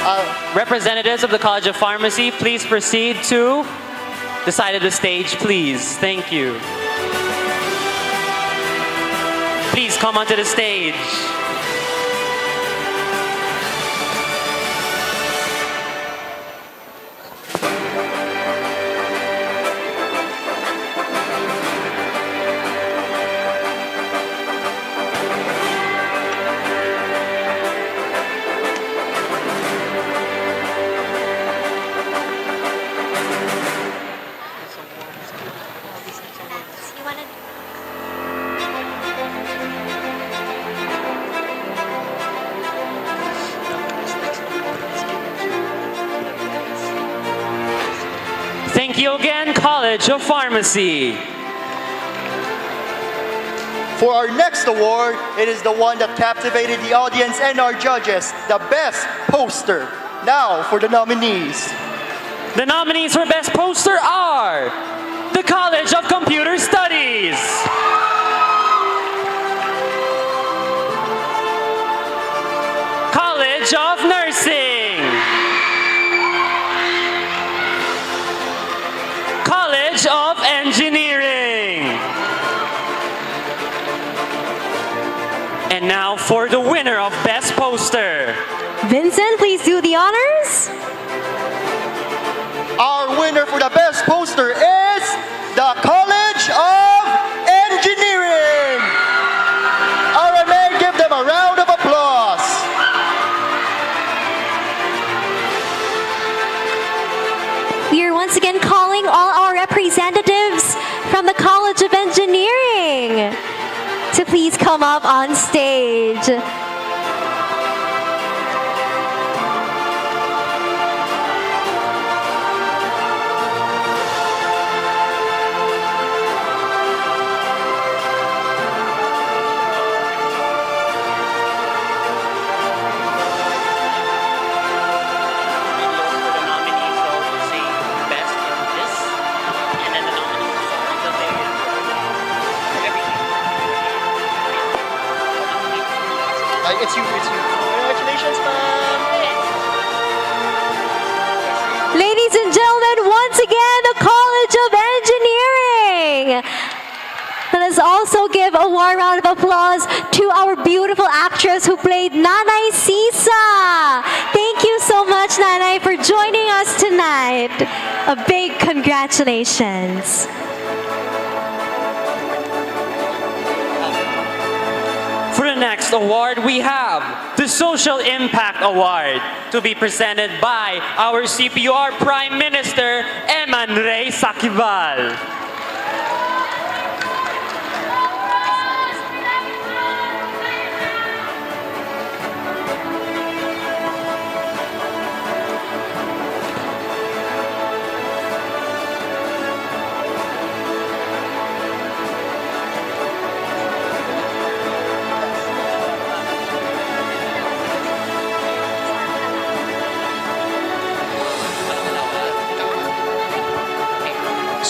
Uh, representatives of the College of Pharmacy, please proceed to the side of the stage, please. Thank you. Please come onto the stage. College of Pharmacy. For our next award, it is the one that captivated the audience and our judges, the best poster. Now for the nominees. The nominees for Best Poster are the College of Computer Studies. The winner of Best Poster. Vincent, please do the honors. Our winner for the best come up on stage. Round of applause to our beautiful actress who played Nanay Sisa. Thank you so much, Nanay, for joining us tonight. A big congratulations. For the next award, we have the Social Impact Award to be presented by our CPUR Prime Minister, Eman Rey Sakival.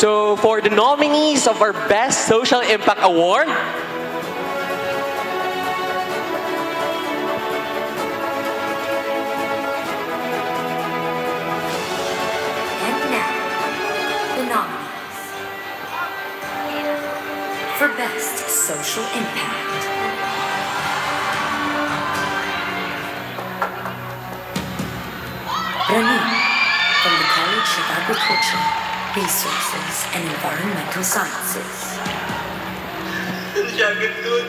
So for the nominees of our Best Social Impact Award. For Best Social Impact. Rani from the College of Agriculture, Resources and Environmental Sciences. Jagat doon.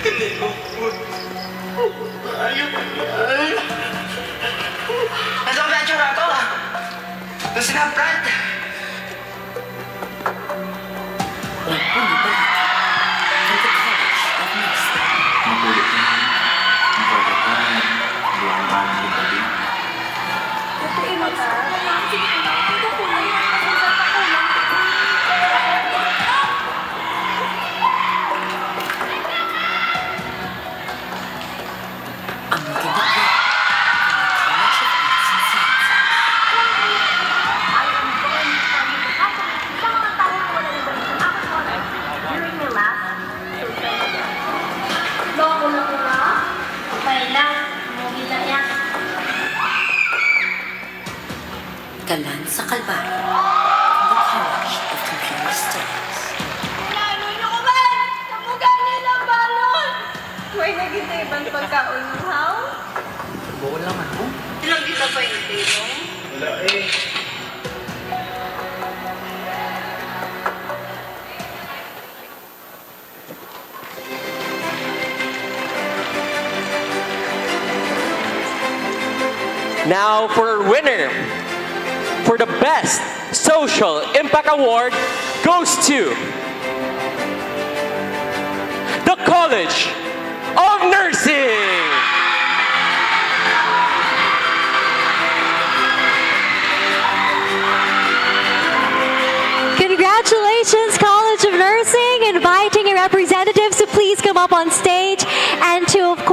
Hindi mo po. Ayok yan. Nasa tsura ko? Nasa ka, Brad? Makulit sa Kalbaryo the of Computer balon! Naging ibang pagkaon ng lang ako. Ilang kita pa yung tino? Wala eh. now for winner for the Best Social Impact Award goes to the College of Nursing. Congratulations, College of Nursing, inviting your representatives to please come up on stage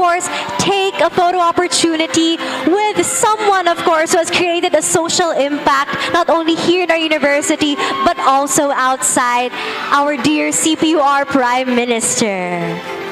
course, take a photo opportunity with someone, of course, who has created a social impact, not only here in our university, but also outside our dear CPUR Prime Minister.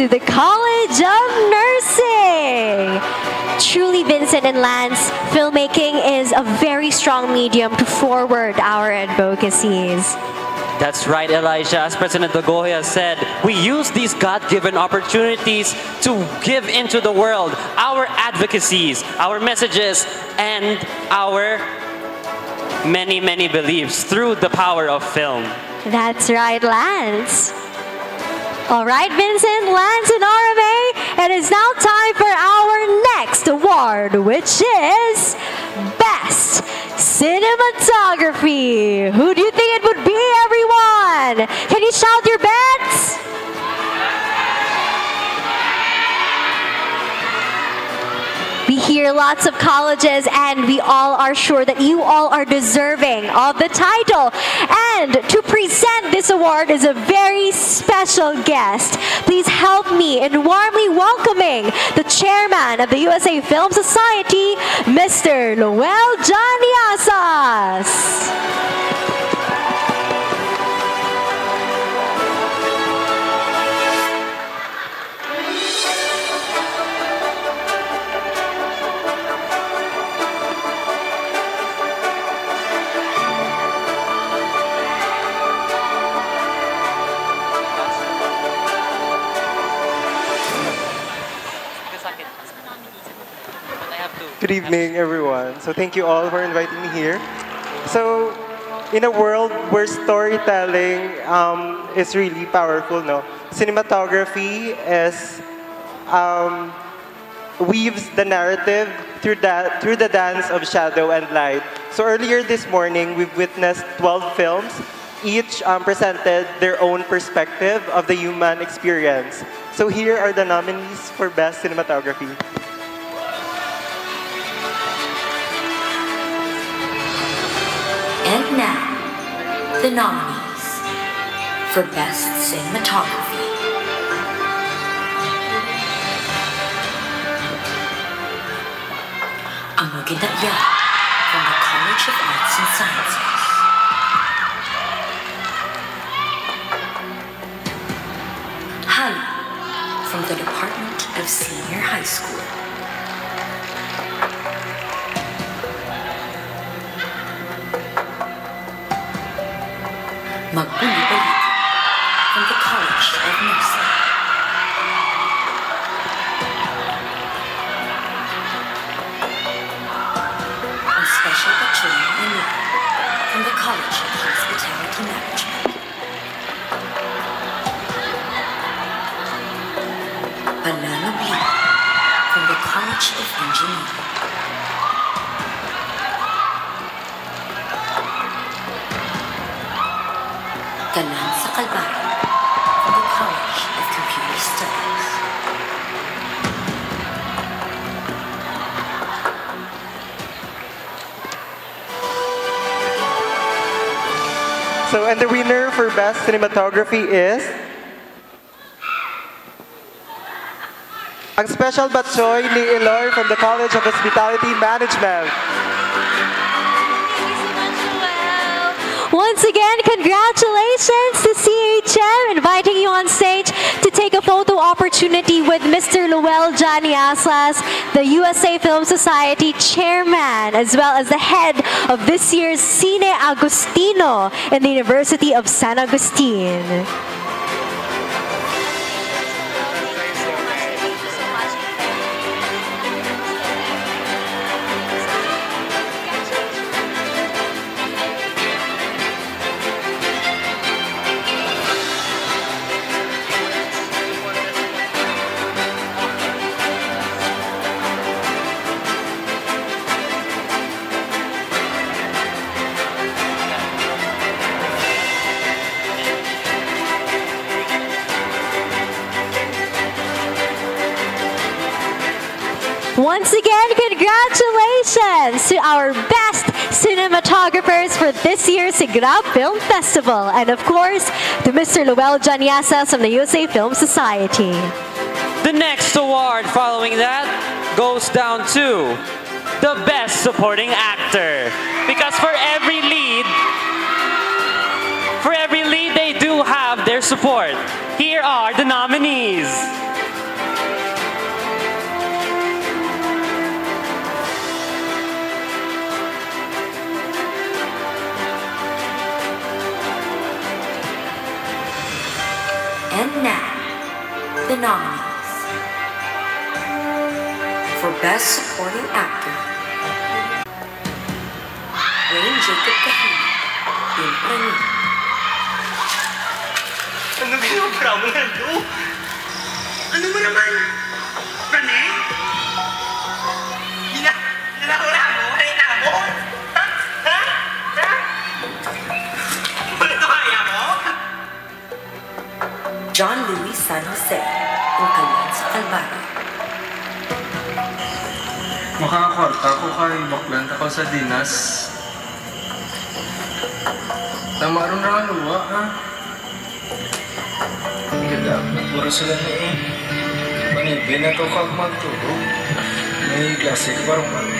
To the College of Nursing. Truly, Vincent and Lance, filmmaking is a very strong medium to forward our advocacies. That's right, Elijah. As President Dagoya said, we use these God-given opportunities to give into the world our advocacies, our messages, and our many, many beliefs through the power of film. That's right, Lance. All right, Vincent, Lance, and RMA, And it is now time for our next award, which is Best Cinematography. Who do you think it would be, everyone? Can you shout your Hear lots of colleges, and we all are sure that you all are deserving of the title. And to present this award is a very special guest. Please help me in warmly welcoming the chairman of the USA Film Society, Mr. Noel Janiasas. Good evening, everyone. So thank you all for inviting me here. So, in a world where storytelling um, is really powerful, no, cinematography is um, weaves the narrative through that through the dance of shadow and light. So earlier this morning, we've witnessed 12 films. Each um, presented their own perspective of the human experience. So here are the nominees for Best Cinematography. The nominees for Best Cinematography. Ang Ginaya from the College of Arts and Sciences. Hali from the Department of Senior High School. 猛力 The of Computer. So, and the winner for Best Cinematography is... Ang special batchoy ni Iloy from the College of Hospitality Management. Once again, congratulations to CHM inviting you on stage to take a photo opportunity with Mr. Luel Johnny Aslas, the USA Film Society chairman, as well as the head of this year's Cine Agostino in the University of San Agustin. Congratulations to our best cinematographers for this year's Sigrab Film Festival. And of course, to Mr. Luel Janiasas from the USA Film Society. The next award following that goes down to the Best Supporting Actor. Because for every lead, for every lead, they do have their support. Here are the nominees. And now, the nominees. For Best Supporting Actor: Wayne Jacob Kahina in Prani. Ano ginagawa mo Ano? Mo naman? John Luis San Jose in Calmansa Calvario. Makakakwarta ko kay baklan ako sa dinas. Tama rin na luwa, ha? Hindi dapat. Puro sila na eh. Panibin na to kag magtulog. May klase ka parang ano.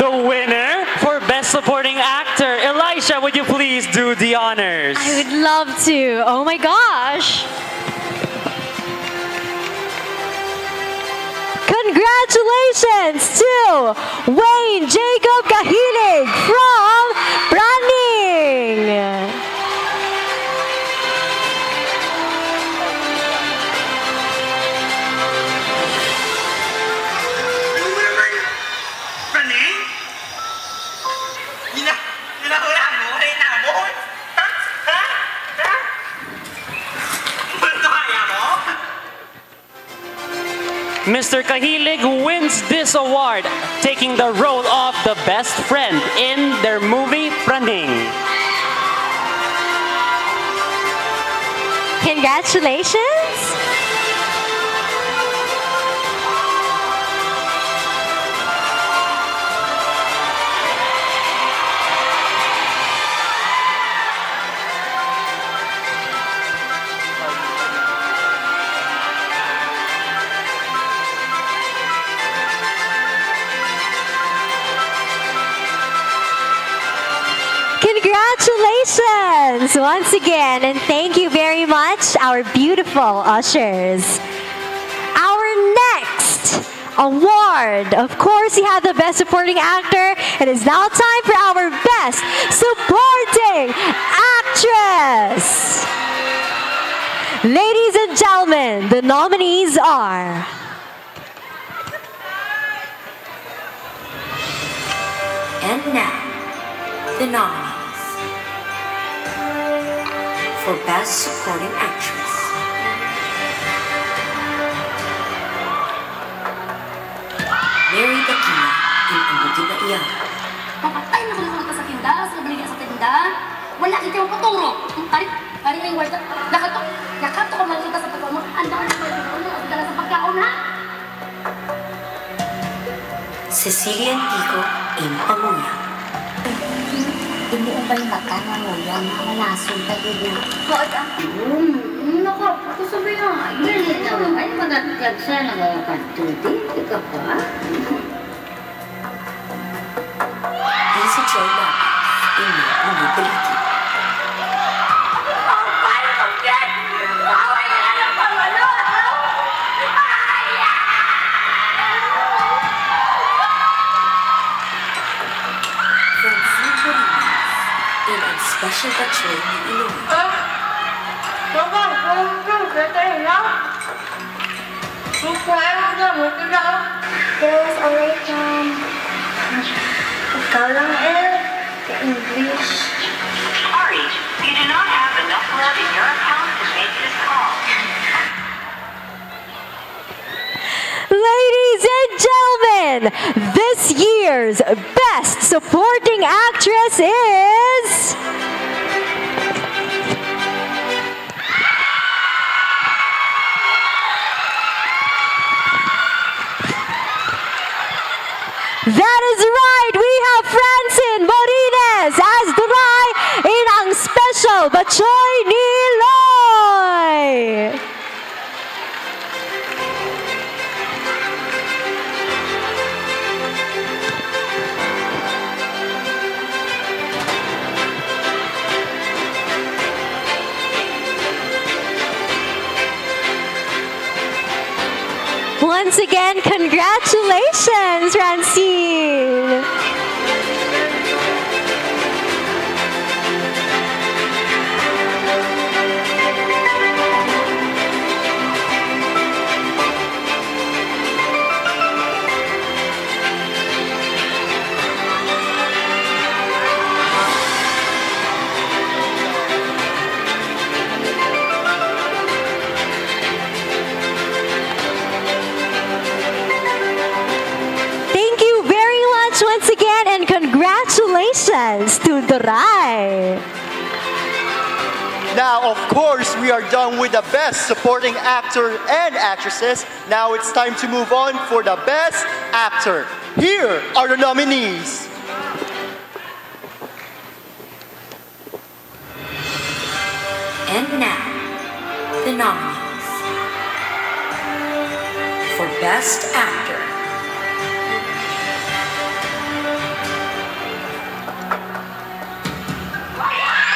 The winner Best Supporting Actor, Elisha, would you please do the honors? I would love to. Oh my gosh. Congratulations to Wayne Jacob Kahilig from Praning. Mr. Kahilig wins this award, taking the role of the best friend in their movie Praning. Congratulations. Once again, and thank you very much, our beautiful ushers. Our next award, of course, we have the Best Supporting Actor. It is now time for our Best Supporting Actress. Ladies and gentlemen, the nominees are. And now, the nominees for Best Supporting Actress. Mary Bakina in Ang na Iyan. Papatay na kung ka sa tinda, sa balik sa tinda. Wala kita mo paturo. Pari, pari ang word. Nakato, nakato ka man kita sa pagkaon mo. Ka na sa pagkaon mo. Ang dala sa pagkaon ha. Cecilia Antico in Panguya. Hindi ang balik mata na mo yan. Malasong tayo din. Bakit ang? Hmm, nako, ako sabi nga. Yan, yan. Ay, magatagad siya. Nagkakatuti. Ika pa. Lisa Joy Lopez in Mga Baliti. Special Bachelor ni Iloilo. Papa, ano Gata na? Sukwaya na mo na. Yes, alright, Mom. Ikaw lang, eh. English. Sorry, you do not have enough love in your account to make this call. Ladies and gentlemen, this year's Best Supporting Actress is. That is right, we have Francine Morines as Duray in ang special Bachoy Niloy. Once again, congratulations, Francine. Congratulations to Doray. Now, of course, we are done with the best supporting actor and actresses. Now it's time to move on for the best actor. Here are the nominees. And now, the nominees. For Best Actor,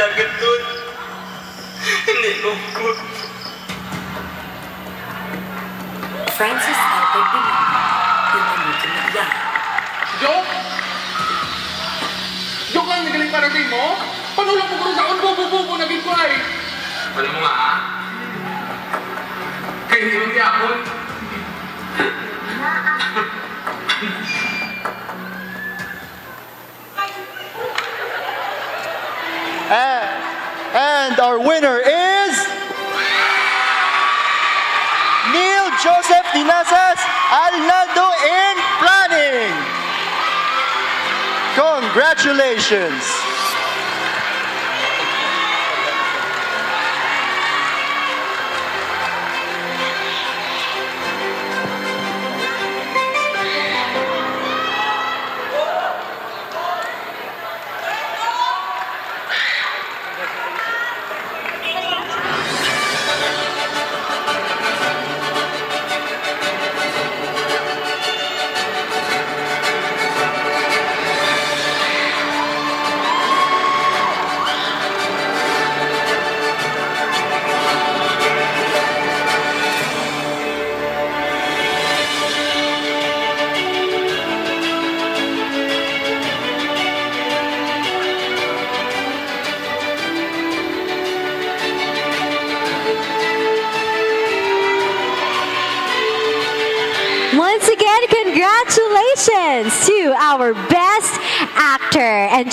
Dun siya agad dun. Hindi lungkot. Francis Albert Binay in Anukin na Iyan. Joke? Joke lang nagaling parating mo? Paano lang pagkaroon sa akong bubo-bubo naging ko ay? Alam mo nga ah. Kayo yung yapon. And, and our winner is Neil Joseph Dinazas Alnaldo in Praning. Congratulations.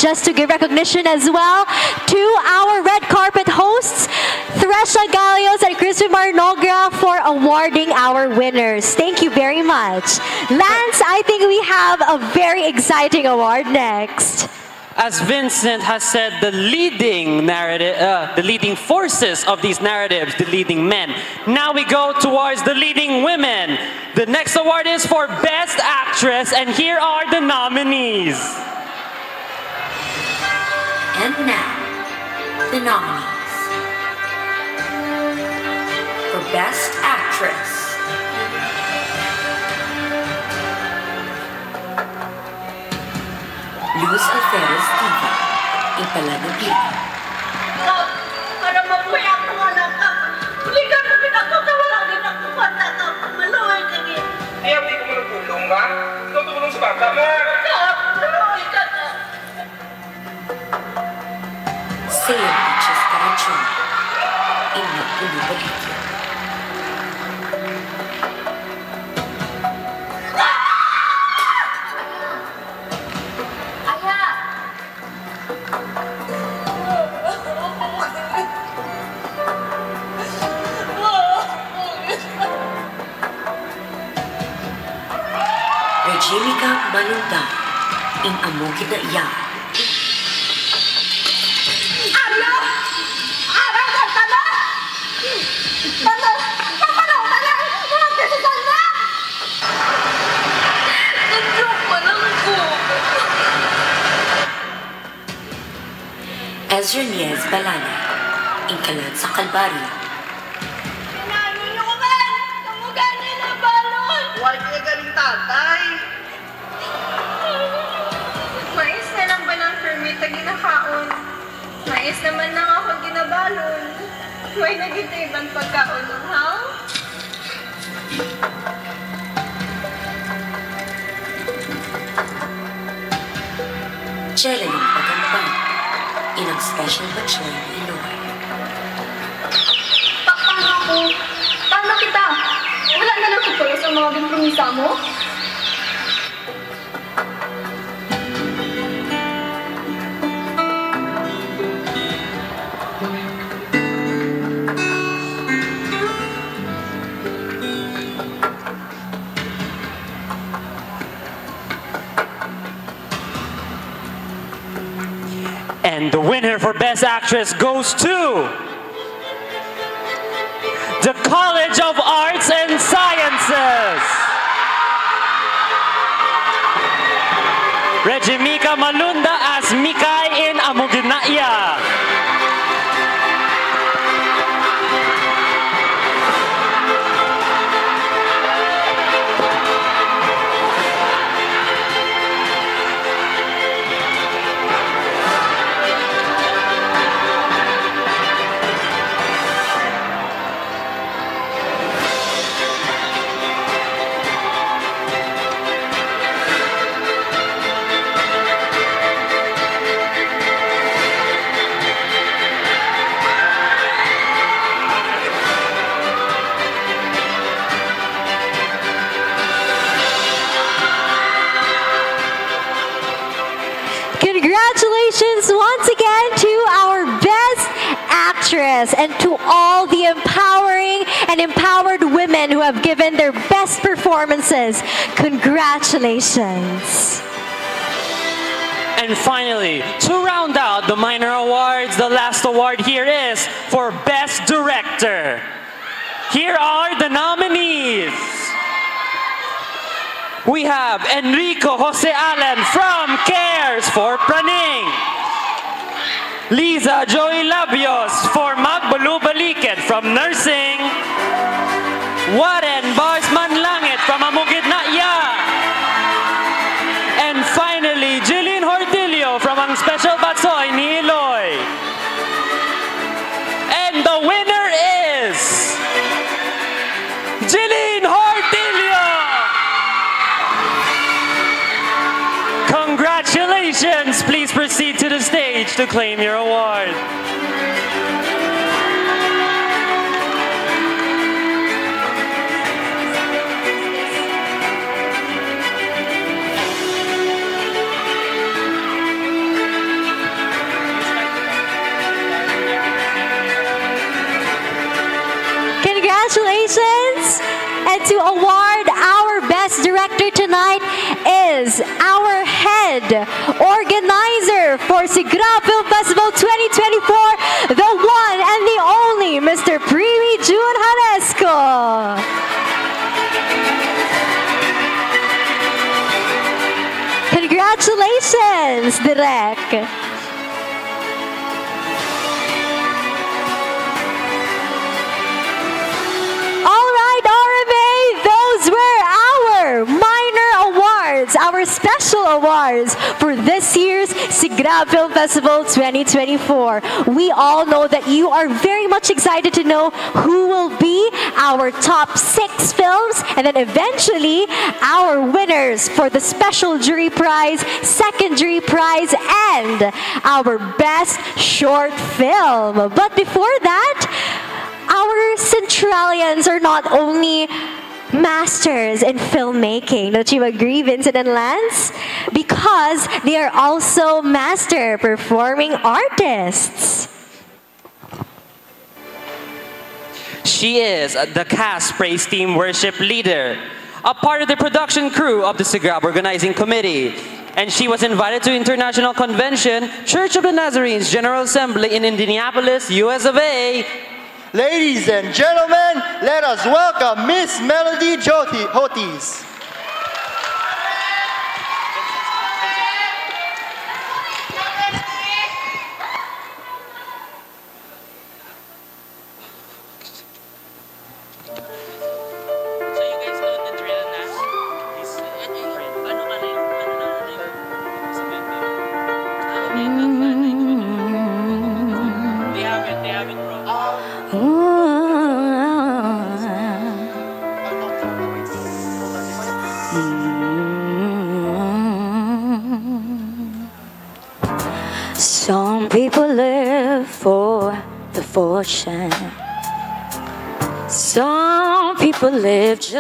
Just to give recognition as well to our red carpet hosts, Thresha Galios and Crispin Marnogra for awarding our winners. Thank you very much. Lance, I think we have a very exciting award next. As Vincent has said, the leading narrative, uh, the leading forces of these narratives, the leading men. Now we go towards the leading women. The next award is for Best Actress, and here are the nominees. And now, the nominees. For Best Actress, Luz Alferez Diva in Palanapin. Para mabuhay ako anak ka. Ba? Ikaw tumulong sa bata. Kap, sia la città c'è in un libretto. Regimica Balunta in Amogida Yard. Ezra Niez Balana in Kalan sa Kalbaryo. Nani nyo man! Kamugan nila balon! Huwag niya galing tatay. Mais na lang ba ng permit na ginakaon? Mais naman lang ako ginabalon. May nagitibang pagkaulong, ha? Jelly ng pagambang. Ilang special batch ng Illinois. Pa- paano ako? Paano kita? Wala na lang tutuloy sa mga ginpromisa mo? And the winner for Best Actress goes to the College of Arts and Sciences. Regimika Malunda as Mikay actress and to all the empowering and empowered women who have given their best performances. Congratulations. And finally, to round out the minor awards, the last award here is for Best Director. Here are the nominees. We have Enrico Jose Allen from Cares for Praning. Lisa Joy Labios for from Nursing. Warren Barsman Langit from Amugidnaya. And finally, Jillian Hortilio from Ang Special Batchoy ni Iloy. And the winner is Jillian Hortilio. Congratulations! Please proceed to the stage to claim your award. Sigrab Film Festival 2024, the one and the only Mr. Primi Jun Hanesco. Congratulations, Direk. Awards for this year's Sigrab Film Festival 2024. We all know that you are very much excited to know who will be our top six films and then eventually our winners for the special jury prize, second jury prize, and our best short film. But before that, our Centralians are not only masters in filmmaking. Don't you agree, Vincent and Lance? Because they are also master performing artists. She is the cast praise team worship leader, a part of the production crew of the Sigrab organizing committee. And she was invited to International Convention, Church of the Nazarenes General Assembly in Indianapolis, US of A. Ladies and gentlemen, let us welcome Miss Melody Joti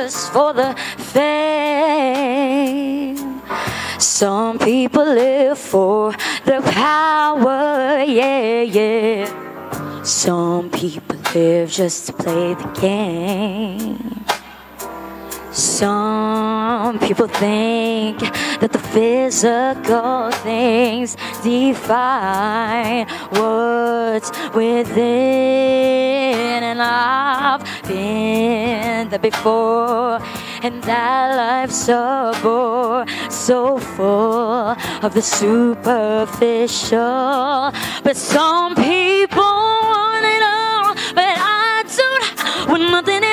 just for the fame. Some people live for the power, yeah, yeah. Some people live just to play the game. Some people think that the physical things define what's within, and I've been there before. And that life's a bore, so full of the superficial. But some people want it all, but I don't want nothing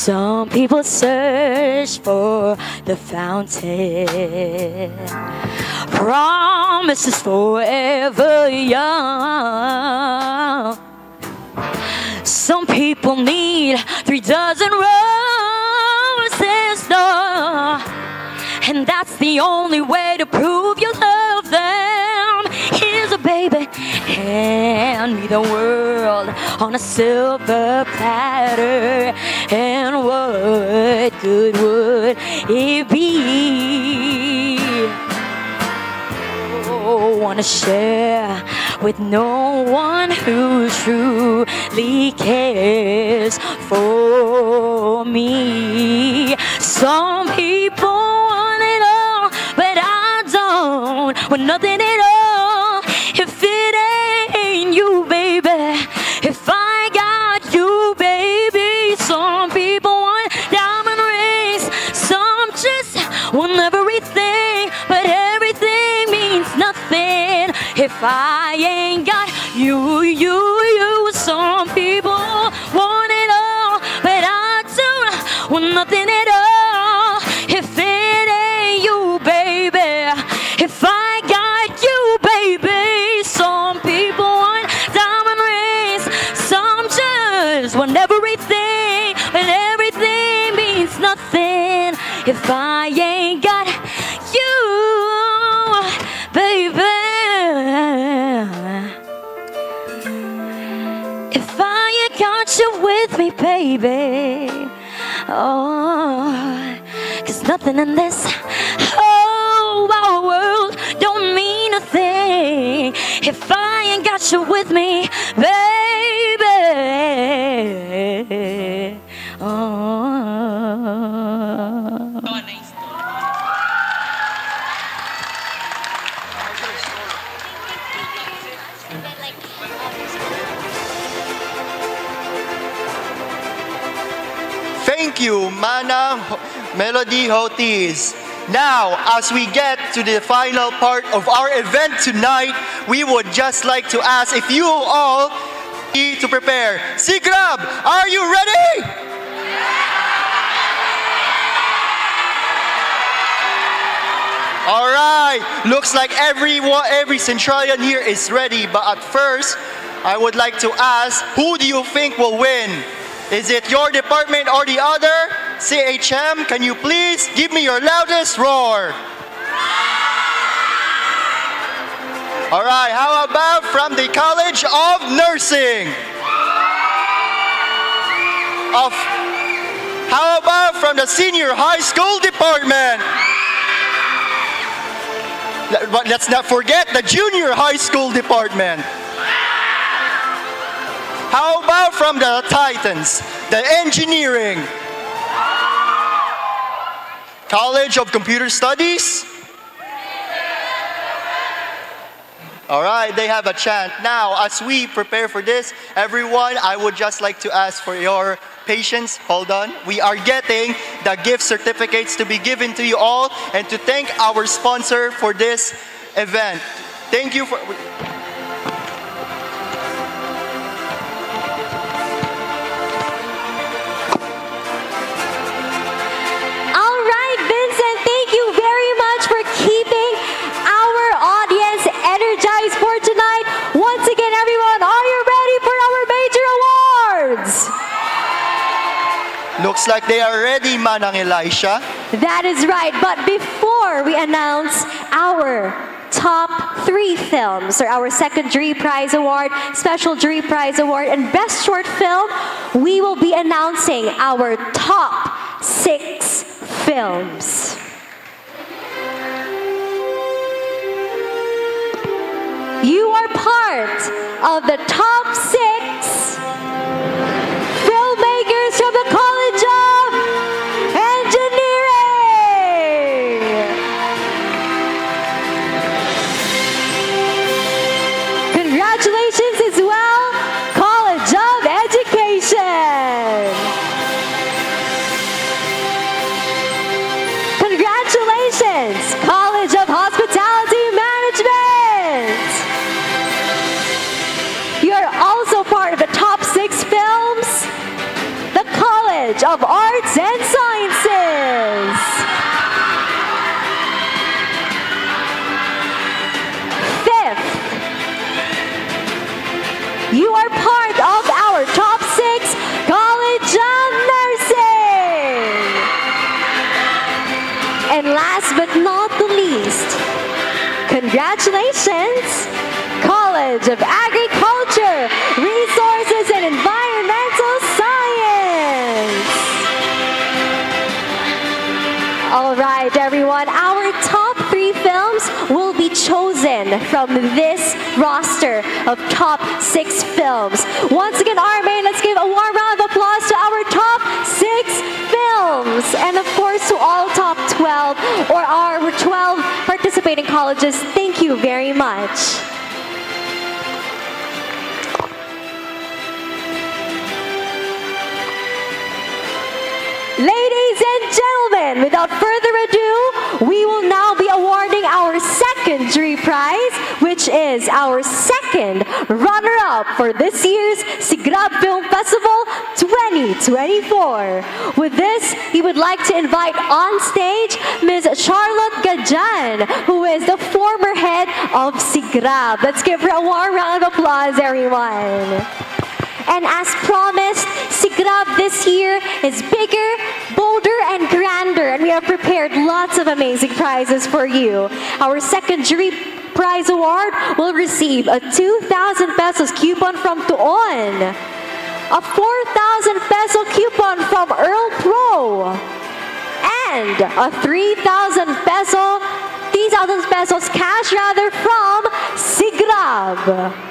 Some people search for the fountain. Promises forever young. Some people need three dozen roses, no. And that's the only way to prove your love hand me the world on a silver platter. And what good would it be? Oh, wanna share with no one who truly cares for me. Some people want it all, but I don't want nothing nothing baby. Oh, cause nothing in this whole wide world don't mean a thing if I ain't got you with me, baby. Oh. You, Mana Melody Hotis. Now, as we get to the final part of our event tonight, we would just like to ask if you all to prepare. Sigrab, are you ready? All right, looks like everyone, every Centralian here is ready. But at first, I would like to ask, who do you think will win? Is it your department or the other? CHM, can you please give me your loudest roar? All right, how about from the College of Nursing? Of, how about from the Senior High School Department? But let's not forget the Junior High School Department. How about from the Titans, the Engineering? College of Computer Studies? All right, they have a chant. Now, as we prepare for this, everyone, I would just like to ask for your patience. Hold on. We are getting the gift certificates to be given to you all and to thank our sponsor for this event. Thank you for. very much for keeping our audience energized for tonight. Once again, everyone, are you ready for our major awards? Looks like they are ready, Manang Elisha. That is right. But before we announce our top three films or our second jury prize award special jury prize award and best short film we will be announcing our top six films You are part of the congratulations, College of Agriculture, Resources and Environmental Science. All right, everyone, our top three films will be chosen from this roster of top six films. Once again, RMA, let's give a warm round of applause to our top six films. And of course, to all top 12 or our 12 colleges, thank you very much. Ladies and gentlemen, without further ado, we will now be awarding our second jury prize, which is our second runner-up for this year's Sigrab Film Festival 2024. With this, we would like to invite on stage Ms. Charlotte Gajan, who is the former head of Sigrab. Let's give her a warm round of applause, everyone. And as promised, Sigrab this year is bigger, bolder, and grander, and we have prepared lots of amazing prizes for you. Our second jury prize award will receive a 2,000 pesos coupon from Tuon, a 4,000 peso coupon from Earl Pro, and a 3,000 peso 3,000 pesos cash rather from Sigrab.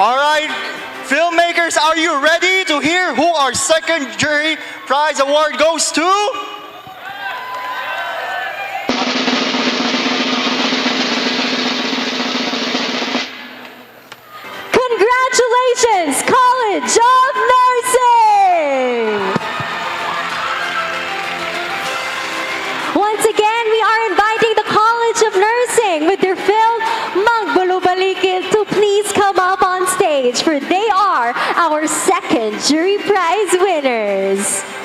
All right, filmmakers, are you ready to hear who our second jury prize award goes to? Congratulations, College of Nursing! Our second jury prize winners.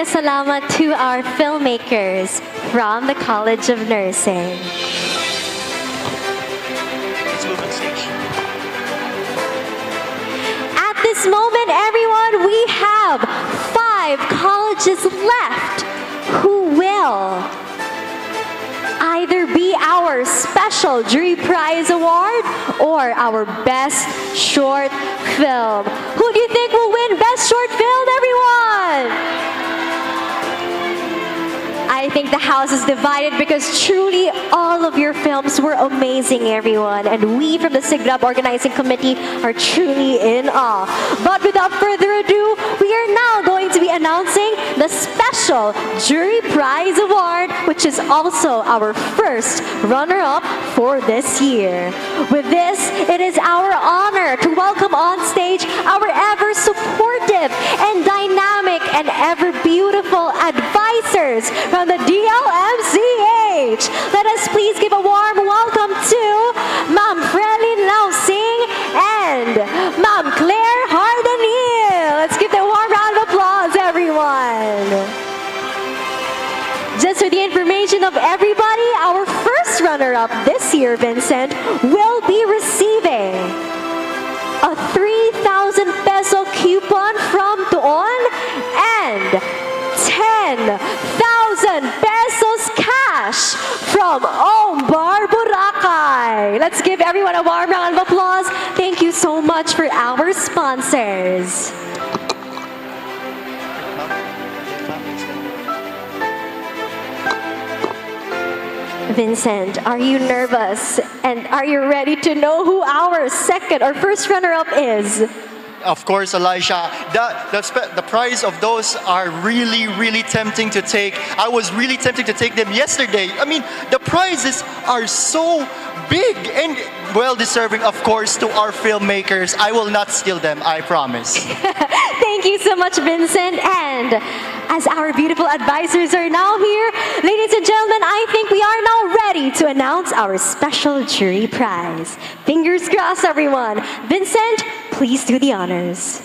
Gid salamat to our filmmakers from the College of Nursing. At this moment, everyone, we have five colleges left who will either be our special jury prize award or our best short film. Who do you think will win best short film, I think the house is divided because truly all of your films were amazing, everyone. And we from the SIGRAB Organizing Committee are truly in awe. But without further ado, we are now going to be announcing the special Jury Prize Award, which is also our first runner-up for this year. With this, it is our honor to welcome on stage our ever supportive and dynamic and ever beautiful advisors from the DLMCH. Let us please give a warm welcome to Ma'am Frelin Lausing and Ma'am Claire Hardenil. Let's give them a warm round of applause, everyone. Just for the information of everybody, our first runner-up this year, Vincent, will be receiving from Ombar oh, Boracay. Let's give everyone a warm round of applause. Thank you so much for our sponsors. Vincent, are you nervous? And are you ready to know who our second or first runner-up is? Of course, Elisha. The, the, the price of those are really, really tempting to take. I was really tempted to take them yesterday. I mean, the prizes are so big and well deserving, of course, to our filmmakers. I will not steal them, I promise. Thank you so much, Vincent. And as our beautiful advisors are now here, ladies and gentlemen, I think we are now ready to announce our special jury prize. Fingers crossed, everyone. Vincent, please do the honors.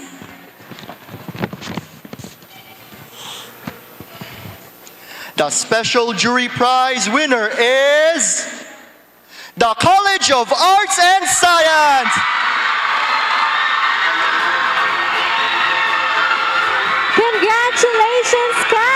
The special jury prize winner is the College of Arts and Science. Congratulations, class!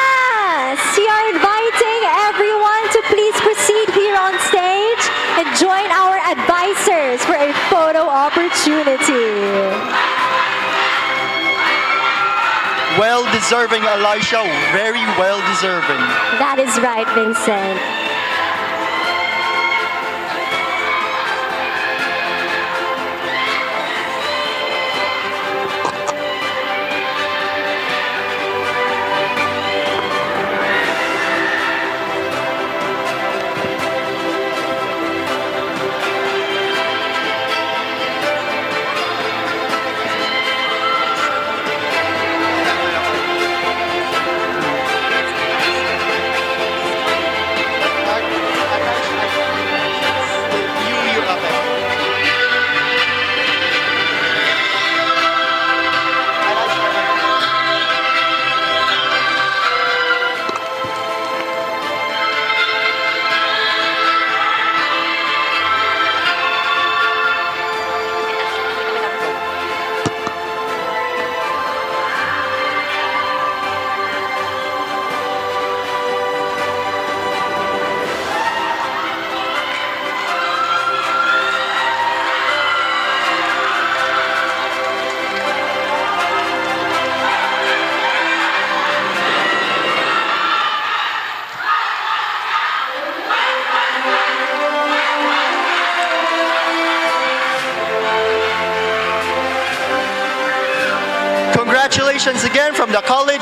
Well deserving, Elisha. Very well deserving. That is right, Vincent.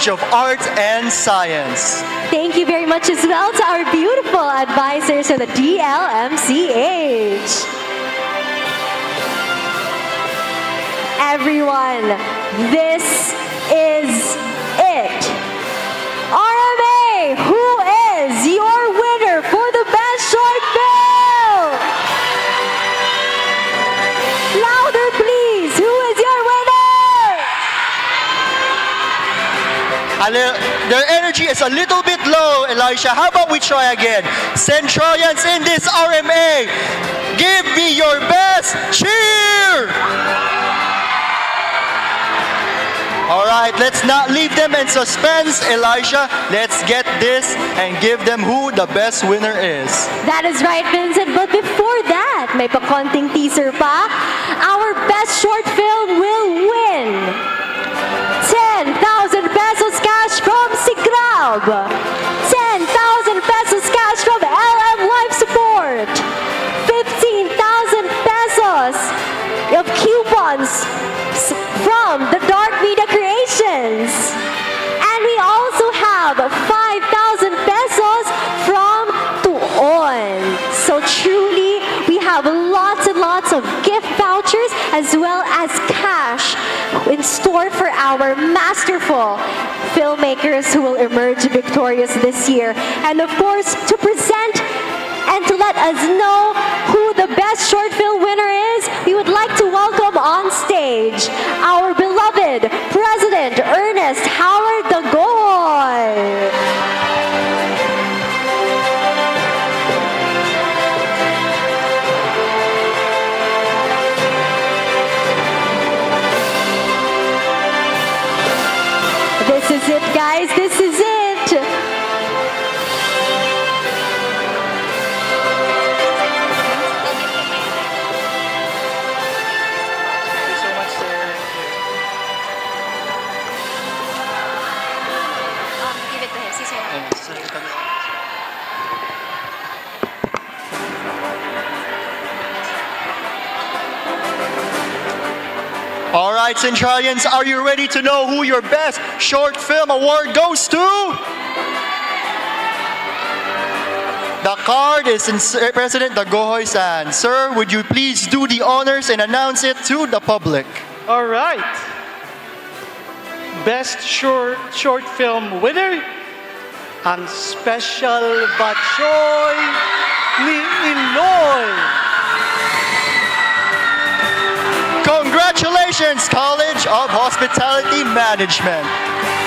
College of Arts and Science. Thank you very much as well to our beautiful advisors of the DLMCH. Everyone, this Their energy is a little bit low, Elisha. How about we try again? Centralians in this RMA, give me your best cheer! All right, let's not leave them in suspense, Elisha. Let's get this and give them who the best winner is. That is right, Vincent. But before that, may pakonting teaser pa. Our best short film our masterful filmmakers who will emerge victorious this year. And of course, to present and to let us know who the best short film winner is, we would like to welcome on stage our beloved President right, Centralians, are you ready to know who your best short film award goes to? The card is in eh, President Dagohoy-san. Sir, would you please do the honors and announce it to the public? All right. Best short, short film winner, ang Special Batchoy ni Iloy. Congratulations, College of Hospitality Management.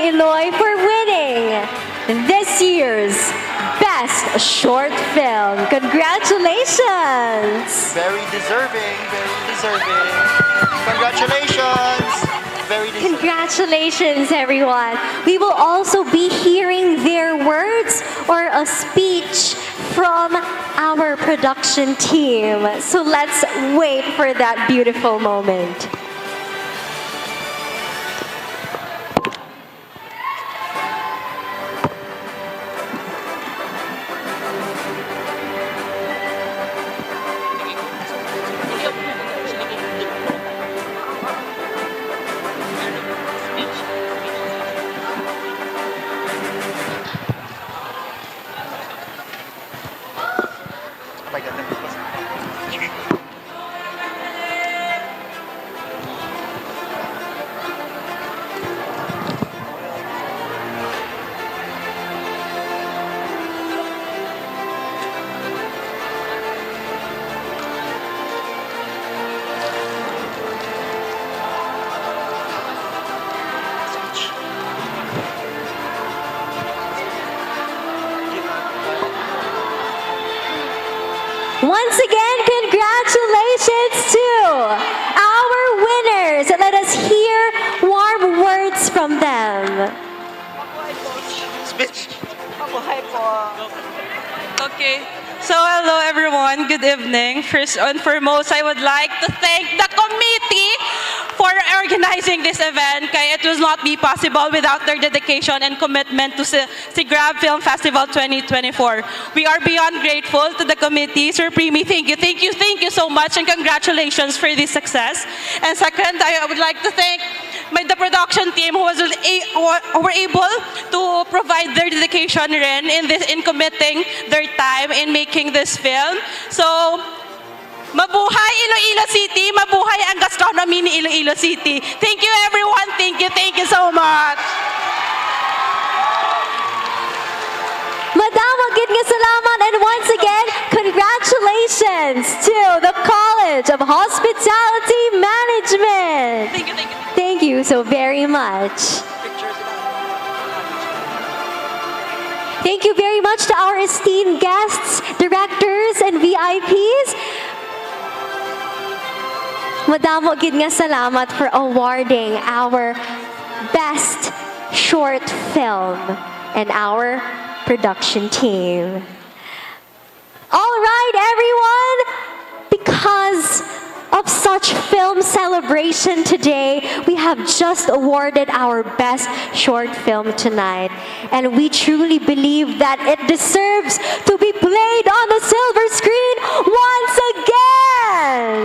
Iloy for winning this year's Best Short Film. Congratulations! Very deserving, very deserving. Congratulations. Very deserving. Congratulations, everyone. We will also be hearing their words or a speech from our production team. So let's wait for that beautiful moment. First and foremost, I would like to thank the committee for organizing this event. It will not be possible without their dedication and commitment to Si- SIGRAB Film Festival 2024. We are beyond grateful to the committee. Sir Primi, thank you, thank you, thank you so much and congratulations for this success. And second, I would like to thank my the production team who was who were able to provide their dedication in this in committing their time in making this film. So Mabuhay Iloilo City, mabuhay ang gastronomy ni Iloilo City. Thank you everyone, thank you, thank you so much. Madam, agad nga salamat and once again, congratulations to the College of Hospitality Management. Thank you, thank you. Thank you so very much. Thank you very much to our esteemed guests, directors, and VIPs. Madam, agad nga salamat for awarding our best short film and our production team. All right, everyone, because of such film celebration today, we have just awarded our best short film tonight. And we truly believe that it deserves to be played on the silver screen once again.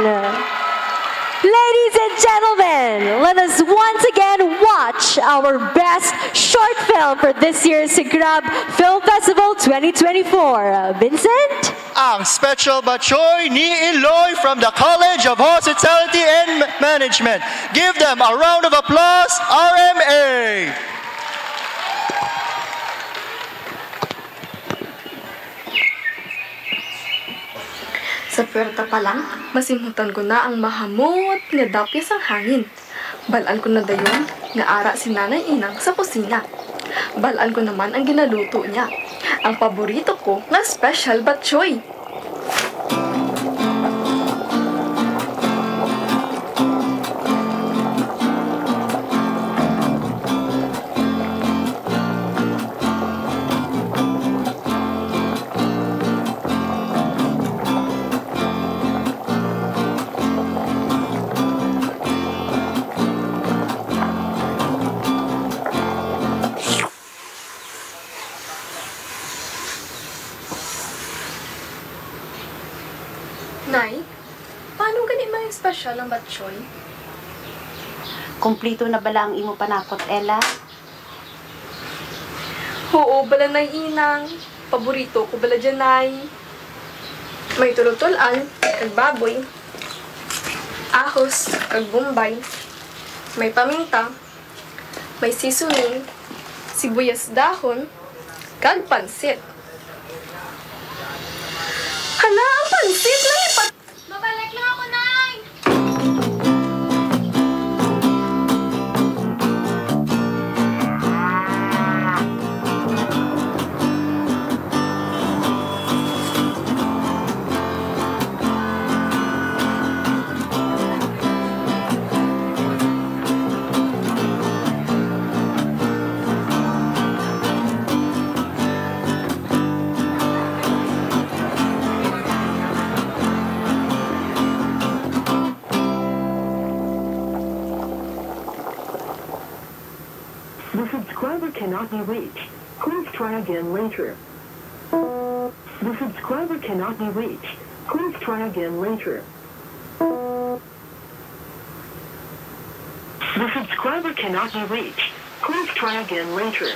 Ladies and gentlemen, let us once again watch our best short film for this year's Sigrab Film Festival 2024. Vincent? Ang Special Batchoy ni Iloy from the College of Hospitality and Management. Give them a round of applause, RMA! Sa puwerta pa lang, masimutan ko na ang mahamot nga dapyas ang hangin. Balaan ko na dayon nga ara si Nanay Inang sa kusina. Balaan ko naman ang ginaluto niya. Ang paborito ko nga special batchoy. Kumplito na bala ang imo panakot, Ella? Oo, bala na inang. Paborito ko bala dyan, Nay. May turutulan, kag baboy, ahos, kag bumbay, may paminta, may sisunin, sibuyas dahon, kag pansit. Hala, ang pansit lang subscriber cannot be reached. Please try again later. The subscriber cannot be reached. Please try again later. The subscriber cannot be reached. Please try again later.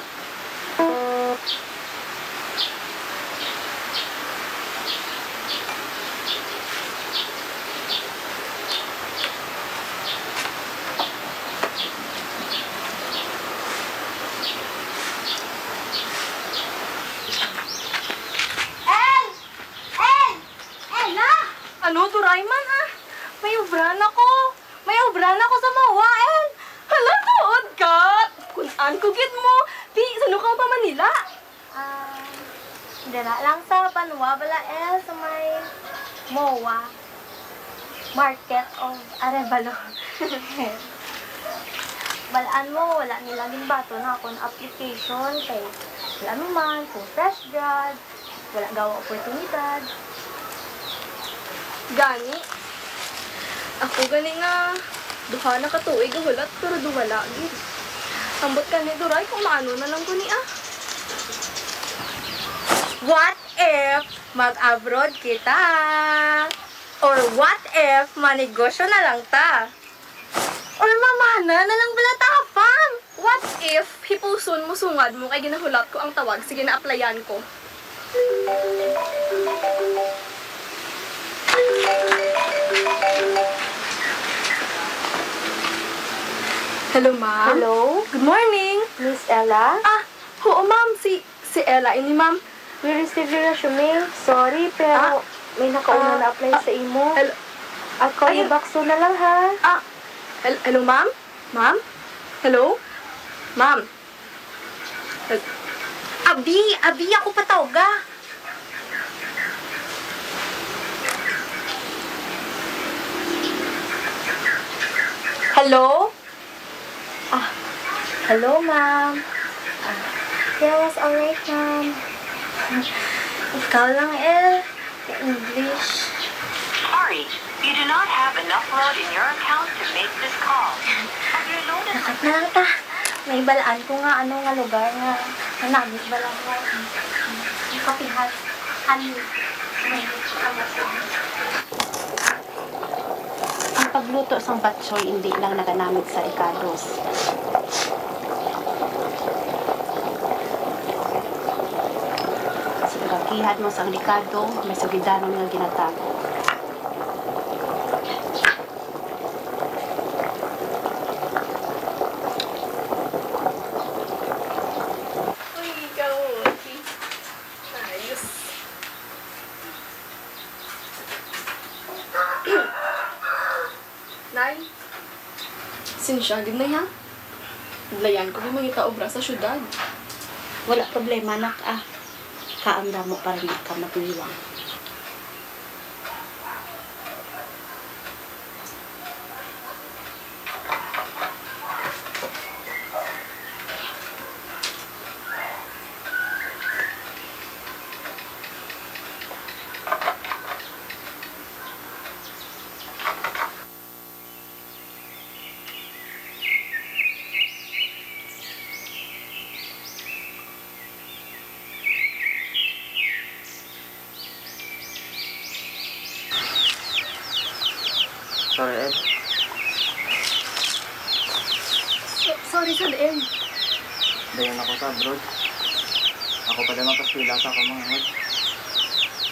Market of Arevalo. Balaan mo, wala nila bato na akong application kay wala mo man, kung fresh grad, wala gawa oportunidad. Gani. Ako gani nga. Duha na katuig ang hulat pero duwala gid. Ambot ka ni Duray kung maano na lang ko ni ah. What if mag-abroad kita? Or what if manegosyo na lang ta? Or mamana na lang bala ta, fam? What if hipuson mo sungad mo kay ginahulat ko ang tawag sige na applyan ko. Hello, ma'am. Hello? Good morning. Miss Ella? Ah, oo, ma'am. Si, si Ella, ini, ma'am. We received your resume. Sorry, pero may nakauna Ah, na apply ah, sa imo. hello. I'll call you Ayun. back soon na lang, ha? Ah, hel- hello, ma'am? Ma'am? Hello? Ma'am? Abi, abi ako patawga. Hello? Ah, hello, ma'am. Ah, yes, alright, ma'am. Ikaw lang, El. English. Sorry, you do not have enough load in your account to make this call. Have your load is Nakat na lang ta. May balaan ko nga ano nga lugar nga nanamit ba lang ko. Yung kapihan. Ano? May Ang pagluto sa batsoy hindi lang naganamit sa Ricardos. Sa pagkakihad mo sa Ricardo, may sugidanon nga ginatago. Nay, sinsyagin na yan. Layan ko yung mga obra sa syudad. Wala problema, nak ah. Kaanda mo para hindi ka magliwang. Sorry, Ed. So- sorry sa DM. Dayan ako sa abroad. Ako pa naman pasila sa ako mga hod.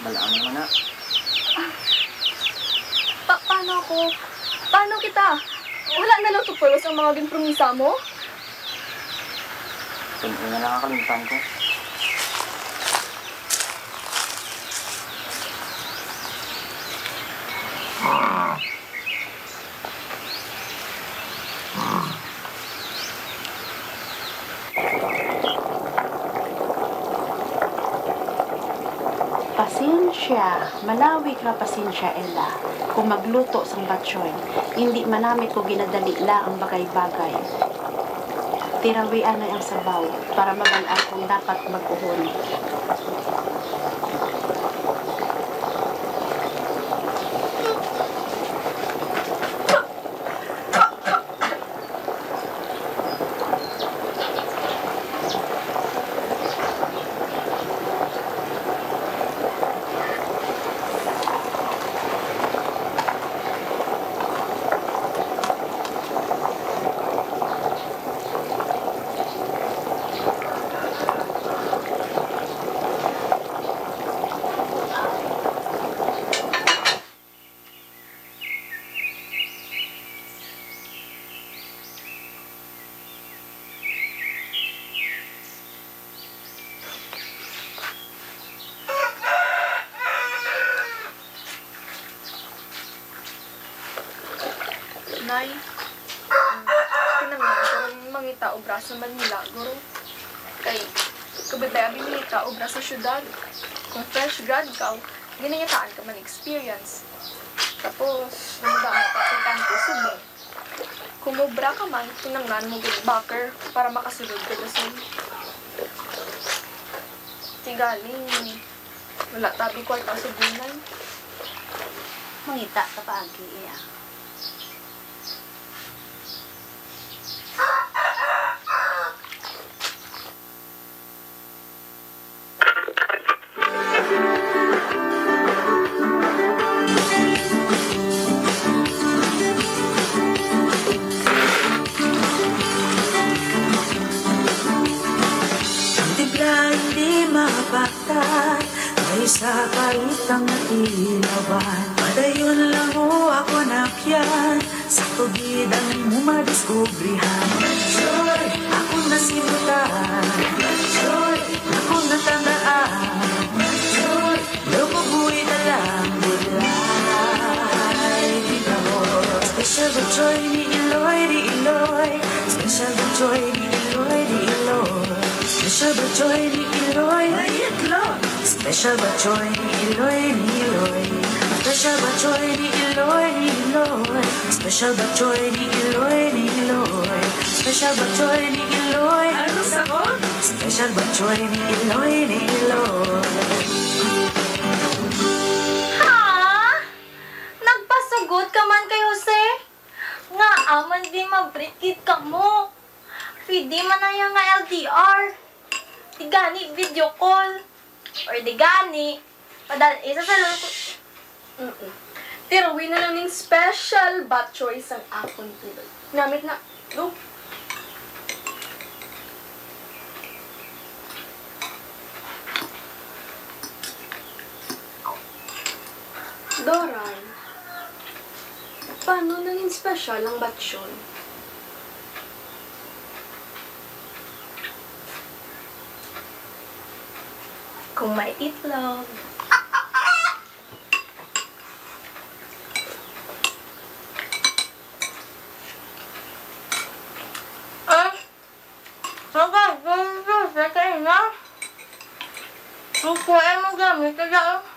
Balaan naman na. Pa paano ako? Paano kita? Wala na lang tupulos ang mga ginpromisa mo? Siyempre na nakakalimutan ko. Malawi ka pasensya, Ella. Kung magluto sang batsoy, hindi manamit ko ginadali la ang bagay-bagay. Tirawian na ang sabaw para mabalaan kung dapat mag-uhon. Nay, um, kinanglan ko ng mangita obra sa Manila, guro. Kay, kabadlay abi mangita obra sa syudad. Kung fresh grad ka, ginanyataan ka man experience. Tapos, namudama ka sa kanto subo. Kung obra ka man, kinanglan mo good backer para makasulod ka sa Tigaling, Wala tabi kwarta sa bulan. Mangita ka pa agi iya. Iloy, ni Iloy Ha? Nagpasugod ka man kay Jose? Nga aman di mabrikit ka mo. Pwede man na nga LDR. Di gani video call. Or di gani. Padal, isa sa lang Mm-mm. Tirawin na lang ng special bat choice ang akong pilot. Namit na. Naging special ang batsyon? kung may itlog. Ah, magaganda sa kanya. Ang kuya mo gamit ka dyan.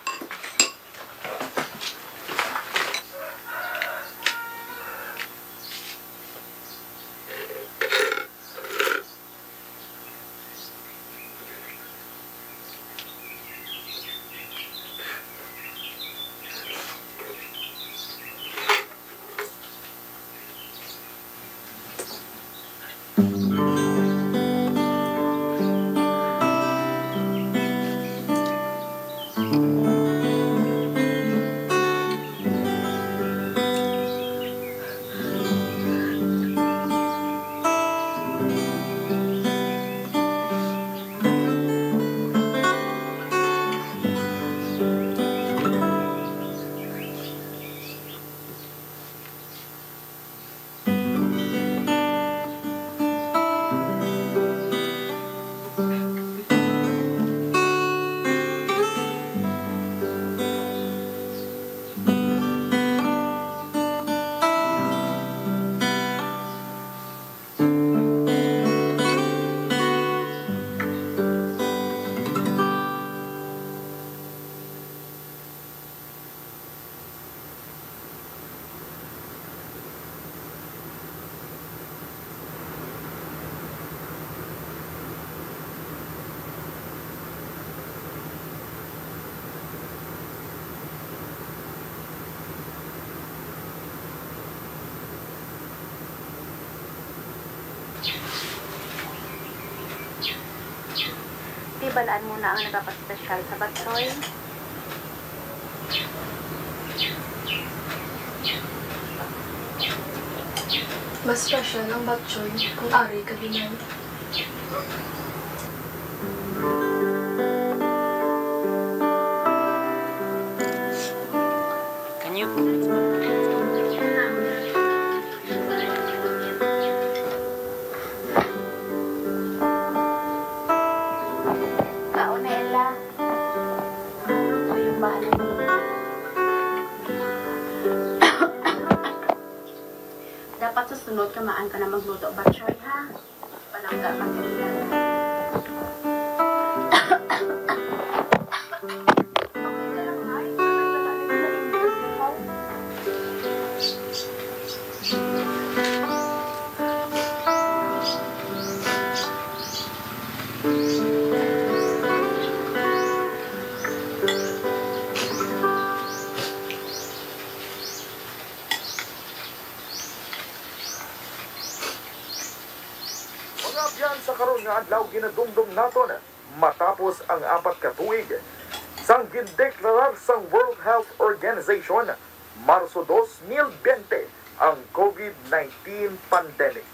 Balaan mo na ang nagpapaspecial sa Batsoy. Mas special ang batchoy kung ari ka ginay. Ang apat ka tuig sang gindeklarar sang World Health Organization Marso 2020 ang COVID-19 pandemic.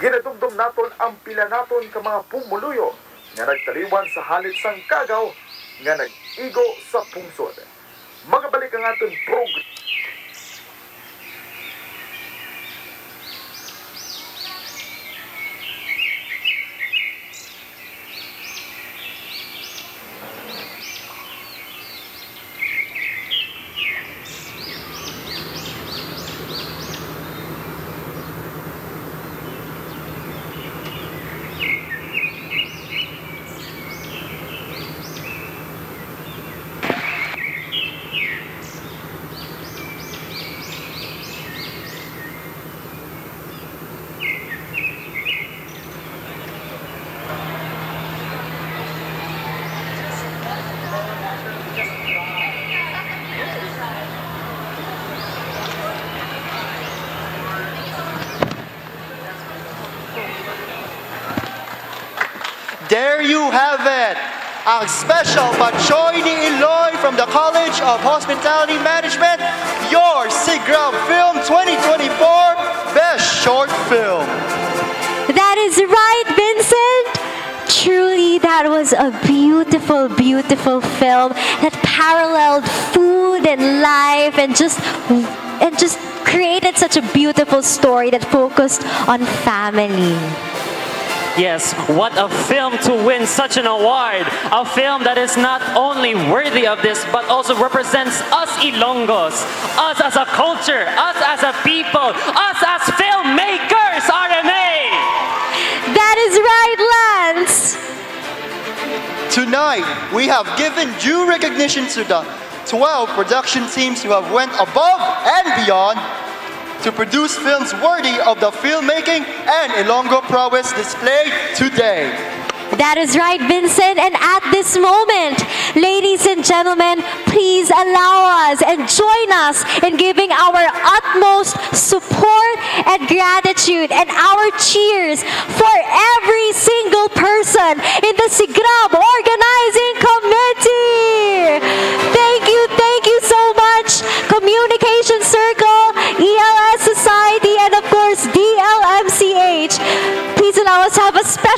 Ginadumdum naton ang pila naton ka mga pumuluyo nga nagtaliwan sa halit sang kagaw nga nag-igo sa pungsod. Magabalik ang aton program. Ang special Batchoy ni Iloy from the College of Hospitality Management, your SIGRAB Film 2024 Best Short Film. That is right, Vincent. Truly, that was a beautiful, beautiful film that paralleled food and life and just and just created such a beautiful story that focused on family. Yes, what a film to win such an award. A film that is not only worthy of this, but also represents us Ilonggos, us as a culture, us as a people, us as filmmakers, RMA! That is right, Lance! Tonight, we have given due recognition to the 12 production teams who have went above and beyond to produce films worthy of the filmmaking and Ilonggo prowess displayed today. That is right, Vincent. And at this moment, ladies and gentlemen, please allow us and join us in giving our utmost support and gratitude and our cheers for every single person in the Sigrab Organizing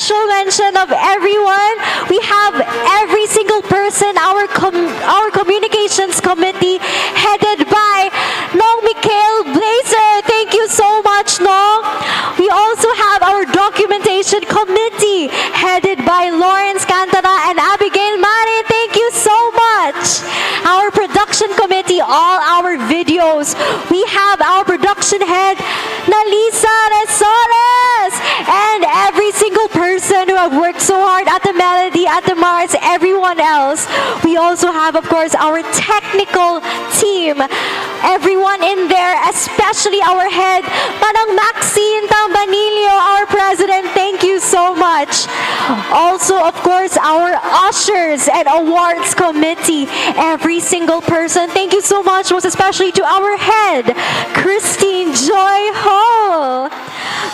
special mention of everyone. We have every single person, our com- our communications committee, headed by Nong Mikhail Blazer. Thank you so much, Nong. We also have our documentation committee, headed by Lawrence Cantara and Abigail Mari. Thank you so much. Our production committee, all our videos. We have our production head, Nalisa Resores, and every single person who have worked so hard at the Melody, at the Mars, everyone else. We also have, of course, our technical team. Everyone in there, especially our head, Manang Maxine Tambanilio, our president. Thank you so much. Also, of course, our ushers and awards committee. Every single person. Thank you so much, most especially to our head, Christine Joy Hall.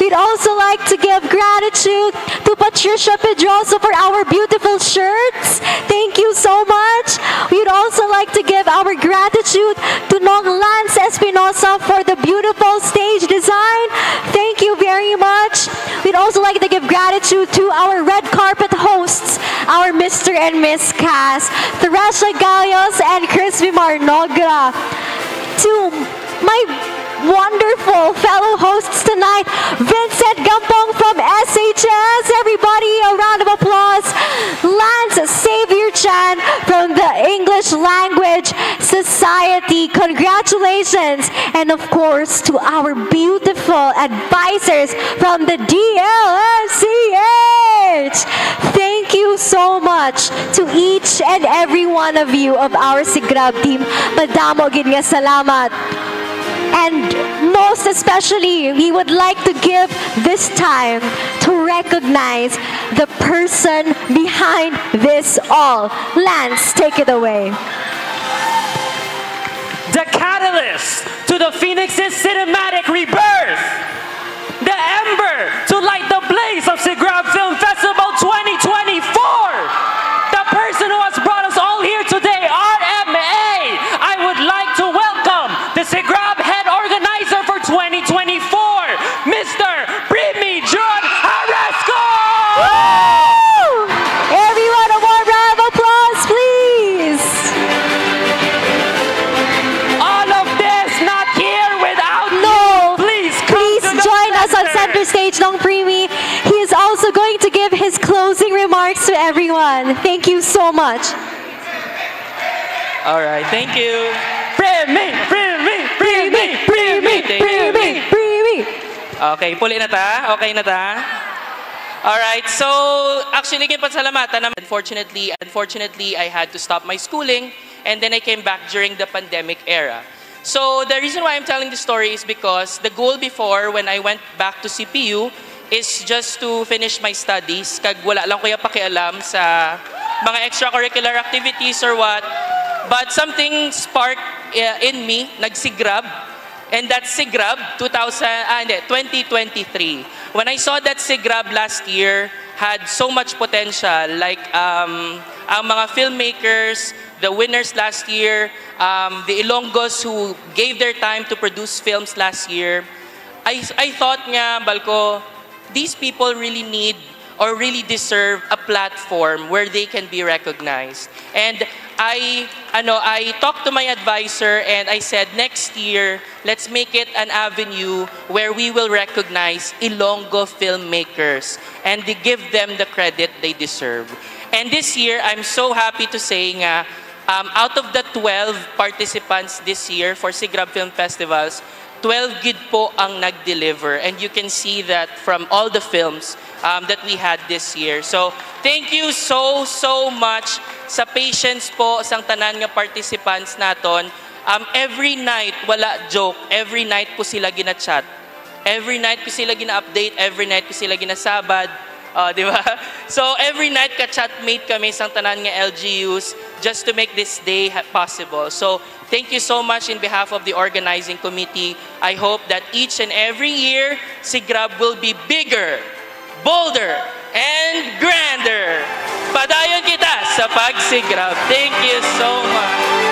We'd also like to give gratitude to Patricia Pedrosa for our beautiful shirts. Thank you so much. We'd also like to give our gratitude to Nong Lance Espinosa for the beautiful stage design. Thank you very much. We'd also like to give gratitude to our red carpet hosts, our Mr. and Miss Cass, Theresa Gallos and Crispy Marnogra. To my wonderful fellow hosts tonight, Vincent Gampong from SHS. Everybody, a round of applause. Lance Xavier Chan from the English Language Society. Congratulations. And of course, to our beautiful advisors from the DLMCH. Thank you so much to each and every one of you of our Sigrab team. Madamo nga salamat. And most especially, we would like to give this time to recognize the person behind this all. Lance, take it away. The catalyst to the Phoenix's cinematic rebirth. The ember to light the blaze of Sigrab remarks to everyone. Thank you so much. All right, thank you. Primi! me, Primi! me, Primi! me. Okay, puli na ta? Okay na ta? Alright, so actually, kin pasalamatan naman. Unfortunately, unfortunately, I had to stop my schooling and then I came back during the pandemic era. So the reason why I'm telling this story is because the goal before when I went back to CPU is just to finish my studies. Kag wala lang kuya pakialam sa mga extracurricular activities or what. But something sparked uh, in me, nagsigrab, and that SIGRAB 2000, ah, hindi, 2023. When I saw that SIGRAB last year had so much potential, like um, ang mga filmmakers, the winners last year, um, the Ilonggos who gave their time to produce films last year, I, I thought nga, Balko, these people really need or really deserve a platform where they can be recognized. And I, ano, I talked to my advisor and I said, next year, let's make it an avenue where we will recognize Ilonggo filmmakers and give them the credit they deserve. And this year, I'm so happy to say nga, um, out of the 12 participants this year for Sigrab Film Festivals, 12 gid po ang nag-deliver. And you can see that from all the films um, that we had this year. So, thank you so, so much sa patience po sang tanan nga participants naton. Um, every night, wala joke, every night ko sila gina-chat. Every night ko sila gina-update, every night ko sila ginasabad. Uh, di ba? So, every night ka-chatmate kami sang tanan nga LGUs just to make this day possible. So, thank you so much in behalf of the organizing committee. I hope that each and every year, Sigrab will be bigger, bolder, and grander. Padayon kita sa pagsigrab. Thank you so much.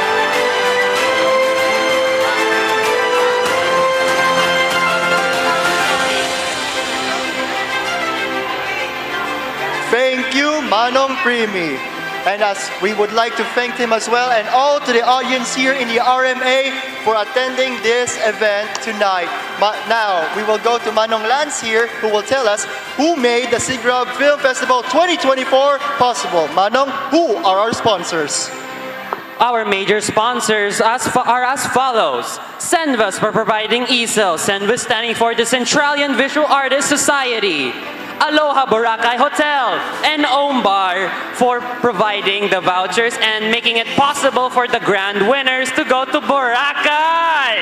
Thank you, Manong Primi. And as we would like to thank him as well and all to the audience here in the RMA for attending this event tonight. But now we will go to Manong Lance here who will tell us who made the Sigrab Film Festival 2024 possible. Manong, who are our sponsors? Our major sponsors as are as follows. Senvas for providing easel. Senvas standing for the Centralian Visual Artists Society. Aloha Boracay Hotel and Ombar for providing the vouchers and making it possible for the grand winners to go to Boracay.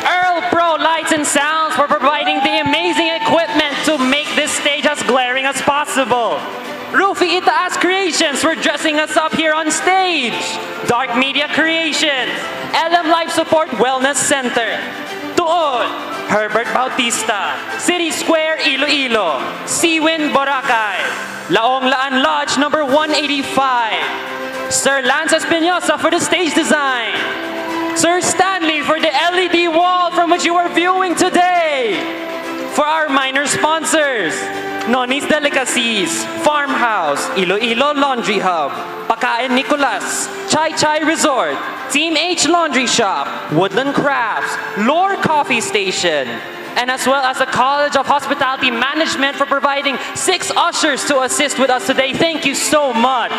Earl Pro Lights and Sounds for providing the amazing equipment to make this stage as glaring as possible. Rufi Itaas Creations for dressing us up here on stage. Dark Media Creations. LM Life Support Wellness Center. Tuon, Herbert Bautista. City Square, Iloilo. Seawind, Boracay. Laong Laan Lodge, number 185. Sir Lance Espinosa for the stage design. Sir Stanley for the LED wall from which you are viewing today. For our minor sponsors, Noni's Delicacies, Farmhouse, Iloilo Laundry Hub, Pakain Nicolas, Chai Chai Resort, Team H Laundry Shop, Woodland Crafts, Lore Coffee Station, and as well as the College of Hospitality Management for providing six ushers to assist with us today. Thank you so much.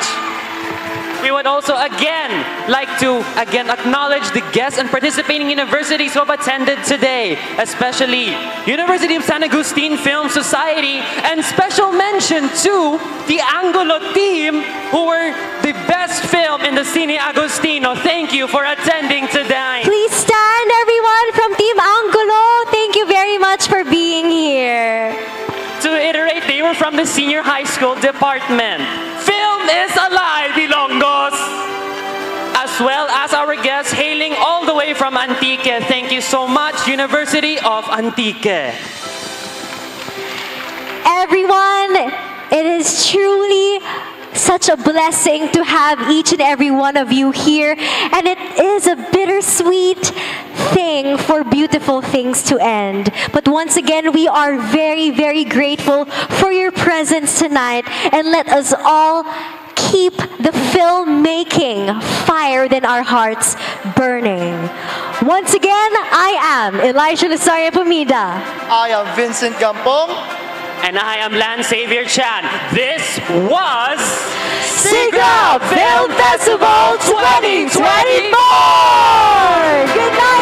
We would also again like to again acknowledge the guests and participating universities who have attended today, especially University of San Agustin Film Society, and special mention to the Angulo team who were the best film in the Cine Agustino. Thank you for attending today. Please stand, everyone, from Team Angulo. Thank you very much for being here. To iterate, they were from the senior high school department. Film is alive, from Antique. Thank you so much, University of Antique. Everyone, it is truly such a blessing to have each and every one of you here. And it is a bittersweet thing for beautiful things to end. But once again, we are very, very grateful for your presence tonight. And let us all keep the filmmaking fire within our hearts burning. Once again, I am Elisha Lasaria Pumida. I am Vincent Gampong. And I am Lan Xavier Chan. This was Sigrab Film Festival 2024!